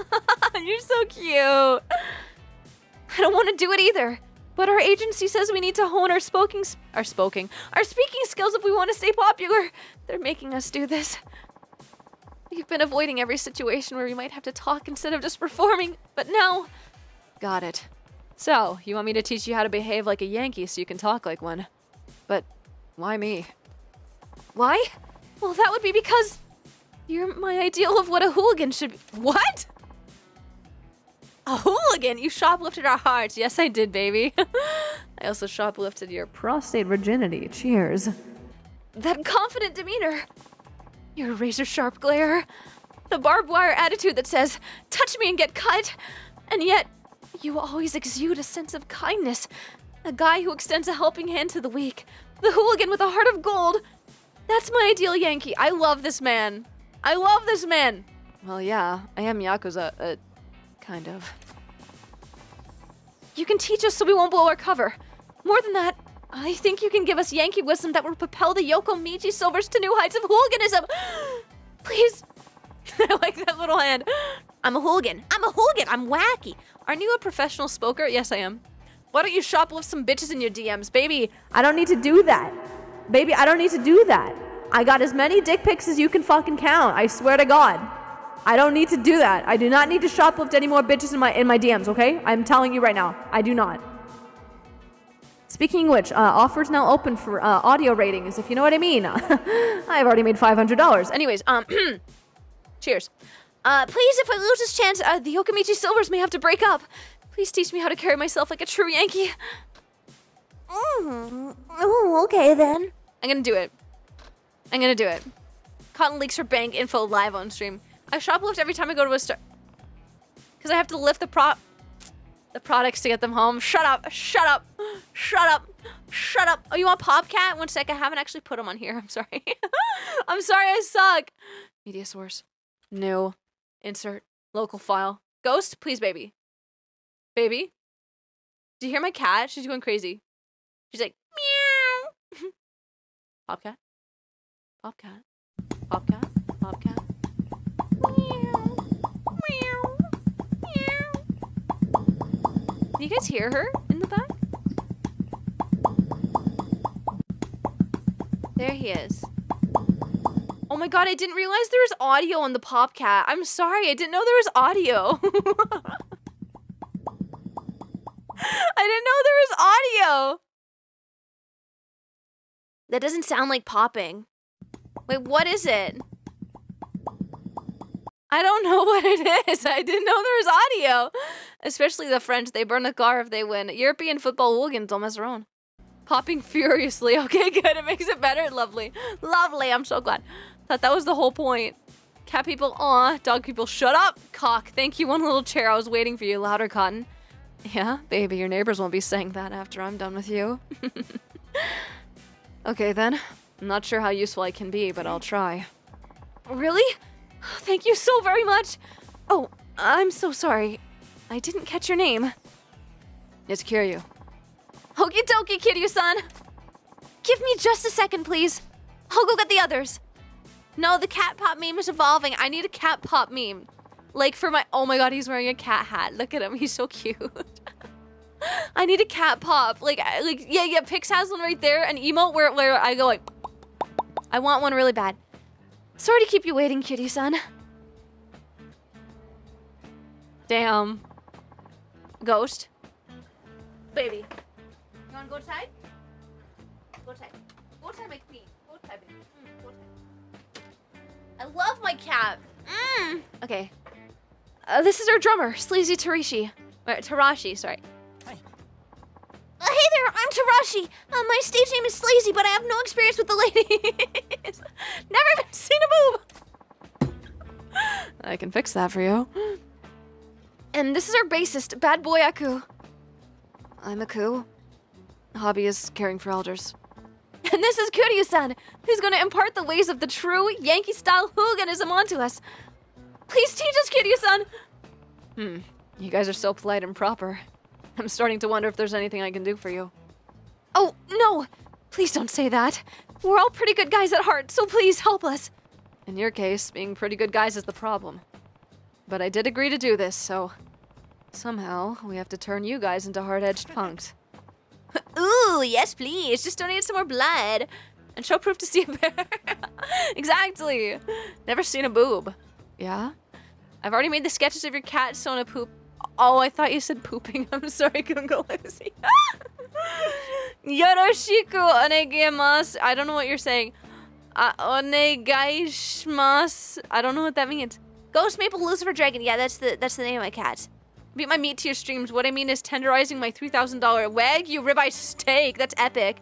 You're so cute. I don't want to do it either. But our agency says we need to hone our spoking, our spoking, our speaking skills if we want to stay popular. They're making us do this. We've been avoiding every situation where we might have to talk instead of just performing, but now, got it. So, you want me to teach you how to behave like a Yankee so you can talk like one? But why me? Why? Well, that would be because You're my ideal of what a hooligan should be. What? A hooligan? You shoplifted our hearts. Yes, I did, baby. I also shoplifted your prostate virginity. Cheers. That confident demeanor. Your razor sharp glare. The barbed wire attitude that says, touch me and get cut. And yet, you always exude a sense of kindness. A guy who extends a helping hand to the weak. The hooligan with a heart of gold. That's my ideal Yankee. I love this man. I love this man. Well, yeah, I am Yakuza, uh, kind of. You can teach us so we won't blow our cover. More than that, I think you can give us Yankee wisdom that will propel the Yokomichi Silvers to new heights of hooliganism. Please. I like that little hand. I'm a hooligan. I'm a hooligan. I'm wacky. Aren't you a professional spoker? Yes, I am. Why don't you shoplift some bitches in your DMs? Baby, I don't need to do that. Baby, I don't need to do that. I got as many dick pics as you can fucking count. I swear to God. I don't need to do that. I do not need to shoplift any more bitches in my in my DMs, okay? I'm telling you right now. I do not. Speaking of which, uh, offers now open for uh, audio ratings, if you know what I mean. I've already made $500. Anyways, um, cheers. Uh, please, if I lose this chance, uh, the Yokomichi Silvers may have to break up. Please teach me how to carry myself like a true Yankee. Mm. Oh, okay then. I'm gonna do it. I'm gonna do it. Cotton leaks her bank info live on stream. I shoplift every time I go to a store. Because I have to lift the prop the products to get them home. Shut up. Shut up. Shut up. Shut up. Oh, you want Popcat? One sec. I haven't actually put them on here. I'm sorry. I'm sorry. I suck. Media source. New. Insert. Local file. Ghost, please, baby. Baby. Do you hear my cat? She's going crazy. She's like, meow. Popcat. Popcat. Popcat. Popcat. Do you guys hear her in the back? There he is. Oh my god, I didn't realize there was audio on the Popcat. I'm sorry, I didn't know there was audio. I didn't know there was audio. That doesn't sound like popping. Wait, what is it? I don't know what it is. I didn't know there was audio. Especially the French, they burn the car if they win. European football hooligans don't mess around. Popping furiously. Okay, good. It makes it better. Lovely. Lovely. I'm so glad. Thought that was the whole point. Cat people, aw. Dog people, shut up. Cock, thank you. One little chair. I was waiting for you. Louder, Cotton. Yeah, baby, your neighbors won't be saying that after I'm done with you. okay, then. I'm not sure how useful I can be, but I'll try. Really? Thank you so very much. Oh, I'm so sorry. I didn't catch your name. It's Kiryu. Okie dokie, Kiryu-san. Give me just a second, please. I'll go get the others. No, the cat pop meme is evolving. I need a cat pop meme. Like for my, oh my god, he's wearing a cat hat. Look at him, he's so cute. I need a cat pop. Like, like yeah, yeah, Pix has one right there, an emote where, where I go like, I want one really bad. Sorry to keep you waiting, Kiryu-san. Damn. Ghost. Baby. You wanna go tight? Go tight. Go tight, my queen. Go tight, baby. Mm, go tight. I love my cat. Mm. Okay. Uh, this is our drummer, Sleazy Tarashi. Or, Tarashi, sorry. Uh, hey there, I'm Tarashi. Uh, my stage name is Sleazy, but I have no experience with the ladies. Never even seen a boob. I can fix that for you. And this is our bassist, Bad Boy Aku. I'm Aku. Hobby is caring for elders. And this is Kiryu-san, who's going to impart the ways of the true Yankee-style hooliganism onto us. Please teach us, Kiryu-san. Hmm, you guys are so polite and proper. I'm starting to wonder if there's anything I can do for you. Oh, no! Please don't say that. We're all pretty good guys at heart, so please help us. In your case, being pretty good guys is the problem. But I did agree to do this, so somehow we have to turn you guys into hard-edged punks. Ooh, yes, please. Just donate some more blood. And show proof to see a bear. exactly. Never seen a boob. Yeah? I've already made the sketches of your cat Sona poop. Oh, I thought you said pooping. I'm sorry, Gungo Lucy. Yoroshiku onegimasu. I don't know what you're saying. Uh, onegaishimasu. I don't know what that means. Ghost Maple Lucifer Dragon. Yeah, that's the that's the name of my cat. Beat my meat to your streams. What I mean is tenderizing my three thousand dollar wagyu ribeye steak. That's epic.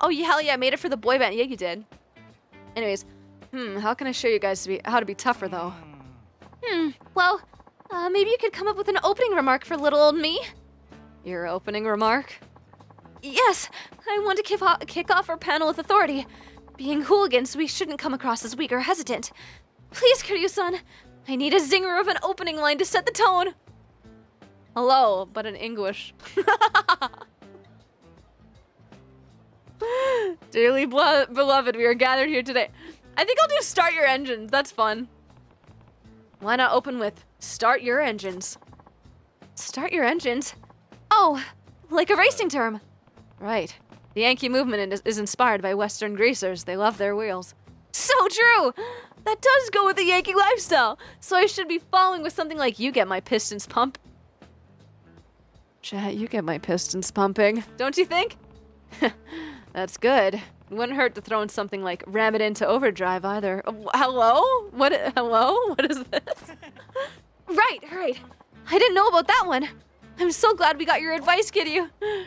Oh yeah, hell yeah! I made it for the boy band. Yeah, you did. Anyways, hmm. How can I show you guys to be how to be tougher though? Hmm. Well, uh, maybe you could come up with an opening remark for little old me. Your opening remark? Yes, I want to kick off, kick off our panel with authority. Being hooligans, we shouldn't come across as weak or hesitant. Please, Kiryu-san, I need a zinger of an opening line to set the tone. Hello, but in English. Dearly beloved, we are gathered here today. I think I'll do start your engines. That's fun. Why not open with start your engines? Start your engines? Oh, like a racing term. Right. The Yankee movement is, inspired by Western greasers. They love their wheels. So true! That does go with the Yankee lifestyle. So I should be following with something like you get my pistons pump. Chat, you get my pistons pumping. Don't you think? That's good. It wouldn't hurt to throw in something like ram it into overdrive either. Uh, hello? What? Hello? What is this? right, right. I didn't know about that one. I'm so glad we got your advice, Kiryu.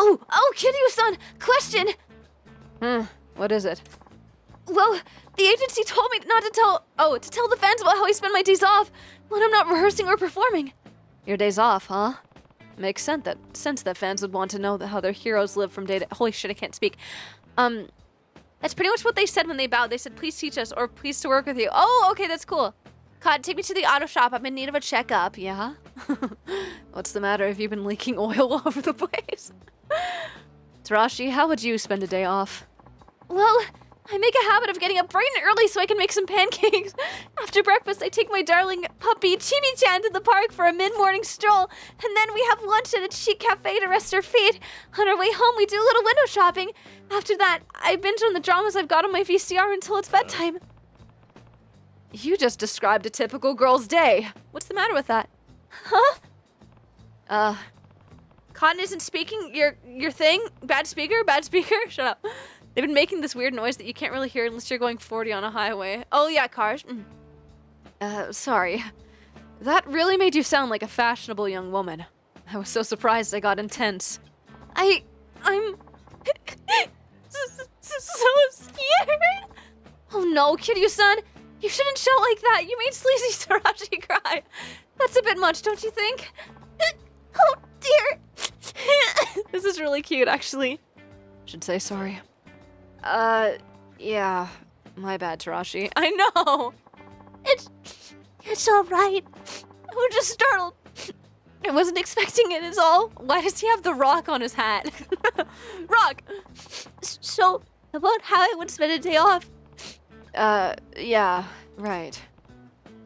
Oh, oh, Kiryu-san, question. Hmm, what is it? Well, the agency told me not to tell. Oh, to tell the fans about how I spend my days off when I'm not rehearsing or performing. Your days off, huh? Makes sense that sense that fans would want to know how their heroes live from day to. Holy shit, I can't speak. Um, that's pretty much what they said when they bowed. They said, "Please teach us," or please to work with you." Oh, okay, that's cool. Cod, take me to the auto shop. I'm in need of a checkup. Yeah. What's the matter? Have you been leaking oil all over the place? Tarashi, how would you spend a day off? Well, I make a habit of getting up bright and early so I can make some pancakes. After breakfast, I take my darling puppy Chibi-chan to the park for a mid-morning stroll, and then we have lunch at a chic cafe to rest our feet. On our way home, we do a little window shopping. After that, I binge on the dramas I've got on my VCR until it's bedtime. You just described a typical girl's day. What's the matter with that? Huh? Uh, Cotton isn't speaking your your thing? Bad speaker? Bad speaker? Shut up. They've been making this weird noise that you can't really hear unless you're going 40 on a highway. Oh yeah, cars. Mm. Uh, sorry. That really made you sound like a fashionable young woman. I was so surprised I got intense. I... I'm... so scared! Oh no, Kiryu-san! You shouldn't shout like that! You made Sleazy Tarashi cry! That's a bit much, don't you think? Oh dear! this is really cute, actually. Should say sorry. Uh, yeah. My bad, Tarashi. I know! It's... It's alright. I'm just startled. I wasn't expecting it at all. Why does he have the rock on his hat? rock! So, about how I would spend a day off. Uh, yeah, right.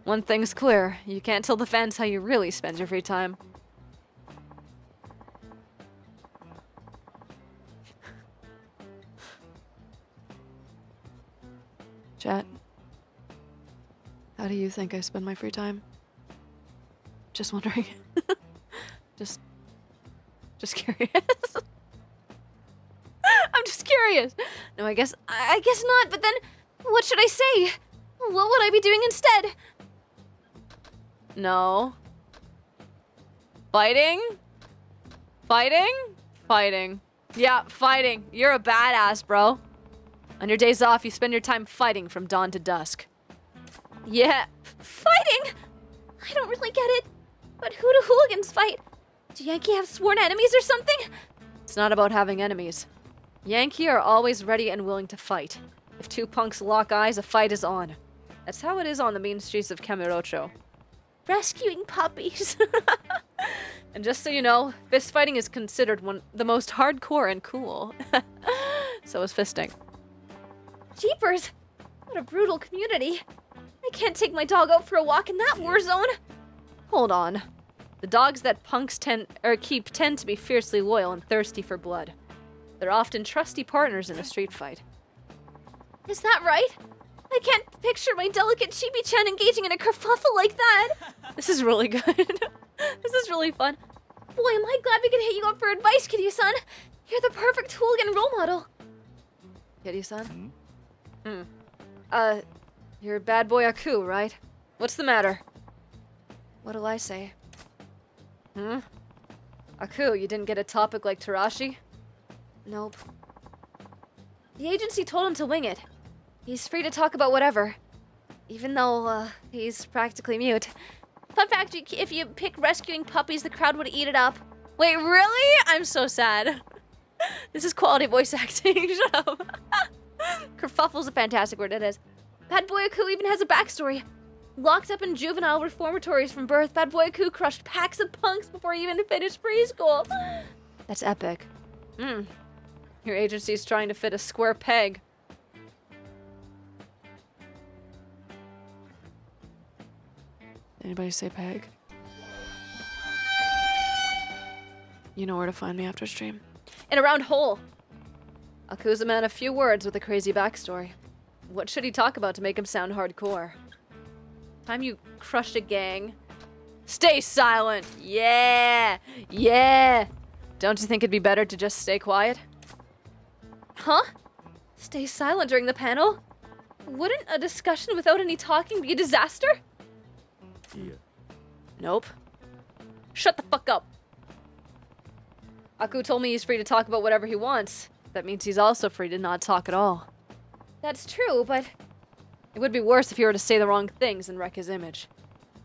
One thing's clear. You can't tell the fans how you really spend your free time. Chat. How do you think I spend my free time? Just wondering. just. Just curious. I'm just curious. No, I guess. I guess not, but then. What should I say? What would I be doing instead? No. Fighting? Fighting? Fighting. Yeah, fighting. You're a badass, bro. On your days off, you spend your time fighting from dawn to dusk. Yeah, fighting? I don't really get it. But who do hooligans fight? Do Yankee have sworn enemies or something? It's not about having enemies. Yankee are always ready and willing to fight. If two punks lock eyes, a fight is on. That's how it is on the mean streets of Kamurocho. Rescuing puppies. and just so you know, fist fighting is considered one the most hardcore and cool. so is fisting. Jeepers! What a brutal community. I can't take my dog out for a walk in that war zone. Hold on. The dogs that punks tend or keep tend to be fiercely loyal and thirsty for blood. They're often trusty partners in a street fight. Is that right? I can't picture my delicate Chibi-chan engaging in a kerfuffle like that. this is really good. this is really fun. Boy, am I glad we could hit you up for advice, Kiryu-san. You're the perfect hooligan role model. Kiryu-san? Hmm? Hmm? Uh, you're bad boy Aku, right? What's the matter? What'll I say? Hmm? Aku, you didn't get a topic like Tarashi? Nope. The agency told him to wing it. He's free to talk about whatever. Even though, uh, he's practically mute. Fun fact, if you pick rescuing puppies, the crowd would eat it up. Wait, really? I'm so sad. this is quality voice acting. Shut up. Kerfuffle's a fantastic word, it is. Bad Boy Aku even has a backstory. Locked up in juvenile reformatories from birth, Bad Boy Aku crushed packs of punks before he even finished preschool. That's epic. Hmm. Your agency's trying to fit a square peg. Anybody say peg? You know where to find me after stream. In a round hole. Aku's a man of few words with a crazy backstory. What should he talk about to make him sound hardcore? Time you crushed a gang. Stay silent! Yeah! Yeah! Don't you think it'd be better to just stay quiet? Huh? Stay silent during the panel? Wouldn't a discussion without any talking be a disaster? Yeah. Nope. Shut the fuck up. Aku told me he's free to talk about whatever he wants. That means he's also free to not talk at all. That's true, but it would be worse if he were to say the wrong things and wreck his image.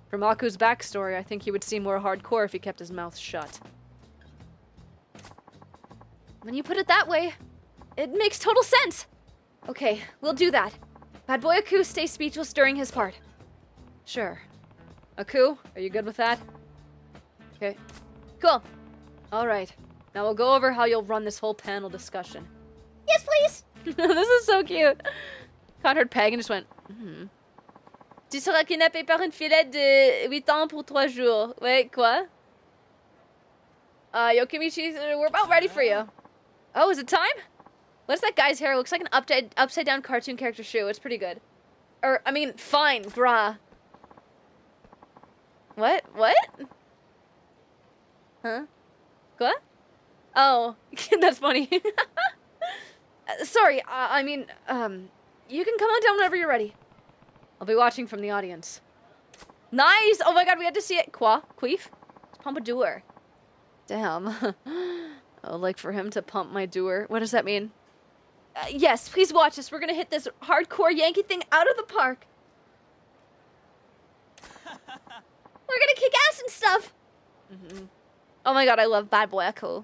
From Aku's backstory, I think he would seem more hardcore if he kept his mouth shut. When you put it that way, it makes total sense. Okay, we'll do that. Bad boy Aku stays speechless during his part. Sure. Aku, are you good with that? Okay. Cool. All right. Now we'll go over how you'll run this whole panel discussion. Yes, please. this is so cute. Con heard Peg and just went, hmm. Tu seras kidnappé par une fillette de 8 ans pour 3 jours. Wait, quoi? Uh, Yokomichi, we're about ready for you. Oh, is it time? What's that guy's hair? It looks like an upside, upside down cartoon character shoe. It's pretty good. Or, I mean, fine, brah. What? What? Huh? What? Oh, that's funny. Uh, Sorry, uh, I mean, um, you can come on down whenever you're ready. I'll be watching from the audience. Nice! Oh my god, we had to see it. Qua? Queef? It's Pompadour. Damn. oh, like for him to pump my doer. What does that mean? Uh, yes, please watch us. We're gonna hit this hardcore Yankee thing out of the park. We're gonna kick ass and stuff. Mm -hmm. Oh my god, I love Bad Boy Echo.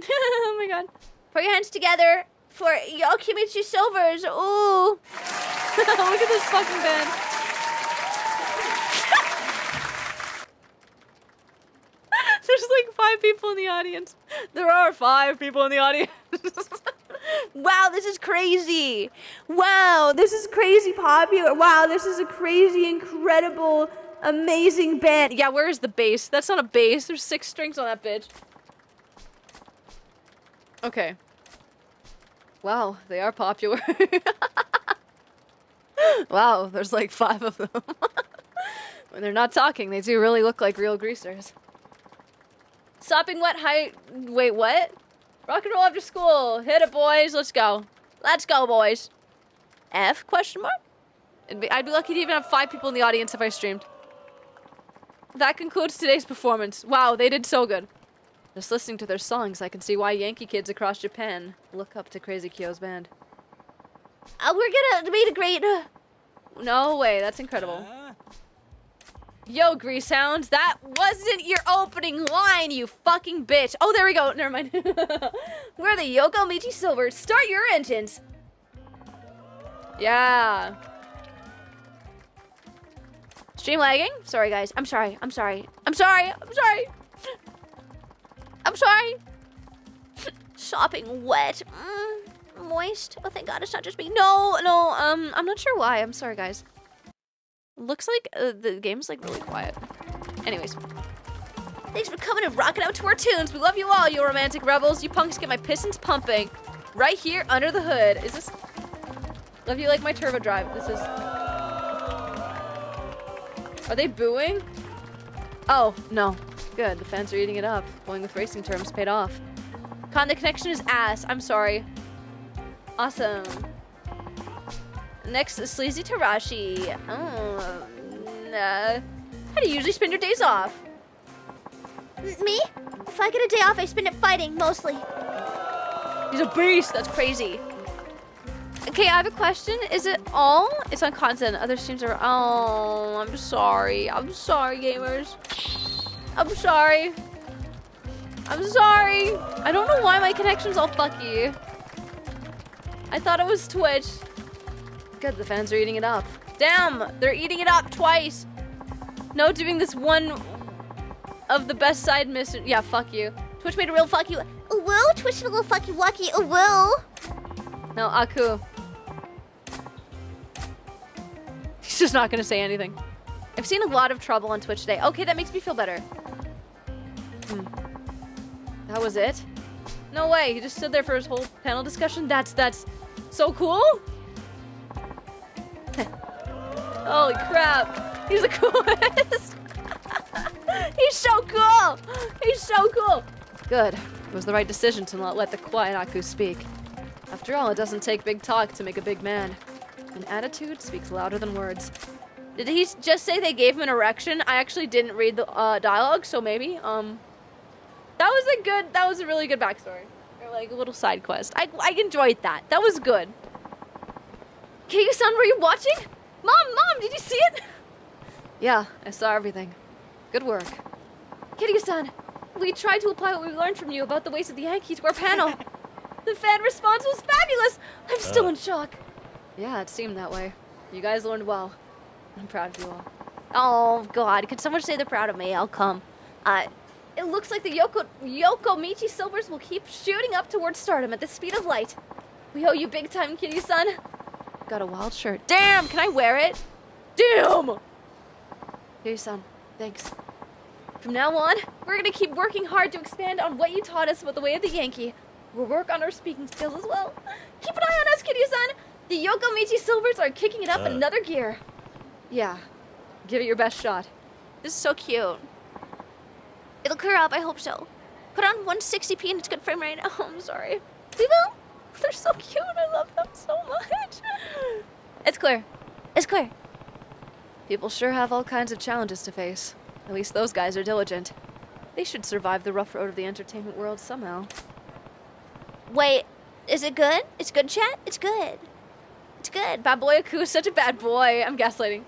oh my god. Put your hands together for Yokomichi Silvers. Ooh. Look at this fucking band. There's like five people in the audience. There are five people in the audience. wow, this is crazy. Wow, this is crazy popular. Wow, this is a crazy, incredible, amazing band. Yeah, where is the bass? That's not a bass. There's six strings on that bitch. Okay. Wow, they are popular. wow, there's like five of them. when they're not talking, they do really look like real greasers. Sopping wet high. Wait, what? Rock and roll after school. Hit it, boys. Let's go. Let's go, boys. F? Question mark? Be, I'd be lucky to even have five people in the audience if I streamed. That concludes today's performance. Wow, they did so good. Just listening to their songs, I can see why Yankee kids across Japan look up to Crazy Kyo's band. Uh, we're gonna meet a great. Uh... No way, that's incredible. Yo, Grease Hounds, that wasn't your opening line, you fucking bitch. Oh, there we go. Never mind. we're the Yokomichi Silver. Start your engines. Yeah. Stream lagging? Sorry, guys. I'm sorry. I'm sorry. I'm sorry. I'm sorry. I'm sorry. Shopping wet. Mm, moist. Oh, thank God it's not just me. No, no, um, I'm not sure why. I'm sorry, guys. Looks like uh, the game's like really quiet. Anyways. Thanks for coming and rocking out to our tunes. We love you all, you romantic rebels. You punks get my pistons pumping. Right here under the hood. Is this... Love you like my turbo drive. This is... Are they booing? Oh, no. Good, the fans are eating it up. Going with racing terms paid off. Con, the connection is ass. I'm sorry. Awesome. Next, Sleazy Tarashi. Oh, uh, how do you usually spend your days off? Me? If I get a day off, I spend it fighting, mostly. He's a beast. That's crazy. Okay, I have a question. Is it all? It's on content. Other streams are. Oh, I'm sorry. I'm sorry, gamers. I'm sorry. I'm sorry. I don't know why my connection's all fucky. I thought it was Twitch. Good, the fans are eating it up. Damn, they're eating it up twice. No doing this one of the best side mission. Yeah, fuck you. Twitch made a real fuck you. Ooh, woo, twitch a little fucky wucky, ooh, woo. No, Aku. He's just not gonna say anything. I've seen a lot of trouble on Twitch today. Okay, that makes me feel better. Hmm. That was it? No way, he just stood there for his whole panel discussion? That's, that's so cool? Holy crap. He's the coolest. He's so cool. He's so cool. Good. It was the right decision to not let the quiet Aku speak. After all, it doesn't take big talk to make a big man. An attitude speaks louder than words. Did he just say they gave him an erection? I actually didn't read the uh, dialogue, so maybe. Um, that was a good. That was a really good backstory, or like a little side quest. I I enjoyed that. That was good. Kayu-san, were you watching? Mom, mom, did you see it? Yeah, I saw everything. Good work. Kiryu-san, we tried to apply what we learned from you about the ways of the Yankee to our panel. the fan response was fabulous. I'm still in shock. Yeah, it seemed that way. You guys learned well. I'm proud of you all. Oh God, could someone say they're proud of me? I'll come. Uh, it looks like the Yoko Yokomichi Silvers will keep shooting up towards stardom at the speed of light. We owe you big time, kitty son. Got a wild shirt. Damn, can I wear it? Damn! Kitty son, thanks. From now on, we're gonna keep working hard to expand on what you taught us about the way of the Yankee. We'll work on our speaking skills as well. Keep an eye on us, kitty son. The Yokomichi Silvers are kicking it up Uh. another gear. Yeah, give it your best shot. This is so cute. It'll clear up, I hope so. Put on 160p and it's good frame rate. Oh, I'm sorry. We will. They're so cute. I love them so much. It's clear. It's clear. People sure have all kinds of challenges to face. At least those guys are diligent. They should survive the rough road of the entertainment world somehow. Wait, is it good? It's good, chat? It's good. It's good. Bad boy Aku is such a bad boy. I'm gaslighting.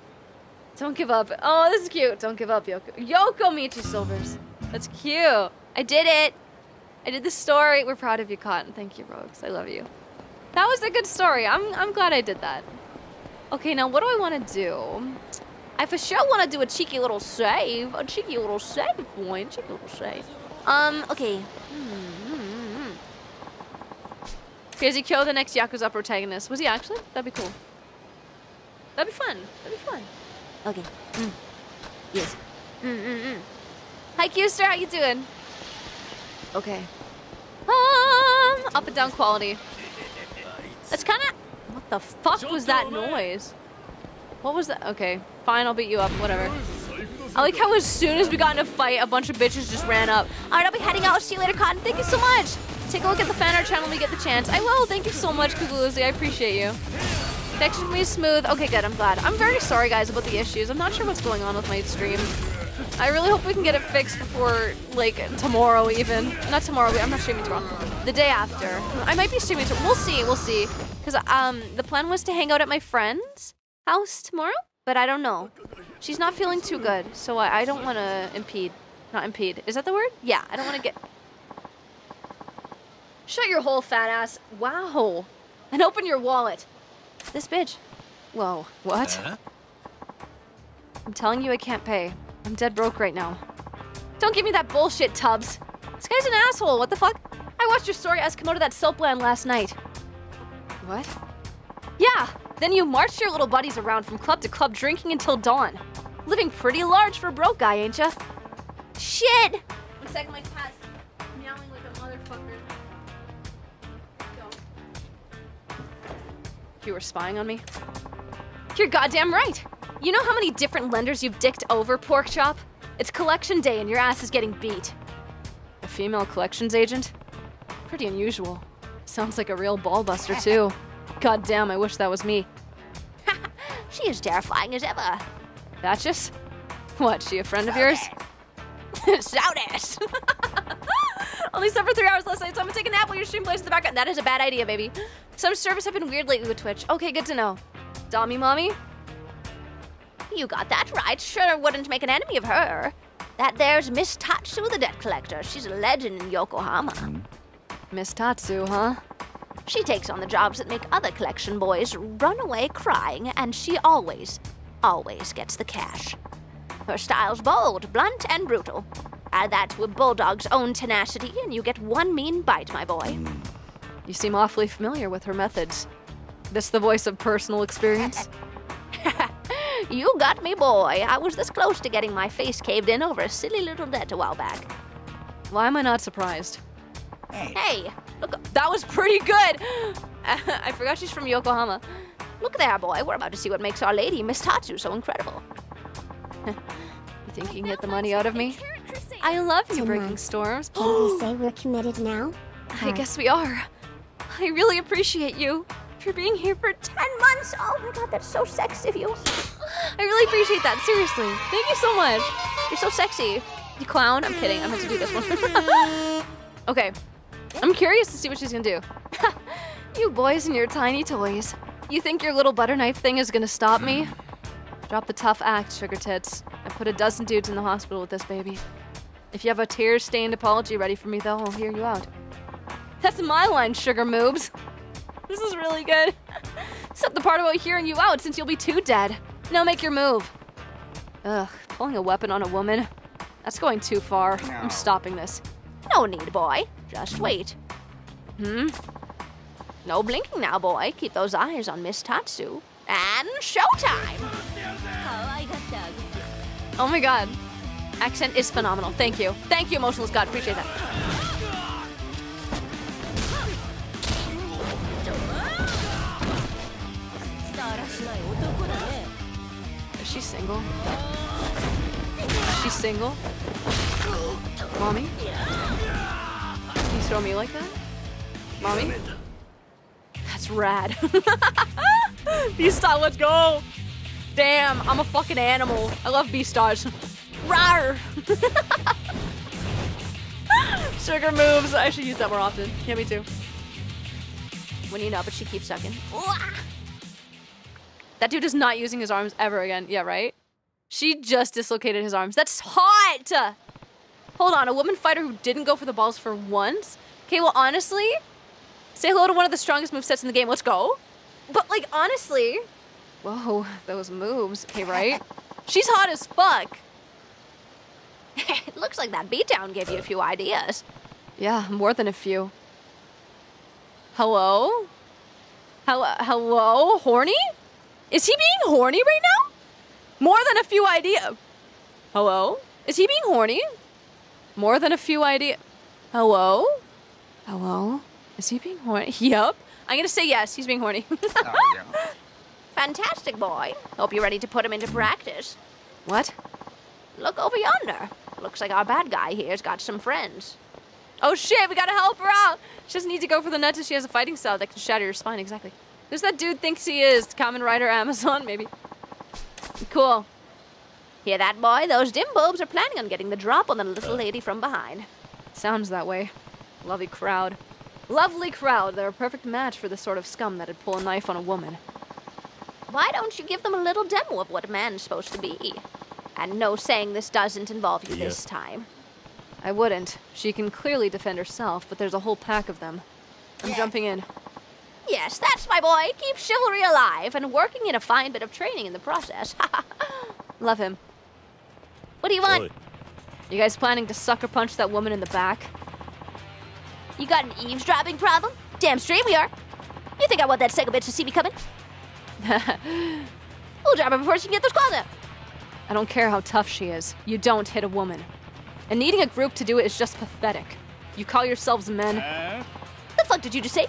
Don't give up. Oh, this is cute. Don't give up, Yoko. Yokomichi Silvers. That's cute. I did it. I did the story. We're proud of you, Cotton. Thank you, Rogues. I love you. That was a good story. I'm, I'm glad I did that. Okay, now what do I want to do? I for sure want to do a cheeky little save. A cheeky little save point. Cheeky little save. Um, okay. Hmm, hmm, hmm. Crazy Kyo, the next Yakuza protagonist. Was he actually? That'd be cool. That'd be fun. That'd be fun. Okay. Yes. Mm-mm-mm. Hi, Q-Star. How you doing? Okay. Um, up and down quality. That's kind of... What the fuck was that noise? What was that? Okay. Fine, I'll beat you up. Whatever. I like how as soon as we got in a fight, a bunch of bitches just ran up. All right, I'll be heading out. I'll See you later, Cotton. Thank you so much. Take a look at the fan art channel when we get the chance. I will. Thank you so much, Kuguluzi. I appreciate you. Connection for me is smooth. Okay, good. I'm glad. I'm very sorry, guys, about the issues. I'm not sure what's going on with my stream. I really hope we can get it fixed before, like, tomorrow even. Not tomorrow. I'm not streaming tomorrow. The day after. I might be streaming tomorrow. We'll see. We'll see. Because um, the plan was to hang out at my friend's house tomorrow, but I don't know. She's not feeling too good, so I, I don't want to impede. Not impede. Is that the word? Yeah, I don't want to get... Shut your whole fat ass. Wow. And open your wallet. This bitch. Whoa, what? I'm telling you I can't pay. I'm dead broke right now. Don't give me that bullshit, Tubbs. This guy's an asshole. What the fuck? I watched your story as come out of that soapland last night. What? Yeah. Then you marched your little buddies around from club to club drinking until dawn. Living pretty large for a broke guy, ain't ya? Shit! One second, my cat's meowing like a motherfucker. Go. You were spying on me? You're goddamn right. You know how many different lenders you've dicked over, pork chop? It's collection day and your ass is getting beat. A female collections agent? Pretty unusual. Sounds like a real ballbuster, too. God damn, I wish that was me. She is terrifying as ever. Duchess? What, she a friend of yours? Shout ass. Only slept for three hours last night, so I'm gonna take a nap while your stream plays in the background. That is a bad idea, baby. Some servers have been weird lately with Twitch. Okay, good to know. Dommy mommy? You got that right. Sure wouldn't make an enemy of her. That there's Miss Tatsu, the debt collector. She's a legend in Yokohama. Hmm. Miss Tatsu, huh? She takes on the jobs that make other collection boys run away crying, and she always, always gets the cash. Her style's bold, blunt, and brutal. Add that to a bulldog's own tenacity, and you get one mean bite, my boy. Hmm. You seem awfully familiar with her methods. This the voice of personal experience? You got me, boy. I was this close to getting my face caved in over a silly little debt a while back. Why am I not surprised? Hey, look, That was pretty good! I forgot she's from Yokohama. look there, boy. We're about to see what makes Our Lady, Miss Tatsu, so incredible. You think you can get the money out of me? I love you, Tonight. Breaking Storms. Can we say we're committed now? I guess we are. I really appreciate you for being here for 10 months. Oh my god, that's so sexy of you. I really appreciate that, seriously. Thank you so much. You're so sexy. You clown. I'm kidding. I'm going to do this one. okay. I'm curious to see what she's to do. you boys and your tiny toys. You think your little butter knife thing is going to stop me? Drop the tough act, sugar tits. I put a dozen dudes in the hospital with this baby. If you have a tear-stained apology ready for me, though, I'll hear you out. That's my line, sugar moobs. This is really good. Except the part about hearing you out since you'll be too dead. Now make your move. Ugh, pulling a weapon on a woman? That's going too far. I'm stopping this. No need, boy. Just wait. Hmm? No blinking now, boy. Keep those eyes on Miss Tatsu. And showtime! Oh my god. Accent is phenomenal. Thank you. Thank you, Emotionless God. Appreciate that. Is she single? Is she single? Mommy? Can you throw me like that? Mommy? That's rad. Beastars, let's go! Damn, I'm a fucking animal. I love Beastars. Rawr! Sugar moves. I should use that more often. Yeah, me too. When you know, but she keeps sucking. That dude is not using his arms ever again. Yeah, right? She just dislocated his arms. That's hot! Hold on, a woman fighter who didn't go for the balls for once? Okay, well, honestly, say hello to one of the strongest movesets in the game. Let's go. But, like, honestly, whoa, those moves. Okay, right? She's hot as fuck. it looks like that beatdown gave you a few ideas. Yeah, more than a few. Hello? Hello? Hello? Horny? Is he being horny right now? More than a few idea. Hello? Is he being horny? More than a few idea. Hello? Hello? Is he being horny? Yep. I'm gonna say yes. He's being horny. Oh, Fantastic, boy. Hope you're ready to put him into practice. what? Look over yonder. Looks like our bad guy here's got some friends. Oh shit, we gotta help her out. She doesn't need to go for the nuts till she has a fighting style that can shatter your spine. Exactly. Who's that dude thinks he is? Kamen Rider Amazon, maybe. Cool. Hear that, boy? Those dim bulbs are planning on getting the drop on the little lady from behind. Sounds that way. Lovely crowd. Lovely crowd. They're a perfect match for the sort of scum that'd pull a knife on a woman. Why don't you give them a little demo of what a man's supposed to be? And no saying this doesn't involve you this time. I wouldn't. She can clearly defend herself, but there's a whole pack of them. I'm jumping in. Yes, that's my boy. Keep chivalry alive and working in a fine bit of training in the process. Love him. what do you want? Oi, You guys planning to sucker punch that woman in the back? You got an eavesdropping problem? Damn straight we are. You think I want that psycho bitch to see me coming? We'll drop her before she can get those claws out. I don't care how tough she is. You don't hit a woman. And needing a group to do it is just pathetic. You call yourselves men? Uh? The fuck did you just say?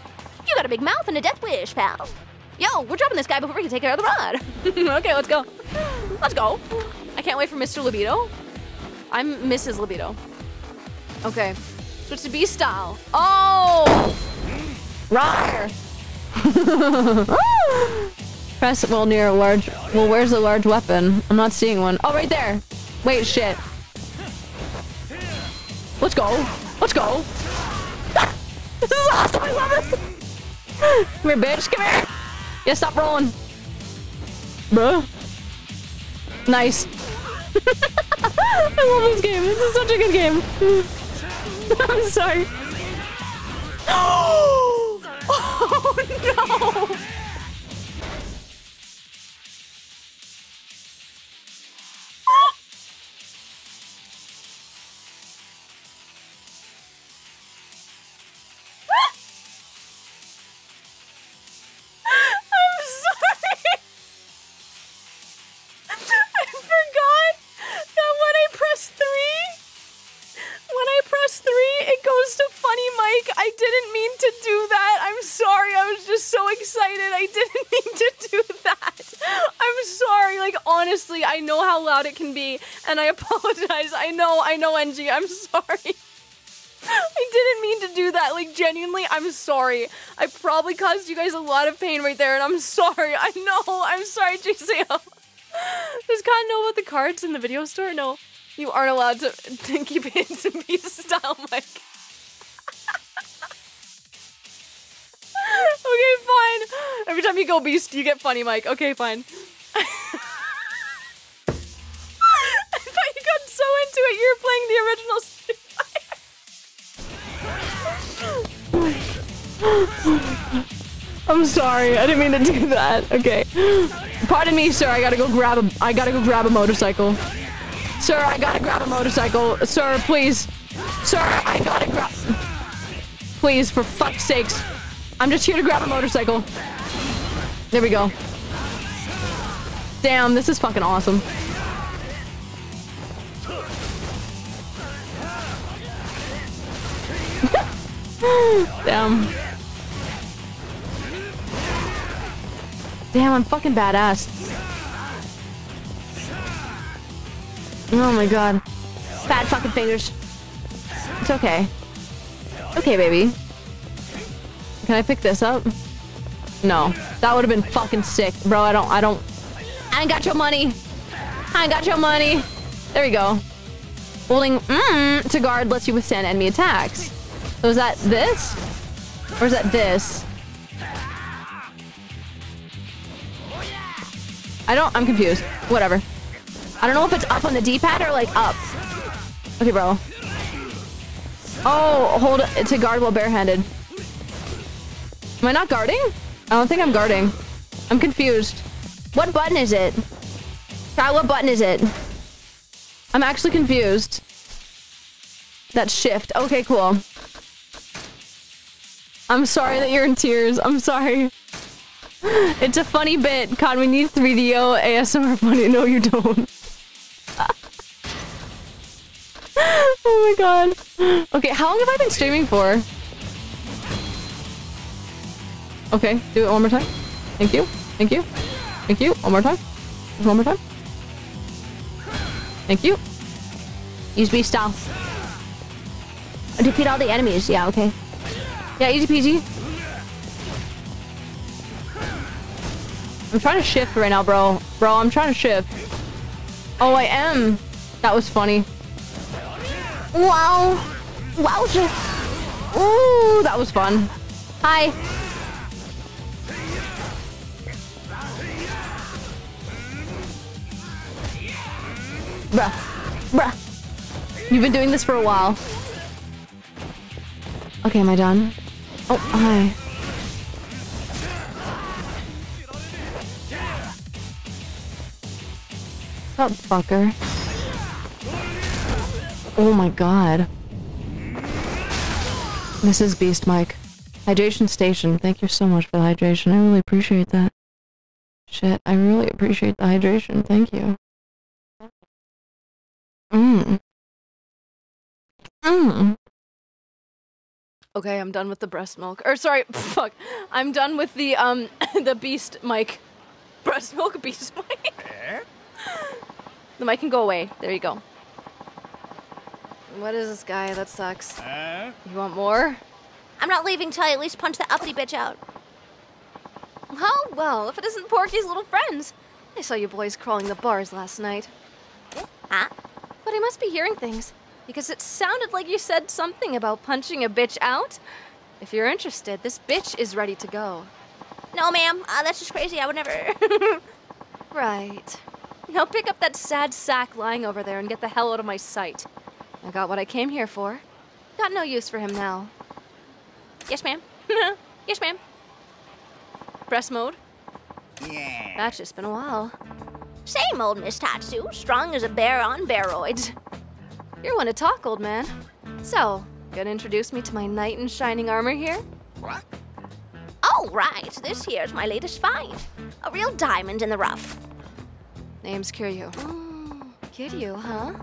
You got a big mouth and a death wish, pal. Yo, we're dropping this guy before we can take care of the rod. okay, let's go. Let's go. I can't wait for Mr. Libido. I'm Mrs. Libido. Okay. Switch to B style. Oh! Rawr! Press well near a large. Well, where's the large weapon? I'm not seeing one. Oh, right there. Wait, shit. Let's go. Let's go. this is awesome. I love this. Come here, bitch. Come here. Yeah, stop rolling. Bruh. Nice. I love this game. This is such a good game. I'm sorry. oh no! Can be, and I apologize. I know. I know, NG. I'm sorry. I didn't mean to do that. Like, genuinely, I'm sorry. I probably caused you guys a lot of pain right there, and I'm sorry. I know. I'm sorry, JCO. Does Con know about the cards in the video store? No. You aren't allowed to, to keep it in beast style, Mike. okay, fine. Every time you go beast, you get funny, Mike. Okay, fine. So into it, you were playing the original I'm sorry. I didn't mean to do that. Okay. Pardon me, sir. I gotta go grab a. I gotta go grab a motorcycle. Sir, I gotta grab a motorcycle. Sir, please. Sir, I gotta grab. Please, for fuck's sakes. I'm just here to grab a motorcycle. There we go. Damn, this is fucking awesome. Damn. Damn, I'm fucking badass. Oh my god. Fat fucking fingers. It's okay. Okay, baby. Can I pick this up? No. That would have been fucking sick. Bro, I don't, I don't... I ain't got your money. I ain't got your money. There we go. Holding mm to guard lets you withstand enemy attacks. So is that this? Or is that this? I don't- I'm confused. Whatever. I don't know if it's up on the D-pad or like up. Okay, bro. Oh, hold to guard while barehanded. Am I not guarding? I don't think I'm guarding. I'm confused. What button is it? Try what button is it? I'm actually confused. That's shift. Okay, cool. I'm sorry that you're in tears. I'm sorry. It's a funny bit. Con, we need 3DO ASMR funny. No, you don't. oh my god. Okay, how long have I been streaming for? Okay, do it one more time. Thank you. Thank you. Thank you. One more time. Just one more time. Thank you. Use B style. Defeat all the enemies. Yeah, okay. Yeah, easy peasy. I'm trying to shift right now, bro. Bro, I'm trying to shift. Oh, I am. That was funny. Wow. Wowza. Ooh, that was fun. Hi. Bruh. Bruh. You've been doing this for a while. Okay, am I done? Oh, hi. Up, fucker. Oh my god. This is Beast Mike. Hydration Station. Thank you so much for the hydration. I really appreciate that. Shit, I really appreciate the hydration. Thank you. Mmm. Mmm. Okay, I'm done with the breast milk. Or sorry, fuck. I'm done with the um the beast mic. Breast milk beast mic. the mic can go away. There you go. What is this guy? That sucks. You want more? I'm not leaving till I at least punch that uppity bitch out. Oh, well, if it isn't Porky's little friends. I saw you boys crawling the bars last night. Huh? But I must be hearing things, because it sounded like you said something about punching a bitch out. If you're interested, this bitch is ready to go. No, ma'am. Uh, that's just crazy. I would never. Right. Now pick up that sad sack lying over there and get the hell out of my sight. I got what I came here for. Got no use for him now. yes, ma'am. yes, ma'am. Breast mode? Yeah. That's just been a while. Same old Miss Tatsu, strong as a bear on baroids. You're one to talk, old man. So, gonna introduce me to my knight in shining armor here? What? Oh, right. This here's my latest find. A real diamond in the rough. Name's Kiryu. Kiryu, huh?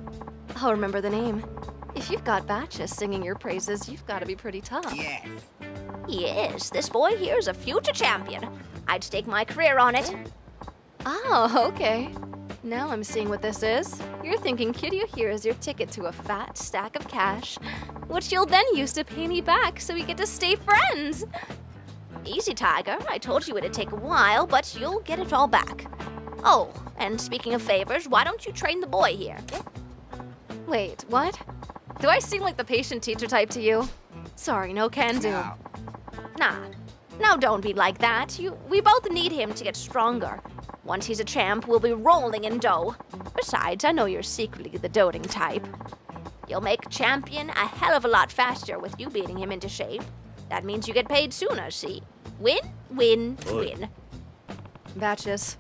I'll remember the name. If you've got Bacchus singing your praises, you've got to be pretty tough. Yes. Yes, this boy here's a future champion. I'd stake my career on it. Oh, okay. Now I'm seeing what this is. You're thinking Kiryu here is your ticket to a fat stack of cash, which you'll then use to pay me back so we get to stay friends. Easy, Tiger. I told you it'd take a while, but you'll get it all back. Oh, and speaking of favors, why don't you train the boy here? Wait, what? Do I seem like the patient teacher type to you? Sorry, no can do. Nah. Now don't be like that. You we both need him to get stronger. Once he's a champ, we'll be rolling in dough. Besides, I know you're secretly the doting type. You'll make champion a hell of a lot faster with you beating him into shape. That means you get paid sooner, see? Win, win, win. Bacchus,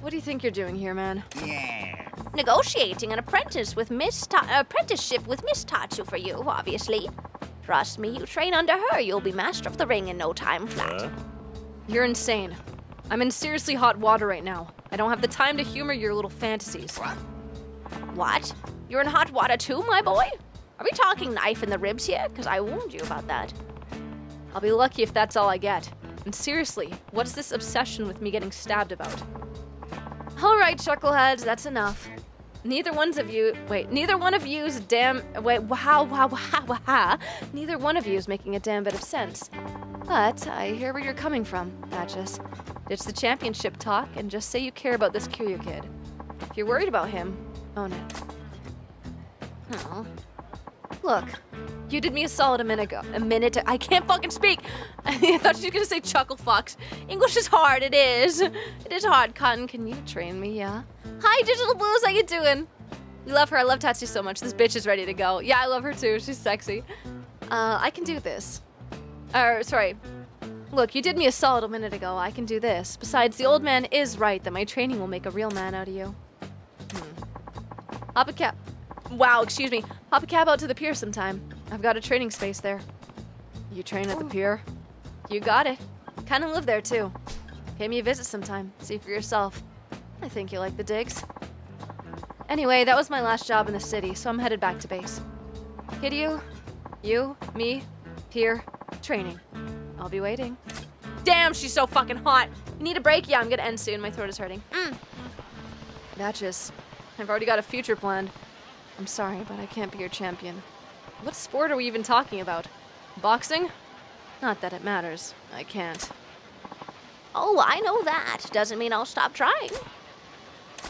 what do you think you're doing here, man? Yeah. Negotiating an apprentice with Miss Ta- apprenticeship with Miss Tatsu for you, obviously. Trust me, you train under her, you'll be master of the ring in no time flat. Uh? You're insane. I'm in seriously hot water right now. I don't have the time to humor your little fantasies. What? What? You're in hot water too, my boy? Are we talking knife in the ribs here? Because I warned you about that. I'll be lucky if that's all I get. And seriously, what's this obsession with me getting stabbed about? All right, chuckleheads, that's enough. Neither one's of you. Wait, neither one of you's damn. Wait, wow, wow, wow, wow. Neither one of you is making a damn bit of sense. But I hear where you're coming from, Bacchus. Ditch the championship talk and just say you care about this Kiryu kid. If you're worried about him, own it. Oh. Look, you did me a solid a minute ago. A minute. I can't fucking speak. I thought she was gonna say chuckle fox. English is hard. It is. It is hard. Cotton, can you train me? Yeah. Hi, Digital Blues. How you doing? We love her. I love Tatsu so much. This bitch is ready to go. Yeah, I love her too. She's sexy. Uh, I can do this. Uh, sorry. Look, you did me a solid a minute ago. I can do this. Besides, the old man is right that my training will make a real man out of you. Hmm. A cap. Wow, excuse me. Hop a cab out to the pier sometime. I've got a training space there. You train at the pier? You got it. Kinda live there too. Pay me a visit sometime. See for yourself. I think you like the digs. Anyway, that was my last job in the city, so I'm headed back to base. Kid you, you, me, pier, training. I'll be waiting. Damn, she's so fucking hot. You need a break? Yeah, I'm gonna end soon. My throat is hurting. Mm. Bacchus. I've already got a future planned. I'm sorry, but I can't be your champion. What sport are we even talking about? Boxing? Not that it matters. I can't. Oh, I know that. Doesn't mean I'll stop trying.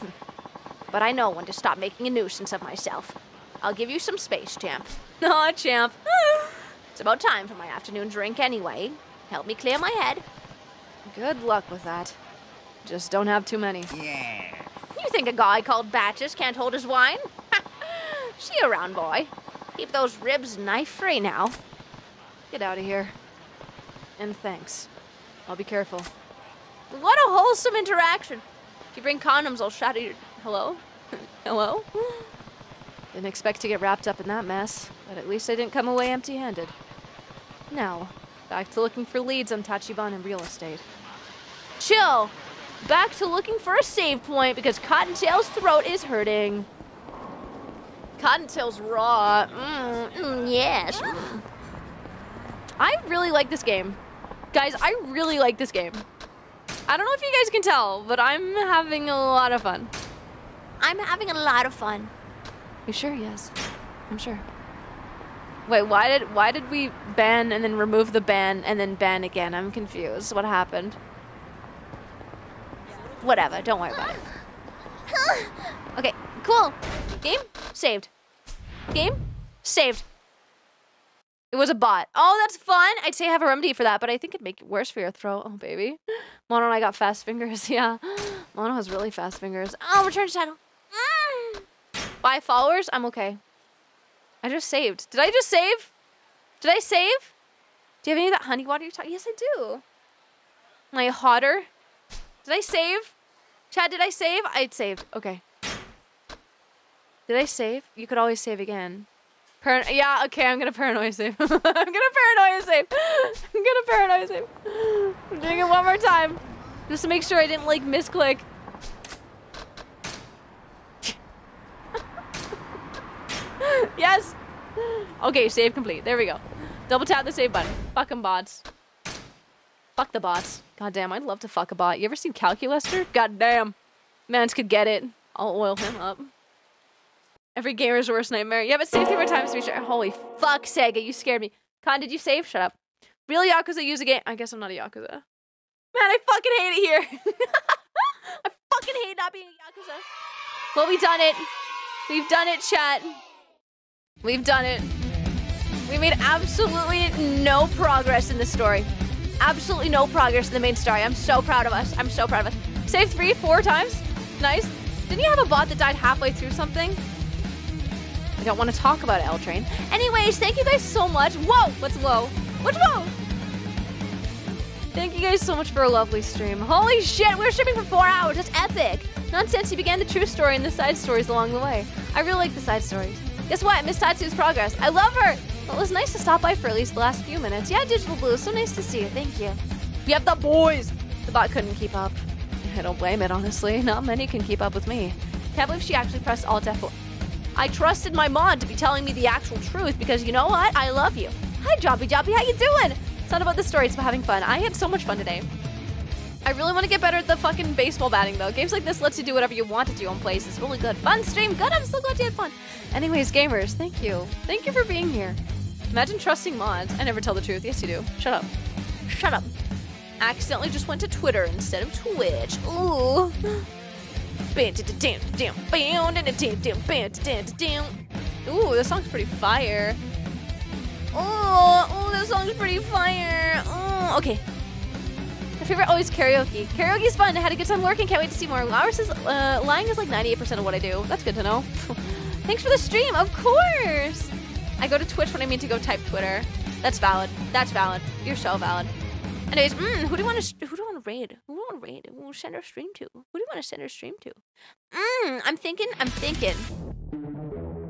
but I know when to stop making a nuisance of myself. I'll give you some space, champ. Aw, champ. it's about time for my afternoon drink anyway. Help me clear my head. Good luck with that. Just don't have too many. Yeah. You think a guy called Bacchus can't hold his wine? See you around, boy. Keep those ribs knife-free now. Get out of here. And thanks. I'll be careful. What a wholesome interaction. If you bring condoms, I'll shatter your... Hello? Hello? Didn't expect to get wrapped up in that mess, but at least I didn't come away empty-handed. Now, back to looking for leads on Tachibana and real estate. Chill! Back to looking for a save point because Cottontail's throat is hurting. Cottontail's raw. Mm, mm, yes. Mm. I really like this game. Guys, I really like this game. I don't know if you guys can tell, but I'm having a lot of fun. I'm having a lot of fun. You sure? Yes. I'm sure. Wait, why did why did we ban and then remove the ban and then ban again? I'm confused. What happened? Whatever. Don't worry about it. Okay, cool. Game saved. Game saved. It was a bot. Oh, that's fun. I'd say I have a remedy for that, but I think it'd make it worse for your throat. Oh, baby. Mono and I got fast fingers. Yeah. Mono has really fast fingers. Oh, return to title. Mm. Followers? I'm okay. I just saved. Did I just save? Did I save? Do you have any of that honey water you're talking? Yes, I do. My hotter. Did I save? Chad, did I save? I'd saved. Okay. Did I save? You could always save again. Paran yeah, okay, I'm gonna paranoia save. I'm gonna paranoia save. I'm gonna paranoia save. I'm doing it one more time. Just to make sure I didn't like misclick. yes! Okay, save complete. There we go. Double tap the save button. Fucking bots. Fuck the bots. God damn, I'd love to fuck a bot. You ever seen Calculester? God damn. Mans could get it. I'll oil him up. Every gamer's worst nightmare. Yeah, but save three more times to be sure. Holy fuck, Sega, you scared me. Khan, did you save? Shut up. Real Yakuza use a game. I guess I'm not a Yakuza. Man, I fucking hate it here. I fucking hate not being a Yakuza. Well, we done it. We've done it, chat. We've done it. We made absolutely no progress in the story. Absolutely no progress in the main story. I'm so proud of us. I'm so proud of us. Save three, four times. Nice. Didn't you have a bot that died halfway through something? I don't want to talk about L Train. Anyways, thank you guys so much. Whoa! What's whoa? What's whoa? Thank you guys so much for a lovely stream. Holy shit, we are streaming for four hours. That's epic. Nonsense, you began the true story and the side stories along the way. I really like the side stories. Guess what? Miss Tatsu's progress. I love her. Well, it was nice to stop by for at least the last few minutes. Yeah, Digital Blue, so nice to see you. Thank you. We have the boys. The bot couldn't keep up. I don't blame it, honestly. Not many can keep up with me. Can't believe she actually pressed Alt F4. I trusted my mod to be telling me the actual truth because you know what? I love you. Hi, Joppy Joppy. How you doing? It's not about the story. It's about having fun. I had so much fun today. I really want to get better at the fucking baseball batting though. Games like this lets you do whatever you want to do on plays. It's really good. Fun stream. Good. I'm so glad you had fun. Anyways, gamers, thank you. Thank you for being here. Imagine trusting mods. I never tell the truth. Yes, you do. Shut up. Shut up. Accidentally just went to Twitter instead of Twitch. Ooh. Ooh, this song's pretty fire. Oh, this song's pretty fire. Oh, okay. My favorite always karaoke. Karaoke's fun. I had a good time working. Can't wait to see more. Laura says uh, lying is like 98% of what I do. That's good to know. Thanks for the stream. Of course. I go to Twitch when I mean to go type Twitter. That's valid. That's valid. You're so valid. Anyways, mm, who do you want to who do you want to raid? Who do you want to raid? Who will send our stream to? Who do you want to send our stream to? Mm, I'm thinking. I'm thinking.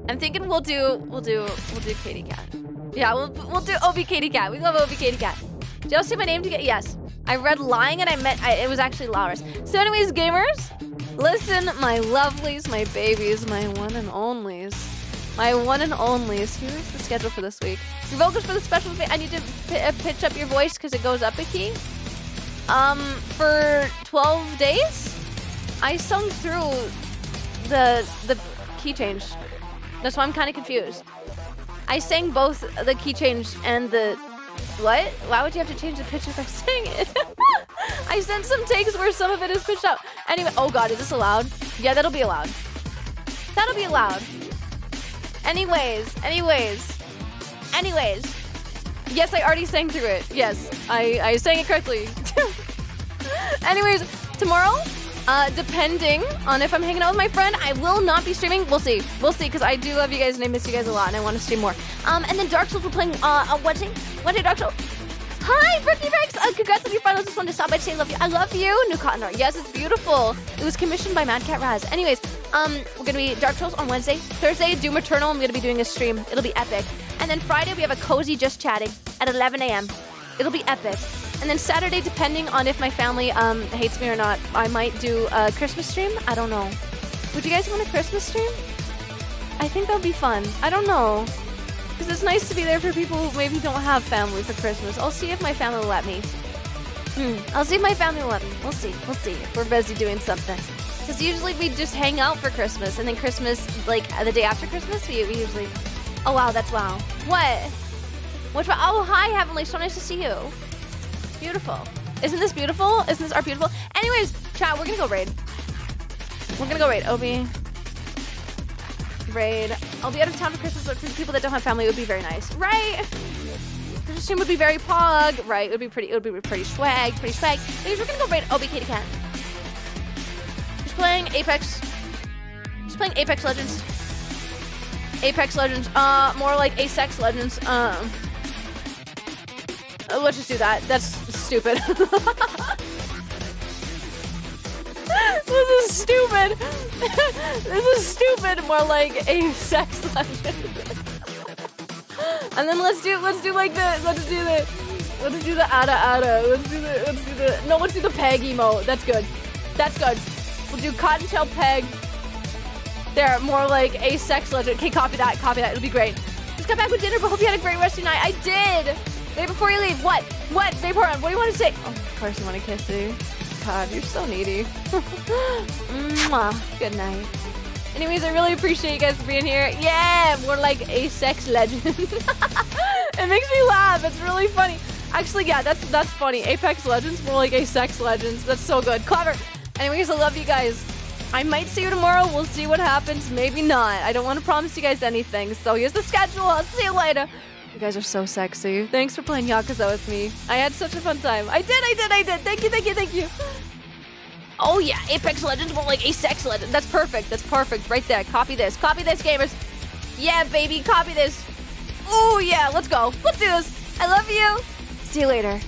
I'm thinking we'll do we'll do we'll do Katie Cat. Yeah, we'll we'll do OB Katie Cat. We love OB Katie Cat. Did y'all see my name to get? Yes. I read lying and I meant I, it was actually Laura's. So, anyways, gamers, listen, my lovelies, my babies, my one and onlys. My one and onlys. Here's the schedule for this week. Your vocals for the special. I need to uh, pitch up your voice because it goes up a key. Um, for 12 days, I sung through the the key change. That's why I'm kind of confused. I sang both the key change and the what? Why would you have to change the pitch if I'm saying it? I sent some takes where some of it is pitched up. Anyway, oh god, is this allowed? Yeah, that'll be allowed. That'll be allowed. Anyways, anyways, anyways. Yes, I already sang through it. Yes, I, I sang it correctly. anyways, tomorrow, uh, depending on if I'm hanging out with my friend, I will not be streaming. We'll see. We'll see, because I do love you guys and I miss you guys a lot and I want to stream more. Um, and then Dark Souls we're playing uh, on Wednesday. Wednesday Dark Souls. Hi, Ricky Rex! Uh, congrats on your finals. Just wanted to stop by to say love you. I love you. New cotton art. Yes, it's beautiful. It was commissioned by Mad Cat Raz. Anyways, um, we're gonna be Dark Souls on Wednesday. Thursday, Doom Eternal. I'm gonna be doing a stream. It'll be epic. And then Friday, we have a cozy just chatting at 11 a.m. It'll be epic. And then Saturday, depending on if my family um hates me or not, I might do a Christmas stream. I don't know. Would you guys want a Christmas stream? I think that'd be fun. I don't know. Because it's nice to be there for people who maybe don't have family for Christmas. I'll see if my family will let me. Hmm. I'll see if my family will let me. We'll see. We'll see if we're busy doing something. Because usually we just hang out for Christmas, and then Christmas, like the day after Christmas, we, we usually. Oh wow, that's wow. What? What? Oh hi, Heavenly. So nice to see you. Beautiful. Isn't this beautiful? Isn't this art beautiful? Anyways, chat, we're gonna go raid. We're gonna go raid. Obi. Raid. I'll be out of town for Christmas, but for the people that don't have family, it would be very nice. Right? Christmas stream would be very pog. Right? It would be pretty, it would be pretty swag, pretty swag. We're gonna go raid Obi Kitty Cat. Just playing Apex. Just playing Apex Legends. Apex Legends. Uh, more like Asex Legends. Um. Let's just do that. That's stupid. this is stupid. this is stupid. More like a sex legend. and then let's do let's do like the let's do the let's do the ada ada. Let's do the let's do the no let's do the peg emote. That's good. That's good. We'll do cottontail peg. There, more like a sex legend. Okay, copy that. Copy that. It'll be great. Just got back with dinner, but hope you had a great rest of your night. I did. Wait, before you leave, what? What? Vaporon, what do you want to say? Oh, of course you want to kiss me. God, you're so needy. Mwah. Good night. Anyways, I really appreciate you guys for being here. Yeah, more like a sex legend. it makes me laugh. It's really funny. Actually, yeah, that's that's funny. Apex Legends, more like a sex legends. That's so good. Clever. Anyways, I love you guys. I might see you tomorrow. We'll see what happens. Maybe not. I don't want to promise you guys anything. So here's the schedule. I'll see you later. You guys are so sexy. Thanks for playing Yakuza with me. I had such a fun time. I did, I did, I did. Thank you, thank you, thank you. Oh yeah, Apex Legends more like a sex legend. That's perfect. That's perfect. Right there. Copy this. Copy this, gamers. Yeah, baby. Copy this. Oh yeah, let's go. Let's do this. I love you. See you later.